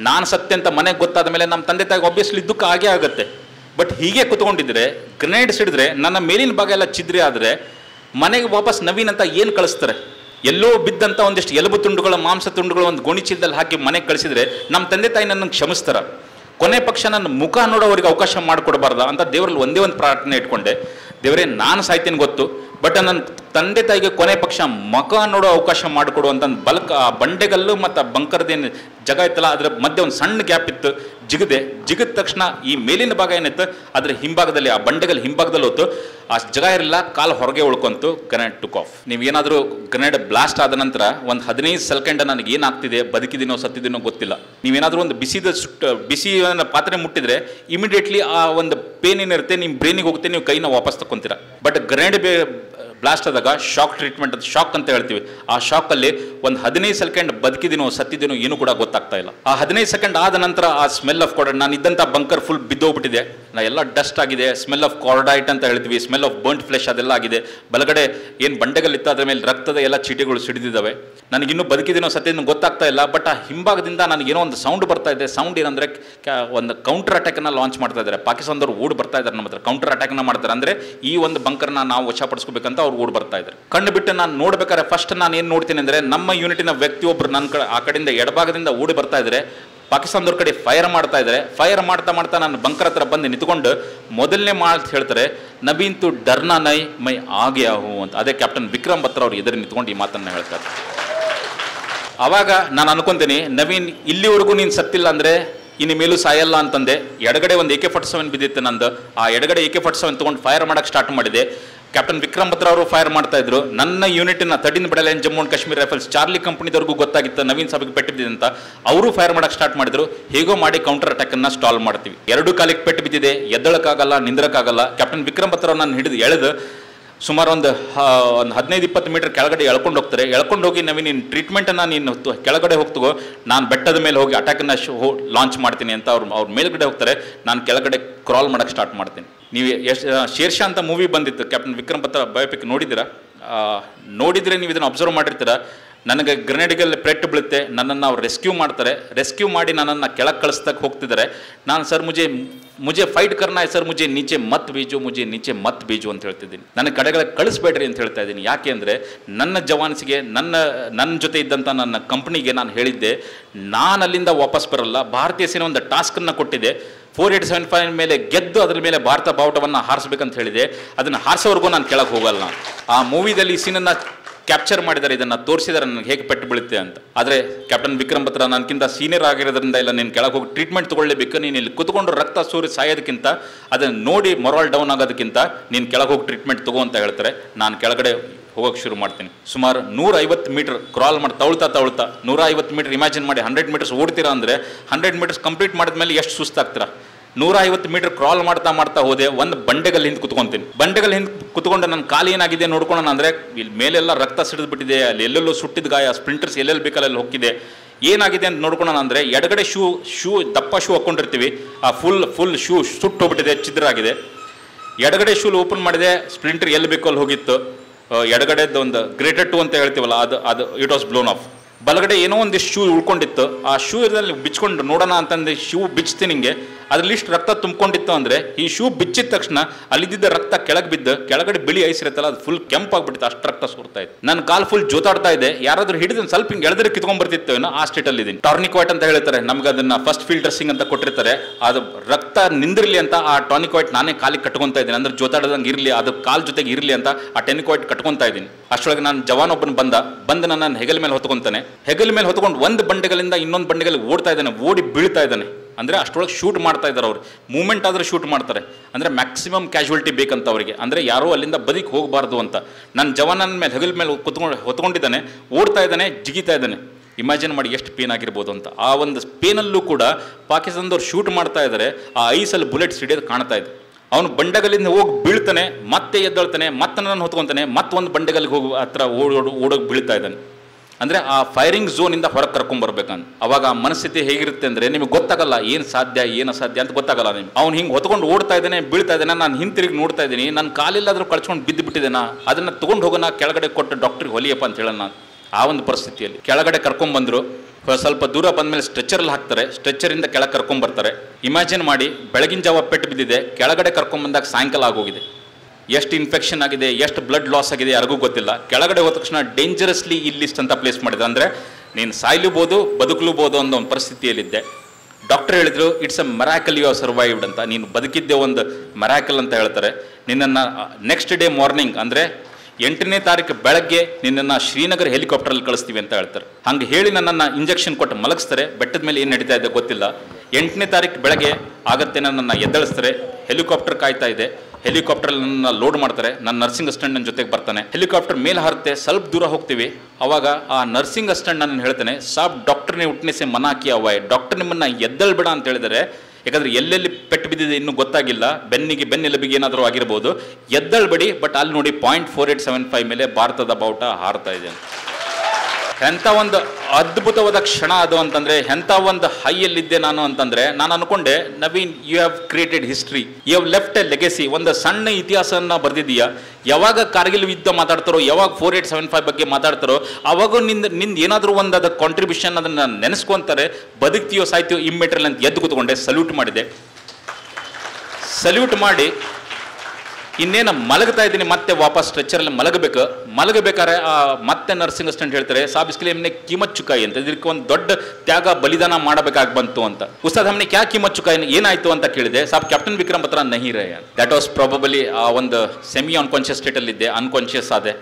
ನಾನು ಸತ್ಯ ಅಂತ ಮನೆಗೆ ಗೊತ್ತಾದ ಮೇಲೆ ನಮ್ಮ ತಂದೆ ತಾಯಿಗೆ ಆಬ್ವಿಯಸ್ಲಿ ದುಃಖ ಆಗೇ ಆಗುತ್ತೆ. ಬಟ್ ಹೀಗೆ ಕುತ್ಕೊಂಡಿದ್ರೆ ಗ್ರೆನೇಡ್ ಸಿಡಿದ್ರೆ, ನನ್ನ ಮೇಲಿನ ಭಾಗ ಎಲ್ಲ ಚಿದ್ರೆ ಆದರೆ, ಮನೆಗೆ ವಾಪಸ್ ನವೀನ್ ಅಂತ ಏನು ಕಳಿಸ್ತಾರೆ? ಎಲ್ಲೋ ಬಿದ್ದಂಥ ಒಂದಿಷ್ಟು ಎಲುಬು ತುಂಡುಗಳ, ಮಾಂಸ ತುಂಡುಗಳು ಒಂದು ಗೋಣಿ ಚೀಲದಲ್ಲಿ ಹಾಕಿ ಮನೆಗೆ ಕಳಿಸಿದ್ರೆ, ನಮ್ಮ ತಂದೆ ತಾಯಿ ನನ್ನನ್ನು ಕ್ಷಮಿಸ್ತಾರ. ಕೊನೆ ಪಕ್ಷ ನನ್ನ ಮುಖ ನೋಡೋವರಿಗೆ ಅವಕಾಶ ಮಾಡಿಕೊಡಬಾರ್ದ ಅಂತ ದೇವರಲ್ಲಿ ಒಂದೇ ಒಂದು ಪ್ರಾರ್ಥನೆ ಇಟ್ಕೊಂಡೆ. ದೇವರೇ, ನಾನು ಸಾಯ್ತೀನಿ ಗೊತ್ತು. ಬಟ್ ನನ್ನ ತಂದೆ ತಾಯಿಗೆ ಕೊನೆ ಪಕ್ಷ ಮಕ ನೋಡೋ ಅವಕಾಶ ಮಾಡಿಕೊಡುವಂಥ ಬಲ್ಕ್ ಆ ಬಂಡೆಗಲ್ಲು ಮತ್ತು ಆ ಬಂಕರ್ದೇನು ಜಗ ಇತ್ತಲ್ಲ, ಅದರ ಮಧ್ಯೆ ಒಂದು ಸಣ್ಣ ಗ್ಯಾಪ್ ಇತ್ತು, ಜಿಗದೆ. ಜಿಗಿದ ತಕ್ಷಣ ಈ ಮೇಲಿನ ಭಾಗ ಏನಿತ್ತು, ಅದ್ರ ಹಿಂಭಾಗದಲ್ಲಿ, ಆ ಬಂಡೆಗಲ್ ಹಿಂಭಾಗದಲ್ಲಿ ಹೋತು. ಆ ಜಾಗ ಇರಲಿಲ್ಲ, ಕಾಲು ಹೊರಗೆ ಉಳ್ಕೊಂತು ಗ್ರನೇಡ್ ಟುಕ್ ಆಫ್ ನೀವು ಏನಾದರೂ ಗ್ರನೇಡ್ ಬ್ಲಾಸ್ಟ್ ಆದ ನಂತರ ಒಂದು ಹದಿನೈದು ಸೆಕೆಂಡ್ ನನಗೆ ಏನಾಗ್ತಿದೆ ಬದುಕಿದ್ದೀನೋ ಸತ್ತಿದ್ದೀನೋ ಗೊತ್ತಿಲ್ಲ. ನೀವೇನಾದರೂ ಒಂದು ಬಿಸಿದ ಸುಟ್ಟ, ಬಿಸಿ ಪಾತ್ರೆ ಮುಟ್ಟಿದ್ರೆ ಇಮಿಡಿಯೇಟ್ಲಿ ಆ ಒಂದು ಪೇನ್ ಏನಿರುತ್ತೆ ನಿಮ್ಮ ಬ್ರೈನಿಗೆ ಹೋಗುತ್ತೆ, ನೀವು ಕೈನ ವಾಪಸ್ ತಗೊಂತೀರ ಬಟ್ ಗ್ರನೇಡ್ ಬೇ ಬ್ಲಾಸ್ಟ್ ಆದಾಗ ಶಾಕ್ ಟ್ರೀಟ್ಮೆಂಟ್ ಅಂತ ಶಾಕ್ ಅಂತ ಹೇಳ್ತೀವಿ. ಆ ಶಾಕಲ್ಲಿ ಒಂದು ಹದಿನೈದು ಸೆಕೆಂಡ್ ಬದುಕಿದಿನೋ, ಸತ್ತಿದಿನೋ ಏನು ಕೂಡ ಗೊತ್ತಾಗ್ತಾ ಇಲ್ಲ. ಆ ಹದಿನೈದು ಸೆಕೆಂಡ್ ಆದ ನಂತರ ಆ ಸ್ಮೆಲ್ ಆಫ್ ಕಾರ್ಡ್ ನಾನು ಇದ್ದಂಥ ಬಂಕರ್ ಫುಲ್ ಬಿದ್ದೋಗ್ಬಿಟ್ಟಿದೆ. ನಾ ಎಲ್ಲ ಡಸ್ಟ್ ಆಗಿದೆ ಸ್ಮೆಲ್ ಆಫ್ ಕಾರ್ಡೈಟ್ ಅಂತ ಹೇಳ್ತೀವಿ ಸ್ಮೆಲ್ ಆಫ್ ಬರ್ಂಟ್ ಫ್ಲೆಶ್ ಅದೆಲ್ಲ ಆಗಿದೆ. ಬಲಗಡೆ ಏನು ಬಂಡೆಗಳಿತ್ತು, ಅದರ ಮೇಲೆ ರಕ್ತದ ಎಲ್ಲ ಚೀಟಿಗಳು ಸಿಡಿದಿದ್ದಾವೆ. ನನಗಿನ್ನೂ ಬದುಕಿದಿನೋ, ಸತ್ತಿದಿನೋ ಗೊತ್ತಾಗ್ತಾ ಇಲ್ಲ ಬಟ್ ಆ ಹಿಂಭಾಗದಿಂದ ನನಗೇನೋ ಒಂದು ಸೌಂಡ್ ಬರ್ತಾ ಇದೆ. ಸೌಂಡ್ ಏನಂದರೆ ಒಂದು ಕೌಂಟರ್ ಅಟ್ಯಾಕನ್ನು ಲಾಂಚ್ ಮಾಡ್ತಾ ಇದ್ದಾರೆ. ಪಾಕಿಸ್ತಾನದವ್ರು ಓಡ್ ಬರ್ತಾ ಇದ್ದಾರೆ ನಮ್ಮ ಹತ್ರ. ಕೌಂಟರ್ ಅಟ್ಯಾಕ್ನ ಮಾಡ್ತಾರೆ. ಅಂದರೆ ಈ ಒಂದು ಬಂಕರ್ನ ನಾವು ವಶಪಡಿಸ್ಕೋಬೇಕಂತ ಅವ್ರು ಓಡ್ ಬರ್ತಾ ಇದ್ದಾರೆ. ಕಣ್ಣು ಬಿಟ್ಟು ನಾನು ನೋಡ್ಬೇಕಾದ್ರೆ ಫಸ್ಟ್ ನಾನು ಏನು ನೋಡ್ತೀನಿ ಅಂದ್ರೆ ನಮ್ಮ ಯೂನಿಟಿನ ವ್ಯಕ್ತಿಯೊಬ್ರು ನನ್ನ ಕಡೆ ಆ ಕಡೆಯಿಂದ ಎಡಭಾಗದಿಂದ ಓಡಿ ಬರ್ತಾ ಇದ್ರೆ ಪಾಕಿಸ್ತಾನದವ್ರ ಕಡೆ ಫೈರ್ ಮಾಡ್ತಾ ಇದ್ದಾರೆ ಫೈರ್ ಮಾಡ್ತಾ ಮಾಡ್ತಾ ನಾನು ಬಂಕರ್ ಹತ್ರ ಬಂದು ನಿಂತ್ಕೊಂಡು ಮೊದಲನೇ ಮಾತು ಹೇಳ್ತಾರೆ ನಬೀನ್ ತು ಡರ್ನಾ ನೈ ಮೈ ಆಗ್ಯಾ ಆಹು ಅಂತ. ಅದೇ ಕ್ಯಾಪ್ಟನ್ ವಿಕ್ರಮ್ ಬತ್ರ ಅವ್ರು ಎದುರು ನಿಂತ್ಕೊಂಡು ಈ ಮಾತನ್ನ ಹೇಳ್ತಾರೆ. ಅವಾಗ ನಾನು ಅನ್ಕೊಂತೀನಿ, ನವೀನ್, ಇಲ್ಲಿವರೆಗೂ ನೀನು ಸತ್ತಿಲ್ಲ ಅಂದ್ರೆ ಇನ್ನು ಮೇಲೂ ಸಾಯಲ್ಲ ಅಂತಂದೆ. ಎಡಗಡೆ ಒಂದು ಎ ಕೆ ಫಾರ್ಟಿ ಬಿದ್ದಿತ್ತು ನಂದು. ಆ ಎಡಗಡೆ ಎ ಕೆ ಫಾರ್ಟಿ ಸೆವೆನ್ ತೊಗೊಂಡು ಫೈರ್ ಮಾಡಕ್ಕೆ ಸ್ಟಾರ್ಟ್ ಮಾಡಿದೆ. ಕ್ಯಾಪ್ಟನ್ ವಿಕ್ರಮ್ ಭದ್ರ ಅವರು ಫೈರ್ ಮಾಡ್ತಾ ಇದ್ರು. ನನ್ನ ಯೂನಿಟ್ನ thirteen battalion Jammu and Kashmir rifles Charlie ಕಂಪನಿದವ್ರಿಗೂ ಗೊತ್ತಾಗಿತ್ತು, ನವೀನ್ ಸಭೆಗೆ ಪೆಟ್ಟು ಬಿದ್ದಿದೆ ಅಂತ. ಅವರು ಫೈರ್ ಮಾಡಕ್ಕೆ ಸ್ಟಾರ್ಟ್ ಮಾಡಿದ್ರು. ಹೇಗೋ ಮಾಡಿ ಕೌಂಟರ್ ಅಟ್ಯಾಕ್ ಅನ್ನ ಸ್ಟಾಲ್ ಮಾಡ್ತೀವಿ. ಎರಡು ಕಾಲಿಗೆ ಪೆಟ್ಟು ಬಿದ್ದಿದೆ. ಎದ್ದಳಕ್ಕಾಗಲ್ಲ, ನಿಂದ್ರಕ್ಕಾಗಲ್ಲ. ಕ್ಯಾಪ್ಟನ್ ವಿಕ್ರಮ್ ಭದ್ರ ನಾನು ಹಿಡಿದು ಎಳೆದು ಸುಮಾರು ಒಂದು ಒಂದು ಹದಿನೈದು, ಇಪ್ಪತ್ತು ಮೀಟರ್ ಕೆಳಗಡೆ ಎಳ್ಕೊಂಡು ಹೋಗ್ತಾರೆ. ಎಳ್ಕೊಂಡು ಹೋಗಿ ನವೀನ್, ನೀನು ಟ್ರೀಟ್ಮೆಂಟನ್ನು ನೀನು ಕೆಳಗಡೆ ಹೋಗ್ತಗೋ. ನಾನು ಬೆಟ್ಟದ ಮೇಲೆ ಹೋಗಿ ಅಟ್ಯಾಕನ್ನು ಲಾಂಚ್ ಮಾಡ್ತೀನಿ ಅಂತ ಅವ್ರು, ಅವ್ರ ಮೇಲ್ಗಡೆ ಹೋಗ್ತಾರೆ. ನಾನು ಕೆಳಗಡೆ ಕ್ರಾಲ್ ಮಾಡೋಕ್ಕೆ ಸ್ಟಾರ್ಟ್ ಮಾಡ್ತೀನಿ. ನೀವು ಎಷ್ಟು ಶೇರ್ಷಾ ಅಂತ ಮೂವಿ ಬಂದಿತ್ತು. ಕ್ಯಾಪ್ಟನ್ ವಿಕ್ರಮ್ ಪತ್ರ ಬಯೋಪಿಕ್ ನೋಡಿದ್ದೀರಾ? ನೋಡಿದರೆ ನೀವು ಇದನ್ನು ಅಬ್ಸರ್ವ್ ಮಾಡಿರ್ತೀರ? ನನಗೆ ಗ್ರೆನೇಡ್ಗಲ್ಲಿ ಪ್ರೆಟ್ ಬೀಳುತ್ತೆ, ನನ್ನನ್ನು ಅವ್ರು ರೆಸ್ಕ್ಯೂ ಮಾಡ್ತಾರೆ. ರೆಸ್ಕ್ಯೂ ಮಾಡಿ ನನ್ನನ್ನು ಕೆಳಗೆ ಕಳಿಸ್ತಕ್ಕೆ ಹೋಗ್ತಿದ್ದಾರೆ ನಾನು ಸರ್ ಮುಜೆ ಮುಜೆ ಫೈಟ್ ಕರ್ನಾ ಸರ್ ಮುಜೆ ನೀಚೆ ಮತ್ ಬೀಜು, ಮುಜೆ ನೀಚೆ ಮತ್ ಬೀಜು ಅಂತ ಹೇಳ್ತಿದ್ದೀನಿ. ನನ್ನ ಕಡೆಗಳಿಗೆ ಕಳಿಸ್ಬೇಡ್ರಿ ಅಂತ ಹೇಳ್ತಾ ಇದ್ದೀನಿ. ಯಾಕೆ ಅಂದರೆ ನನ್ನ ಜವಾನ್ಸ್ಗೆ, ನನ್ನ ನನ್ನ ಜೊತೆ ಇದ್ದಂಥ ನನ್ನ ಕಂಪ್ನಿಗೆ ನಾನು ಹೇಳಿದ್ದೆ, ನಾನು ಅಲ್ಲಿಂದ ವಾಪಸ್ ಬರಲ್ಲ. ಭಾರತೀಯ ಸೇನೆ ಒಂದು ಟಾಸ್ಕನ್ನು ಕೊಟ್ಟಿದೆ. ಫೋರ್ ಏಟ್ ಸೆವೆನ್ ಫೈವ್ ಮೇಲೆ ಗೆದ್ದು ಅದ್ರ ಮೇಲೆ ಭಾರತ ಬಾವುಟವನ್ನು ಹಾರಿಸ್ಬೇಕಂತ ಹೇಳಿದೆ. ಅದನ್ನು ಹಾರಿಸೋವರೆಗೂ ನಾನು ಕೆಳಗೆ ಹೋಗಲ್ಲ. ಆ ಮೂವಿದಲ್ಲಿ ಈ ಸೀನನ್ನು ಕ್ಯಾಪ್ಚರ್ ಮಾಡಿದ್ದಾರೆ, ಇದನ್ನು ತೋರಿಸಿದ್ದಾರೆ ನನಗೆ ಹೇಗೆ ಪೆಟ್ಟು ಬೀಳುತ್ತೆ ಅಂತ. ಆದರೆ ಕ್ಯಾಪ್ಟನ್ ವಿಕ್ರಮ್ ಬತ್ರ ನನಗಿಂತ ಸೀನಿಯರ್ ಆಗಿರೋದ್ರಿಂದ ಇಲ್ಲ, ನೀನು ಕೆಳಗೆ ಹೋಗಿ ಟ್ರೀಟ್ಮೆಂಟ್ ತೊಗೊಳ್ಳಬೇಕು ನೀನು ಇಲ್ಲಿ ಕುತ್ಕೊಂಡು ರಕ್ತ ಸೂರಿ ಸಾಯೋದಕ್ಕಿಂತ, ಅದನ್ನು ನೋಡಿ ಮೊರಾಲ್ ಡೌನ್ ಆಗೋದಕ್ಕಿಂತ ನೀನು ಕೆಳಗೆ ಹೋಗಿ ಟ್ರೀಟ್ಮೆಂಟ್ ತಗೋ ಅಂತ ಹೇಳ್ತಾರೆ. ನಾನು ಕೆಳಗಡೆ ಹೋಗೋಕೆ ಶುರು ಮಾಡ್ತೀನಿ. ಸುಮಾರು ನೂರ ಐವತ್ತು ಮೀಟರ್ ಕ್ರಾಲ್ ಮಾಡಿ ತಗೊಳ್ತಾ ತಗೊಳ್ತಾ ನೂರ ಐವತ್ತು ಮೀಟರ್ ಇಮ್ಯಾಜಿನ್ ಮಾಡಿ ಹಂಡ್ರೆಡ್ ಮೀಟರ್ಸ್ ಓಡ್ತೀರಾ ಅಂದರೆ ಹಂಡ್ರೆಡ್ ಮೀಟರ್ಸ್ ಕಂಪ್ಲೀಟ್ ಮಾಡಿದ್ಮೇಲೆ ಎಷ್ಟು ಸುಸ್ತಾಗ್ತೀರಾ? ನೂರ ಐವತ್ತು ಮೀಟರ್ ಕ್ರಾಲ್ ಮಾಡ್ತಾ ಮಾಡ್ತಾ ಹೋದೆ, ಒಂದು ಬಂಡೆಗಲ್ಲಿ ಹಿಂದೆ ಕುತ್ಕೊಂತೀನಿ. ಬಂಡೆಗಲ್ಲಿ ಹಿಂದೆ ಕುತ್ಕೊಂಡು ನನ್ನ ಕಾಲು ಏನಾಗಿದೆ ನೋಡ್ಕೊಳ್ಳೋಣ ಅಂದರೆ ಇಲ್ಲಿ ಮೇಲೆಲ್ಲ ರಕ್ತ ಸಿಡಿದು ಬಿಟ್ಟಿದೆ, ಅಲ್ಲಿ ಎಲ್ಲೆಲ್ಲೋ ಸುಟ್ಟಿದ ಗಾಯ ಸ್ಪ್ರಿಂಟರ್ಸ್ ಎಲ್ಲೆಲ್ಲಿ ಬೇಕಲ್ಲಿ ಹೋಗಿದೆ ಏನಾಗಿದೆ ಅಂತ ನೋಡ್ಕೊಳ್ಳೋಣ ಅಂದರೆ, ಎಡಗಡೆ ಶೂ ಶೂ, ದಪ್ಪ ಶೂ ಹಾಕ್ಕೊಂಡಿರ್ತೀವಿ ಆ ಫುಲ್ ಫುಲ್ ಶೂ ಸುಟ್ಟು ಹೋಗ್ಬಿಟ್ಟಿದೆ ಚಿದ್ರಾಗಿದೆ ಎಡಗಡೆ ಶೂಲ್ ಓಪನ್ ಮಾಡಿದೆ ಸ್ಪ್ರಿಂಟರ್ ಎಲ್ಲಿ ಬೇಕಲ್ಲಿ ಹೋಗಿತ್ತು. ಎಡಗಡೆದ್ದು ಒಂದು ಗ್ರೇಟರ್ ಟು ಅಂತ ಹೇಳ್ತೀವಲ್ಲ, ಅದು ಅದು ಇಟ್ ವಾಸ್ ಬ್ಲೋನ್ ಆಫ್ ಬಲಗಡೆ ಏನೋ ಒಂದಿಷ್ಟು ಶೂ ಉಳ್ಕೊಂಡಿತ್ತು. ಆ ಶೂ ಇದ್ರಲ್ಲಿ ಬಿಚ್ಕೊಂಡು ನೋಡೋಣ ಅಂತಂದು ಶೂ ಬಿಚ್ತೀನಿ ಹಿಂಗೆ ಅದ್ರಲ್ಲಿ ಇಷ್ಟು ರಕ್ತ ತುಂಬಿಕೊಂಡಿತ್ತು ಅಂದ್ರೆ ಈ ಶೂ ಬಿಚ್ಚಿದ ತಕ್ಷಣ ಅಲ್ಲಿದ್ದ ರಕ್ತ ಕೆಳಗೆ ಬಿದ್ದು ಕೆಳಗಡೆ ಬಿಳಿ ಐಸಿರುತ್ತಲ್ಲ ಅದು ಫುಲ್ ಕೆಂಪಾಗ್ಬಿಟ್ಟಿತ್ತು. ಅಷ್ಟು ರಕ್ತ ಸುರ್ತಾ ಇತ್ತು. ನನ್ನ ಕಾಲ್ ಫುಲ್ ಜೋತಾಡ್ತಾ ಇದೆ. ಯಾರಾದ್ರೂ ಹಿಡಿದು ಸ್ವಲ್ಪ ಹಿಂಗೆ ಎಳೆದ್ರೆ ಕಿತ್ಕೊಂಡ್ಬರ್ತಿತ್ತು ಏನೋ ಆ ಸ್ಟೇಟ್ ಅಲ್ಲಿ ಇದೀನಿ. ಟಾರ್ನಿಕ್ ವೈಟ್ ಅಂತ ಹೇಳ್ತಾರೆ. ನಮ್ಗೆ ಅದನ್ನ ಫಸ್ಟ್ ಫೀಲ್ಡ್ ಅಂತ ಕೊಟ್ಟಿರ್ತಾರೆ. ಅದು ರಕ್ತ ನಿಂದಿರ್ಲಿ ಅಂತ ಆ ಟಾನಿಕ್ ವೈಟ್ ನಾನೇ ಕಾಲಿಗೆ ಕಟ್ಕೊಂತಾ ಇದ್ದೀನಿ. ಅಂದ್ರೆ ಜೋತಾಡದಂಗೆ ಇರಲಿ, ಅದು ಕಾಲ್ ಜೊತೆಗೆ ಇರಲಿ ಅಂತ ಆ ಟೆನಿಕ್ ವೈಟ್ ಕಟ್ಕೊಂತಾ ಇದ್ದೀನಿ. ಅಷ್ಟೊಳಗೆ ನಾನು ಜವಾನ್ ಒಬ್ಬನ ಬಂದ. ಬಂದು ನನ್ನ ಹೆಗಲ ಮೇಲೆ ಹೊತ್ಕೊಂತಾನೆ. ಹೆಗಲ ಮೇಲೆ ಹೊತ್ಕೊಂಡು ಒಂದು ಬಂಡೆಗಳಿಂದ ಇನ್ನೊಂದು ಬಂಡೆಗಳಿಗೆ ಓಡ್ತಾ ಇದ್ದಾನೆ, ಓಡಿ ಬೀಳ್ತಾ ಇದ್ದಾನೆ. ಅಂದರೆ ಅಷ್ಟೊಳಗೆ ಶೂಟ್ ಮಾಡ್ತಾ ಇದ್ದಾರೆ ಅವ್ರು. ಮೂಮೆಂಟ್ ಆದರೆ ಶೂಟ್ ಮಾಡ್ತಾರೆ. ಅಂದರೆ ಮ್ಯಾಕ್ಸಿಮಮ್ ಕ್ಯಾಶುವಲ್ಟಿ ಬೇಕಂತ ಅವರಿಗೆ. ಅಂದರೆ ಯಾರೋ ಅಲ್ಲಿಂದ ಬದಿಗೆ ಹೋಗಬಾರ್ದು ಅಂತ. ನನ್ನ ಜವಾನನ ಮೇಲೆ, ಹೆಗಲ ಮೇಲೆ ಕುತ್ಕೊಂಡು, ಹೊತ್ಕೊಂಡಿದ್ದಾನೆ, ಓಡ್ತಾ ಇದ್ದಾನೆ, ಜಿಗಿತಾ ಇದ್ದಾನೆ. ಇಮ್ಯಾಜಿನ್ ಮಾಡಿ ಎಷ್ಟು ಪೇನ್ ಆಗಿರ್ಬೋದು ಅಂತ. ಆ ಒಂದು ಪೇನಲ್ಲೂ ಕೂಡ ಪಾಕಿಸ್ತಾನದವ್ರು ಶೂಟ್ ಮಾಡ್ತಾ ಇದ್ದಾರೆ ಆ ಐಸಲ್ಲಿ ಬುಲೆಟ್ ಸಿಡಿಯೋದು ಕಾಣ್ತಾ ಇದೆ. ಅವನು ಬಂಡೆಗಲ್ಲಿಂದ ಹೋಗಿ ಬೀಳ್ತಾನೆ, ಮತ್ತೆ ಎದ್ದೇಳ್ತಾನೆ, ಮತ್ತೆ ನನ್ನ ಹೊತ್ಕೊತಾನೆ, ಮತ್ತೊಂದು ಬಂಡೆಗಲ್ಲಿಗೆ ಹೋಗಿ ಹತ್ರ ಓಡೋಗಿ ಬೀಳ್ತಾ ಇದ್ದಾನೆ. ಅಂದ್ರೆ ಆ ಫೈರಿಂಗ್ ಝೋನಿಂದ ಹೊರಗೆ ಕರ್ಕೊಂಬರ್ಬೇಕಂತ ಅವಾಗ ಆ ಮನಸ್ಥಿತಿ ಹೇಗಿರುತ್ತೆ ಅಂದರೆ ನಿಮಗೆ ಗೊತ್ತಾಗಲ್ಲ, ಏನು ಸಾಧ್ಯ, ಏನು ಅಸಾಧ್ಯ ಅಂತ ಗೊತ್ತಾಗಲ್ಲ ನಿಮ್ಗೆ. ಅವ್ನು ಹಿಂಗೆ ಹೊತ್ಕೊಂಡು ಓಡ್ತಾ ಇದ್ದಾನೆ, ಬೀಳ್ತಾ ಇದ್ದಾನೆ, ನಾನು ಹಿಂತಿರುಗಿ ನೋಡ್ತಾ ಇದ್ದೀನಿ ನನ್ನ ಕಾಲಿಲ್ಲಾದರೂ ಕಳ್ಸ್ಕೊಂಡು ಬಿದ್ದು ಬಿಟ್ಟಿದ್ದೇನೆ, ಅದನ್ನು ತೊಗೊಂಡು ಹೋಗೋಣ, ಕೆಳಗಡೆ ಕೊಟ್ಟು ಡಾಕ್ಟ್ರಿಗೆ ಹೊಲಿಯಪ್ಪ ಅಂತ ಹೇಳೋಣ. ಆ ಒಂದು ಪರಿಸ್ಥಿತಿಯಲ್ಲಿ. ಕೆಳಗಡೆ ಕರ್ಕೊಂಬಂದರು ಬಂದ್ರು ಸ್ವಲ್ಪ ದೂರ ಬಂದಮೇಲೆ ಸ್ಟ್ರೆಚರಲ್ಲಿ ಹಾಕ್ತಾರೆ ಸ್ಟ್ರೆಚರಿಂದ ಕೆಳಗೆ ಕರ್ಕೊಂಬರ್ತಾರೆ ಇಮ್ಯಾಜಿನ್ ಮಾಡಿ, ಬೆಳಗಿನ ಜಾವ ಪೆಟ್ಟು ಬಿದ್ದಿದೆ, ಕೆಳಗಡೆ ಕರ್ಕೊಂಬಂದಾಗ ಸಾಯಂಕಾಲ ಆಗೋಗಿದೆ. ಎಷ್ಟು ಇನ್ಫೆಕ್ಷನ್ ಆಗಿದೆ, ಎಷ್ಟು ಬ್ಲಡ್ ಲಾಸ್ ಆಗಿದೆ ಯಾರಿಗೂ ಗೊತ್ತಿಲ್ಲ. ಕೆಳಗಡೆ ಹೋದ ತಕ್ಷಣ ಡೇಂಜರಸ್ಲಿ ಇಲ್ಲಿಸ್ಟ್ ಅಂತ ಪ್ಲೇಸ್ ಮಾಡಿದೆ ಅಂದರೆ ನೀನು ಸಾಯ್ಲೂಬೋದು, ಬದುಕಲೂಬೋದು ಅನ್ನೋ ಒಂದು ಪರಿಸ್ಥಿತಿಯಲ್ಲಿದ್ದೆ. ಡಾಕ್ಟರ್ ಹೇಳಿದರು it's a miracle you survived ಅಂತ. ನೀನು ಬದುಕಿದ್ದೆ ಒಂದು ಮರಾಕಲ್ ಅಂತ ಹೇಳ್ತಾರೆ. ನಿನ್ನನ್ನು ನೆಕ್ಸ್ಟ್ ಡೇ ಮಾರ್ನಿಂಗ್ ಅಂದರೆ ಎಂಟನೇ ತಾರೀಕು ಬೆಳಗ್ಗೆ ನಿನ್ನನ್ನು ಶ್ರೀನಗರ ಹೆಲಿಕಾಪ್ಟರಲ್ಲಿ ಕಳಿಸ್ತೀವಿ ಅಂತ ಹೇಳ್ತಾರೆ. ಹಂಗೆ ಹೇಳಿ ನನ್ನನ್ನು ಇಂಜೆಕ್ಷನ್ ಕೊಟ್ಟು ಮಲಗಿಸ್ತಾರೆ. ಬೆಟ್ಟದ ಮೇಲೆ ಏನು ನಡೀತಾ ಇದೆ ಗೊತ್ತಿಲ್ಲ. ಎಂಟನೇ ತಾರೀಕು ಬೆಳಗ್ಗೆ ಆಗತ್ತೆ ನನ್ನನ್ನು ಎದ್ದಳಿಸ್ತಾರೆ. ಹೆಲಿಕಾಪ್ಟರ್ ಕಾಯ್ತಾ ಇದೆ. ಹೆಲಿಕಾಪ್ಟರ್ ನನ್ನ ಲೋಡ್ ಮಾಡ್ತಾರೆ. ನನ್ನ ನರ್ಸಿಂಗ್ ಅಸ್ಟೆಂಟ್ ನನ್ನ ಜೊತೆಗೆ ಬರ್ತಾನೆ. ಹೆಲಿಕಾಪ್ಟರ್ ಮೇಲೆ ಹಾರುತ್ತೆ, ಸ್ವಲ್ಪ ದೂರ ಹೋಗ್ತೀವಿ. ಅವಾಗ ಆ ನರ್ಸಿಂಗ್ ಅಸ್ಟೆಂಟ್ ನಾನು ಹೇಳ್ತೇನೆ, ಸಾಬ್, ಡಾಕ್ಟರ್ನೇ ಹುಟ್ಟನಿಸಿ ಮನಾಕಿ ಅವಾಯ್ ಡಾಕ್ಟರ್ ನಿಮ್ಮನ್ನ ಎದ್ದಳ್ಬೇಡ ಅಂತ ಹೇಳಿದರೆ, ಯಾಕಂದ್ರೆ ಎಲ್ಲೆಲ್ಲಿ ಪೆಟ್ಟು ಬಿದ್ದಿದೆ ಇನ್ನೂ ಗೊತ್ತಾಗಿಲ್ಲ, ಬೆನ್ನಿಗೆ, ಬೆನ್ನೆಲುಬಿಗೆ ಏನಾದರೂ ಆಗಿರ್ಬೋದು ಎದ್ದಳ್ಬೇಡಿ ಬಟ್ ಅಲ್ಲಿ ನೋಡಿ point four eight seven five ಮೇಲೆ ಭಾರತದ ಬಾವುಟ ಹಾರ್ತಾ ಇದೆ ಎಂಥ ಒಂದು ಅದ್ಭುತವಾದ ಕ್ಷಣ ಅದು ಅಂತಂದ್ರೆ ಎಂಥ ಒಂದು ಹೈಯಲ್ಲಿದ್ದೆ ನಾನು ಅಂತಂದ್ರೆ, ನಾನು ಅನ್ಕೊಂಡೆ, Naveen you have created history you have left a legacy ಒಂದು ಸಣ್ಣ ಇತಿಹಾಸನ ಬರೆದಿದ್ದೀಯಾ. ಯಾವಾಗ ಕಾರ್ಗಿಲ್ ಯುದ್ಧ ಮಾತಾಡ್ತಾರೋ, ಯಾವಾಗ ಫೋರ್ ಏಟ್ ಸೆವೆನ್ ಫೈವ್ ಬಗ್ಗೆ ಮಾತಾಡ್ತಾರೋ, ಅವಾಗ ನಿಂದ ನಿಂದ ಏನಾದರೂ ಒಂದು ಅದಕ್ಕೆ ಕಾಂಟ್ರಿಬ್ಯೂಷನ್ ಅದನ್ನ ನೆನೆಸ್ಕೊಂತಾರೆ, ಬದುಕ್ತೀಯೋ ಸಾಯ್ತೀಯೋ ಇಮ್ಮೆಟ್ರಿಯಲ್ ಅಂತ ಎದ್ದು ಕೂತ್ಕೊಂಡೆ ಸಲ್ಯೂಟ್ ಮಾಡಿದೆ. ಸಲ್ಯೂಟ್ ಮಾಡಿ ಇನ್ನೇನು ಮಲಗ್ತಾ ಇದ್ದೀನಿ, ಮತ್ತೆ ವಾಪಸ್ ಸ್ಟ್ರೆಚರಲ್ಲಿ ಮಲಗಬೇಕು. ಮಲಗಬೇಕಾದ್ರೆ ಮತ್ತೆ ನರ್ಸಿಂಗ್ ಅಸ್ಟೆಂಟ್ ಹೇಳ್ತಾರೆ ಸಾಬ್ ಇಸ್ಕಲಿ ಎಮ್ನೆ ಕೀಮತ್ ಚುಕಾಯಿ ಅಂತ. ಇದಕ್ಕೆ ಒಂದು ದೊಡ್ಡ ತ್ಯಾಗ, ಬಲಿದಾನ ಮಾಡಬೇಕಾಗಿ ಬಂತು ಅಂತ. ಉಸ್ತಾದ್ ಹಮ್ನೆ ಕ್ಯಾ ಕೀಮತ್ ಚುಕಾಯಿ ಏನಾಯ್ತು ಅಂತ ಕೇಳಿದೆ, ಸಾಬ್ ಕ್ಯಾಪ್ಟನ್ ವಿಕ್ರಮ್ ಹತ್ರ ನಹಿ ರೇ ದಟ್ ವಾಸ್ ಪ್ರಾಬಬಲಿ ಆ, ಒಂದು ಸೆಮಿ ಅನ್ಕಾನ್ಷಿಯಸ್ ಸ್ಟೇಟಲ್ಲಿದ್ದೆ ಅನ್ಕಾನ್ಷಿಯಸ್ ಆದೆ.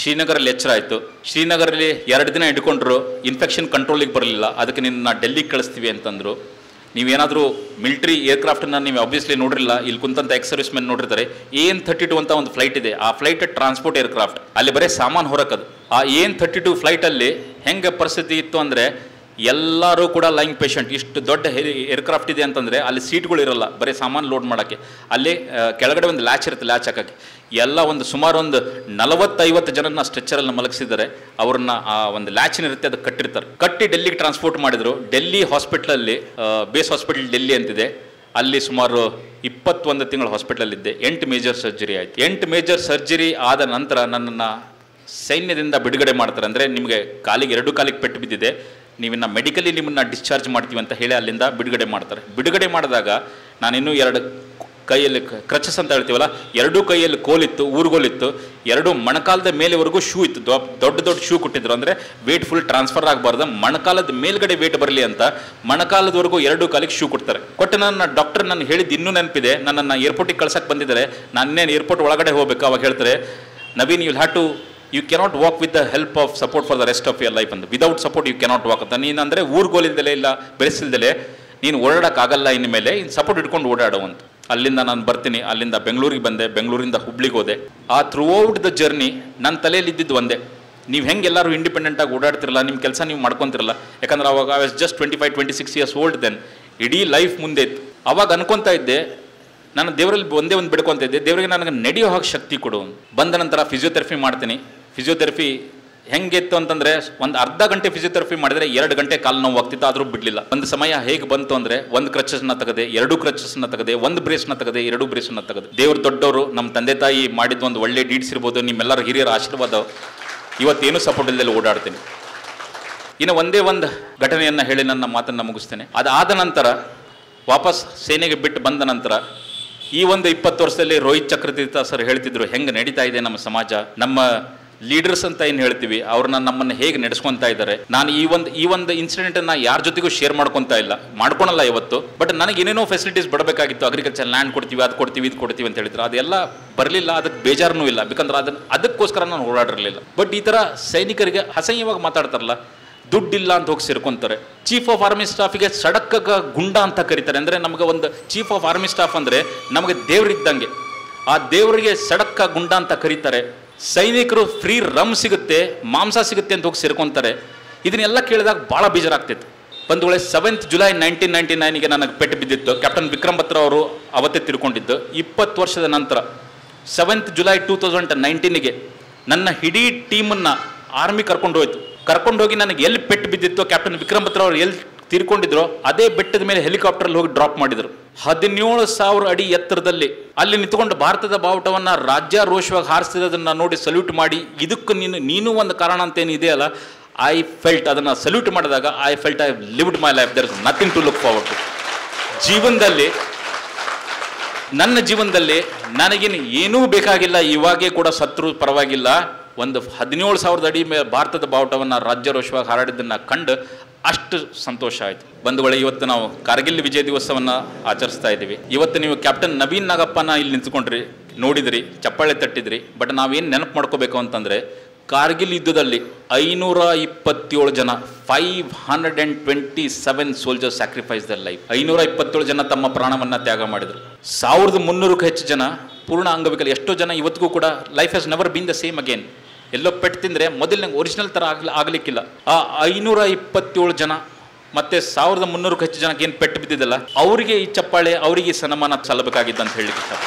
ಶ್ರೀನಗರಲ್ಲಿ ಎಚ್ಚರ ಆಯಿತು. ಶ್ರೀನಗರಲ್ಲಿ ಎರಡು ದಿನ ಹಿಡ್ಕೊಂಡ್ರು ಇನ್ಫೆಕ್ಷನ್ ಕಂಟ್ರೋಲಿಗೆ ಬರಲಿಲ್ಲ. ಅದಕ್ಕೆ ನಿನ್ನ ಡೆಲ್ಲಿಗೆ ಕಳಿಸ್ತೀವಿ ಅಂತಂದ್ರು. ನೀವೇನಾದರೂ ಮಿಲಿಟರಿ ಏರ್ಕ್ರಾಫ್ಟನ್ನ ನೀವು ಆಬ್ವಿಯಸ್ಲಿ ನೋಡಿರಲಿಲ್ಲ ಇಲ್ಲಿ ಕುಂತಂತ ಎಕ್ಸ್ ಸರ್ವಿಸ್ ಮೆನ್ ನೋಡಿರ್ತಾರೆ ಏನ್ ಥರ್ಟಿ ಟು ಅಂತ ಒಂದು ಫ್ಲೈಟ್ ಇದೆ, ಆ ಫ್ಲೈಟ್ ಟ್ರಾನ್ಸ್ಪೋರ್ಟ್ ಏರ್ಕ್ರಾಫ್ಟ್ ಅಲ್ಲಿ ಬರೀ ಸಾಮಾನು ಹೊರಕದು. ಆ ಏನ್ ಥರ್ಟಿ ಟು ಫ್ಲೈಟಲ್ಲಿ ಹೆಂಗೆ ಪರಿಸ್ಥಿತಿ ಇತ್ತು ಅಂದರೆ, ಎಲ್ಲರೂ ಕೂಡ ಲೈಂಗ್ ಪೇಷಂಟ್ ಇಷ್ಟು ದೊಡ್ಡ ಏರ್ಕ್ರಾಫ್ಟ್ ಇದೆ ಅಂತಂದರೆ ಅಲ್ಲಿ ಸೀಟ್ಗಳು ಇರಲ್ಲ, ಬರೀ ಸಾಮಾನು ಲೋಡ್ ಮಾಡೋಕ್ಕೆ. ಅಲ್ಲಿ ಕೆಳಗಡೆ ಒಂದು ಲ್ಯಾಚ್ ಇರುತ್ತೆ ಲ್ಯಾಚ್ ಹಾಕಕ್ಕೆ. ಎಲ್ಲ ಒಂದು ಸುಮಾರು ಒಂದು ನಲವತ್ತೈವತ್ತು ಜನನ ಸ್ಟ್ರೆಚರಲ್ಲಿ ಮಲಗಿಸಿದ್ದಾರೆ. ಅವ್ರನ್ನ ಆ ಒಂದು ಲ್ಯಾಚಿನ ಇರುತ್ತೆ ಅದು ಕಟ್ಟಿರ್ತಾರೆ. ಕಟ್ಟಿ ಡೆಲ್ಲಿಗೆ ಟ್ರಾನ್ಸ್ಪೋರ್ಟ್ ಮಾಡಿದ್ರು. ಡೆಲ್ಲಿ ಹಾಸ್ಪಿಟ್ಲಲ್ಲಿ ಬೇಸ್ ಹಾಸ್ಪಿಟಲ್ ಡೆಲ್ಲಿ ಅಂತಿದೆ. ಅಲ್ಲಿ ಸುಮಾರು ಇಪ್ಪತ್ತೊಂದು ತಿಂಗಳ ಇದ್ದೆ. ಎಂಟು ಮೇಜರ್ ಸರ್ಜರಿ ಆಯ್ತು. ಎಂಟು ಮೇಜರ್ ಸರ್ಜರಿ ಆದ ನಂತರ ನನ್ನನ್ನು ಸೈನ್ಯದಿಂದ ಬಿಡುಗಡೆ ಮಾಡ್ತಾರೆ. ಅಂದರೆ ನಿಮಗೆ ಕಾಲಿಗೆ ಎರಡು ಕಾಲಿಗೆ ಪೆಟ್ಟು ಬಿದ್ದಿದೆ. ನೀವಿನ್ನ ಮೆಡಿಕಲಿ ನಿಮ್ಮನ್ನ ಡಿಸ್ಚಾರ್ಜ್ ಮಾಡ್ತೀವಿ ಅಂತ ಹೇಳಿ ಅಲ್ಲಿಂದ ಬಿಡುಗಡೆ ಮಾಡ್ತಾರೆ. ಬಿಡುಗಡೆ ಮಾಡಿದಾಗ ನಾನಿನ್ನೂ ಎರಡು ಕೈಯಲ್ಲಿ ಕ್ರಚಸ್ ಅಂತ ಹೇಳ್ತೀವಲ್ಲ, ಎರಡೂ ಕೈಯಲ್ಲಿ ಕೋಲಿತ್ತು, ಊರುಗೋಲಿತ್ತು, ಎರಡು ಮಣಕಾಲದ ಮೇಲೆವರೆಗೂ ಶೂ ಇತ್ತು. ದೊಡ್ಡ ದೊಡ್ಡ ಶೂ ಕೊಟ್ಟಿದ್ರು ಅಂದರೆ ವೇಟ್ ಫುಲ್ ಟ್ರಾನ್ಸ್ಫರ್ ಆಗಬಾರ್ದು. ಮಣಕಾಲದ ಮೇಲ್ಗಡೆ ವೇಟ್ ಬರಲಿ ಅಂತ ಮಣಕಾಲದವರೆಗೂ ಎರಡು ಕಾಲಿಗೆ ಶೂ ಕೊಡ್ತಾರೆ. ಕೊಟ್ಟು ನನ್ನ ಡಾಕ್ಟರ್ ನಾನು ಹೇಳಿದ್ದು ಇನ್ನೂ ನೆನಪಿದೆ. ನನ್ನನ್ನು ಏರ್ಪೋರ್ಟಿಗೆ ಕಳ್ಸಕ್ಕೆ ಬಂದಿದ್ದಾರೆ. ನಾನೇನು ಏರ್ಪೋರ್ಟ್ ಒಳಗಡೆ ಹೋಗ್ಬೇಕು ಅವಾಗ ಹೇಳ್ತಾರೆ, Naveen you'll have to you cannot walk with the help of support for the rest of your life ಅಂತ without support you cannot walk ಅಂತ. ನೀನು ಅಂದರೆ ಊರ್ಗೋಲಿಲ್ದಲೇ ಇಲ್ಲ ಬೆರೆಸಿಲ್ದಲೇ ನೀನು ಓಡಾಡೋಕ್ಕಾಗಲ್ಲ ಇನ್ಮೇಲೆ ಇನ್ನು ಸಪೋರ್ಟ್ ಇಟ್ಕೊಂಡು ಓಡಾಡು ಅಂತ. ಅಲ್ಲಿಂದ ನಾನು ಬರ್ತೀನಿ, ಅಲ್ಲಿಂದ ಬೆಂಗಳೂರಿಗೆ ಬಂದೆ, ಬೆಂಗಳೂರಿಂದ ಹುಬ್ಳಿಗೆ ಹೋದೆ. ಆ ಥ್ರೂ ಔಟ್ ದ ಜರ್ನಿ ನನ್ನ ತಲೆಯಲ್ಲಿ ಇದ್ದಿದ್ದು ಒಂದೇ. ನೀವು ಹೆಂಗೆ ಎಲ್ಲರೂ ಇಂಡಿಪೆಂಡೆಂಟ್ ಆಗಿ ಓಡಾಡ್ತಿರಲ್ಲ ನಿಮ್ಮ ಕೆಲಸ ನೀವು ಮಾಡ್ಕೊತಿರಲ್ಲ. ಯಾಕಂದ್ರೆ ಅವಾಗ I was just twenty five twenty six years old then ಇಡೀ ಲೈಫ್ ಮುಂದೆ ಇತ್ತು. ಅವಾಗ ಅನ್ಕೊಂತಾ ಇದ್ದೆ, ನಾನು ದೇವರಲ್ಲಿ ಒಂದೇ ಒಂದು ಬಿಡ್ಕೊತಾ ಇದ್ದೆ, ದೇವರಿಗೆ ನನಗೆ ನಡೆಯೋ ಹಾಗೆ ಶಕ್ತಿ ಕೊಡು. ಬಂದ ನಂತರ ಫಿಸಿಯೋಥೆರಪಿ ಮಾಡ್ತೀನಿ. ಫಿಸಿಯೋಥೆರಪಿ ಹೆಂಗಿತ್ತು ಅಂತಂದ್ರೆ ಒಂದು ಅರ್ಧ ಗಂಟೆ ಫಿಸಿಯೋಥೆರಪಿ ಮಾಡಿದ್ರೆ ಎರಡು ಗಂಟೆ ಕಾಲು ನೋವು ಆಗ್ತಿತ್ತು, ಆದರೂ ಬಿಡ್ಲಿಲ್ಲ. ಒಂದು ಸಮಯ ಹೇಗೆ ಬಂತು ಅಂದ್ರೆ ಒಂದು ಕ್ರಚಸ್ನ ತೆಗೆದೆ, ಎರಡು ಕ್ರಚಸ್ನ ತೆಗೆದೆ, ಒಂದು ಬ್ರೇಸ್ನ ತೆಗೆದೆ, ಎರಡು ಬ್ರೇಸ್ನ ತಗದೆ. ದೇವ್ರ ದೊಡ್ಡವರು ನಮ್ಮ ತಂದೆ ತಾಯಿ ಮಾಡಿದ ಒಂದು ಒಳ್ಳೆ ಡೀಡ್ಸ್ ಇರ್ಬೋದು, ನಿಮ್ಮೆಲ್ಲರ ಹಿರಿಯರ ಆಶೀರ್ವಾದ ಇವತ್ತೇನು ಸಪೋರ್ಟ್ ಇಲ್ಲದೆ ಓಡಾಡ್ತೀನಿ. ಇನ್ನು ಒಂದೇ ಒಂದು ಘಟನೆಯನ್ನು ಹೇಳಿ ನನ್ನ ಮಾತನ್ನು ಮುಗಿಸ್ತೇನೆ. ಅದಾದ ನಂತರ ವಾಪಸ್ ಸೇನೆಗೆ ಬಿಟ್ಟು ಬಂದ ನಂತರ ಈ ಒಂದು ಇಪ್ಪತ್ತು ವರ್ಷದಲ್ಲಿ ರೋಹಿತ್ ಚಕ್ರತೀರ್ಥ ಸರ್ ಹೇಳ್ತಿದ್ರು, ಹೆಂಗೆ ನಡೀತಾ ಇದೆ ನಮ್ಮ ಸಮಾಜ? ನಮ್ಮ ಲೀಡರ್ಸ್ ಅಂತ ಏನು ಹೇಳ್ತೀವಿ, ಅವ್ರನ್ನ ನಮ್ಮನ್ನು ಹೇಗೆ ನಡೆಸ್ಕೊಂತಾ ಇದ್ದಾರೆ. ನಾನು ಈ ಒಂದು ಈ ಒಂದು ಇನ್ಸಿಡೆಂಟ್ ಅನ್ನ ಯಾರ ಜೊತೆಗೂ ಶೇರ್ ಮಾಡ್ಕೊಂತಾ ಇಲ್ಲ. ಮಾಡ್ಕೊಳಲ್ಲ ಇವತ್ತು ಬಟ್ ನನಗೆ ಏನೇನೋ ಫೆಸಿಲಿಟೀಸ್ ಬರಬೇಕಾಗಿತ್ತು ಅಗ್ರಿಕಲ್ಚರ್ ಲ್ಯಾಂಡ್ ಕೊಡ್ತೀವಿ, ಅದು ಕೊಡ್ತೀವಿ, ಇದು ಕೊಡ್ತೀವಿ ಅಂತ ಹೇಳಿದ್ರು. ಅದೆಲ್ಲ ಬರಲಿಲ್ಲ ಅದಕ್ಕೆ ಬೇಜಾರನೂ ಇಲ್ಲ. ಬೇಕಂದ್ರೆ ಅದನ್ನ ಅದಕ್ಕೋಸ್ಕರ ನಾನು ಓಡಾಡಿರಲಿಲ್ಲ. ಬಟ್ ಈ ಥರ ಸೈನಿಕರಿಗೆ ಅಸಹ್ಯವಾಗಿ ಮಾತಾಡ್ತಾರಲ್ಲ, ದುಡ್ಡಿಲ್ಲ ಅಂತ ಹೋಗಿ ಸೇರ್ಕೊಂತಾರೆ. ಚೀಫ್ ಆಫ್ ಆರ್ಮಿ ಸ್ಟಾಫಿಗೆ ಸಡಕ್ಕ ಗುಂಡ ಅಂತ ಕರೀತಾರೆ. ಅಂದರೆ ನಮಗೆ ಒಂದು ಚೀಫ್ ಆಫ್ ಆರ್ಮಿ ಸ್ಟಾಫ್ ಅಂದರೆ ನಮಗೆ ದೇವರಿದ್ದಂಗೆ. ಆ ದೇವರಿಗೆ ಸಡಕ್ಕ ಗುಂಡ ಅಂತ ಕರೀತಾರೆ. ಸೈನಿಕರು ಫ್ರೀ ರಮ್ ಸಿಗುತ್ತೆ, ಮಾಂಸ ಸಿಗುತ್ತೆ ಅಂತ ಹೋಗಿ ಸೇರ್ಕೊತಾರೆ. ಇದನ್ನೆಲ್ಲ ಕೇಳಿದಾಗ ಭಾಳ ಬೇಜಾರಾಗ್ತಿತ್ತು. ಒಂದು ವೇಳೆ ಸೆವೆಂತ್ ಜುಲೈ ನೈನ್ಟೀನ್ ನೈನ್ಟಿ ನೈನ್ಗೆ ನನಗೆ ಪೆಟ್ಟು ಬಿದ್ದಿತ್ತು. ಕ್ಯಾಪ್ಟನ್ ವಿಕ್ರಮ್ ಬತ್ರ ಅವರು ಅವತ್ತೇ ತಿಳ್ಕೊಂಡಿದ್ದು. ಇಪ್ಪತ್ತು ವರ್ಷದ ನಂತರ ಸೆವೆಂತ್ ಜುಲೈ ಟೂ ತೌಸಂಡ್ ನೈನ್ಟೀನಿಗೆ ನನ್ನ ಇಡೀ ಟೀಮನ್ನು ಆರ್ಮಿ ಕರ್ಕೊಂಡು ಹೋಯ್ತು. ಕರ್ಕೊಂಡು ಹೋಗಿ ನನಗೆ ಎಲ್ಲಿ ಪೆಟ್ಟು ಬಿದ್ದಿತ್ತು ಕ್ಯಾಪ್ಟನ್ ವಿಕ್ರಮ್ ಬತ್ರ ಅವರು ಎಲ್ಲಿ ತೀರ್ಕೊಂಡಿದ್ರು, ಅದೇ ಬೆಟ್ಟದ ಮೇಲೆ ಹೆಲಿಕಾಪ್ಟರ್ ಹೋಗಿ ಡ್ರಾಪ್ ಮಾಡಿದ್ರು. ಹದಿನೇಳು ಸಾವಿರ ಅಡಿ ಎತ್ತರದಲ್ಲಿ, ಅಲ್ಲಿ ನಿಂತ್ಕೊಂಡು ಭಾರತದ ಬಾವುಟವನ್ನ ರಾಜ್ಯಾರೋಷವಾಗಿ ಹಾರಿಸಿದದನ್ನ ನೋಡಿ ಸಲ್ಯೂಟ್ ಮಾಡಿ, ಇದಕ್ಕೂ ನೀನು ನೀನು ಒಂದು ಕಾರಣ ಅಂತೇನು ಇದೆಯಲ್ಲ ಐ ಫೆಲ್ಟ್ ಅದನ್ನ ಸಲ್ಯೂಟ್ ಮಾಡಿದಾಗ I felt I lived my life there is nothing to look forward to ಜೀವನದಲ್ಲಿ, ನನ್ನ ಜೀವನದಲ್ಲಿ ನನಗಿನ್ ಏನೂ ಬೇಕಾಗಿಲ್ಲ, ಇವಾಗೆ ಕೂಡ ಸತ್ರು ಪರವಾಗಿಲ್ಲ. ಒಂದು ಹದಿನೇಳು ಸಾವಿರದ ಅಡಿ ಮೇಲೆ ಭಾರತದ ಬಾವುಟವನ್ನು ರಾಜ್ಯ ರೋಷವಾಗಿ ಹಾರಾಡಿದ್ದನ್ನು ಕಂಡು ಅಷ್ಟು ಸಂತೋಷ ಆಯಿತು. ಬಂಧುಗಳೇ ಇವತ್ತು ನಾವು ಕಾರ್ಗಿಲ್ ವಿಜಯ ದಿವಸವನ್ನು ಆಚರಿಸ್ತಾ ಇದ್ದೀವಿ. ಇವತ್ತು ನೀವು ಕ್ಯಾಪ್ಟನ್ ನವೀನ್ ನಾಗಪ್ಪನ ಇಲ್ಲಿ ನಿಂತ್ಕೊಂಡ್ರಿ, ನೋಡಿದ್ರಿ, ಚಪ್ಪಾಳೆ ತಟ್ಟಿದ್ರಿ, ಬಟ್ ನಾವೇನು ನೆನಪು ಮಾಡ್ಕೋಬೇಕು ಅಂತಂದರೆ ಕಾರ್ಗಿಲ್ ಯುದ್ಧದಲ್ಲಿ ಐನೂರ ಇಪ್ಪತ್ತೇಳು ಜನ five hundred and twenty seven soldier sacrifice their life ಐನೂರ ಇಪ್ಪತ್ತೇಳು ಜನ ತಮ್ಮ ಪ್ರಾಣವನ್ನು ತ್ಯಾಗ ಮಾಡಿದರು. ಸಾವಿರದ ಮುನ್ನೂರಕ್ಕೂ ಹೆಚ್ಚು ಜನ ಪೂರ್ಣ ಅಂಗವಿಕಲ, ಎಷ್ಟೋ ಜನ ಇವತ್ತಿಗೂ ಕೂಡ life has never been the same again ಎಲ್ಲೋ ಪೆಟ್ಟು ತಿಂದರೆ ಮೊದಲನೇ ಒರಿಜಿನಲ್ ಥರ ಆಗ್ಲಿ, ಆಗಲಿಕ್ಕಿಲ್ಲ. ಆ ಐನೂರ ಇಪ್ಪತ್ತೇಳು ಜನ ಮತ್ತೆ ಸಾವಿರದ ಮುನ್ನೂರಕ್ಕೆ ಹೆಚ್ಚು ಜನಕ್ಕೆ ಏನು ಪೆಟ್ಟು ಬಿದ್ದಿದ್ದಲ್ಲ, ಅವರಿಗೆ ಈ ಚಪ್ಪಾಳೆ, ಅವರಿಗೆ ಸನ್ಮಾನ ಸಲ್ಲಬೇಕಾಗಿತ್ತು ಅಂತ ಹೇಳಲಿಕ್ಕೆ ಸರ್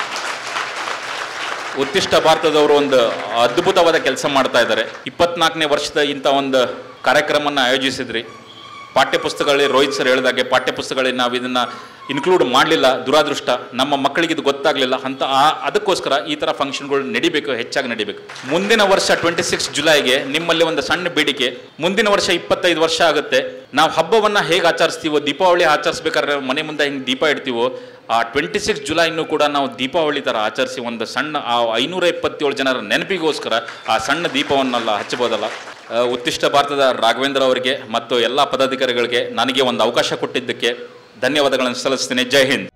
ಉತ್ತಿಷ್ಟ ಭಾರತದವರು ಒಂದು ಅದ್ಭುತವಾದ ಕೆಲಸ ಮಾಡ್ತಾ ಇದ್ದಾರೆ. ಇಪ್ಪತ್ನಾಲ್ಕನೇ ವರ್ಷದ ಇಂಥ ಒಂದು ಕಾರ್ಯಕ್ರಮನ ಆಯೋಜಿಸಿದ್ರಿ. ಪಾಠ್ಯಪುಸ್ತಕಗಳಲ್ಲಿ ರೋಹಿತ್ ಸರ್ ಹೇಳಿದಾಗೆ ಪಾಠ್ಯಪುಸ್ತಕಗಳಲ್ಲಿ ನಾವು ಇದನ್ನ ಇನ್ಕ್ಲೂಡ್ ಮಾಡಲಿಲ್ಲ, ದುರಾದೃಷ್ಟ, ನಮ್ಮ ಮಕ್ಕಳಿಗೆ ಇದು ಗೊತ್ತಾಗಲಿಲ್ಲ ಅಂತ ಅದಕ್ಕೋಸ್ಕರ ಈ ಥರ ಫಂಕ್ಷನ್ಗಳು ನಡಿಬೇಕು, ಹೆಚ್ಚಾಗಿ ನಡಿಬೇಕು. ಮುಂದಿನ ವರ್ಷ ಟ್ವೆಂಟಿ ಸಿಕ್ಸ್ ಜುಲೈಗೆ ನಿಮ್ಮಲ್ಲಿ ಒಂದು ಸಣ್ಣ ಬೇಡಿಕೆ, ಮುಂದಿನ ವರ್ಷ ಇಪ್ಪತ್ತೈದು ವರ್ಷ ಆಗುತ್ತೆ. ನಾವು ಹಬ್ಬವನ್ನು ಹೇಗೆ ಆಚರಿಸ್ತೀವೋ, ದೀಪಾವಳಿ ಆಚರಿಸ್ಬೇಕಾದ್ರೆ ಮನೆ ಮುಂದೆ ಹಿಂಗೆ ದೀಪ ಇಡ್ತೀವೋ, ಆ ಟ್ವೆಂಟಿ ಸಿಕ್ಸ್ ಜುಲೈನೂ ಕೂಡ ನಾವು ದೀಪಾವಳಿ ಥರ ಆಚರಿಸಿ ಒಂದು ಸಣ್ಣ, ಆ ಐನೂರ ಇಪ್ಪತ್ತೇಳು ಜನರ ನೆನಪಿಗೋಸ್ಕರ ಆ ಸಣ್ಣ ದೀಪವನ್ನೆಲ್ಲ ಹಚ್ಚಬೋದಲ್ಲ ಉತ್ತಿಷ್ಟ ಭಾರತದ ರಾಘವೇಂದ್ರ ಅವರಿಗೆ ಮತ್ತು ಎಲ್ಲ ಪದಾಧಿಕಾರಿಗಳಿಗೆ ನನಗೆ ಒಂದು ಅವಕಾಶ ಕೊಟ್ಟಿದ್ದಕ್ಕೆ ಧನ್ಯವಾದಗಳನ್ನು ಸಲ್ಲಿಸ್ತೇನೆ ಜೈ ಹಿಂದ್.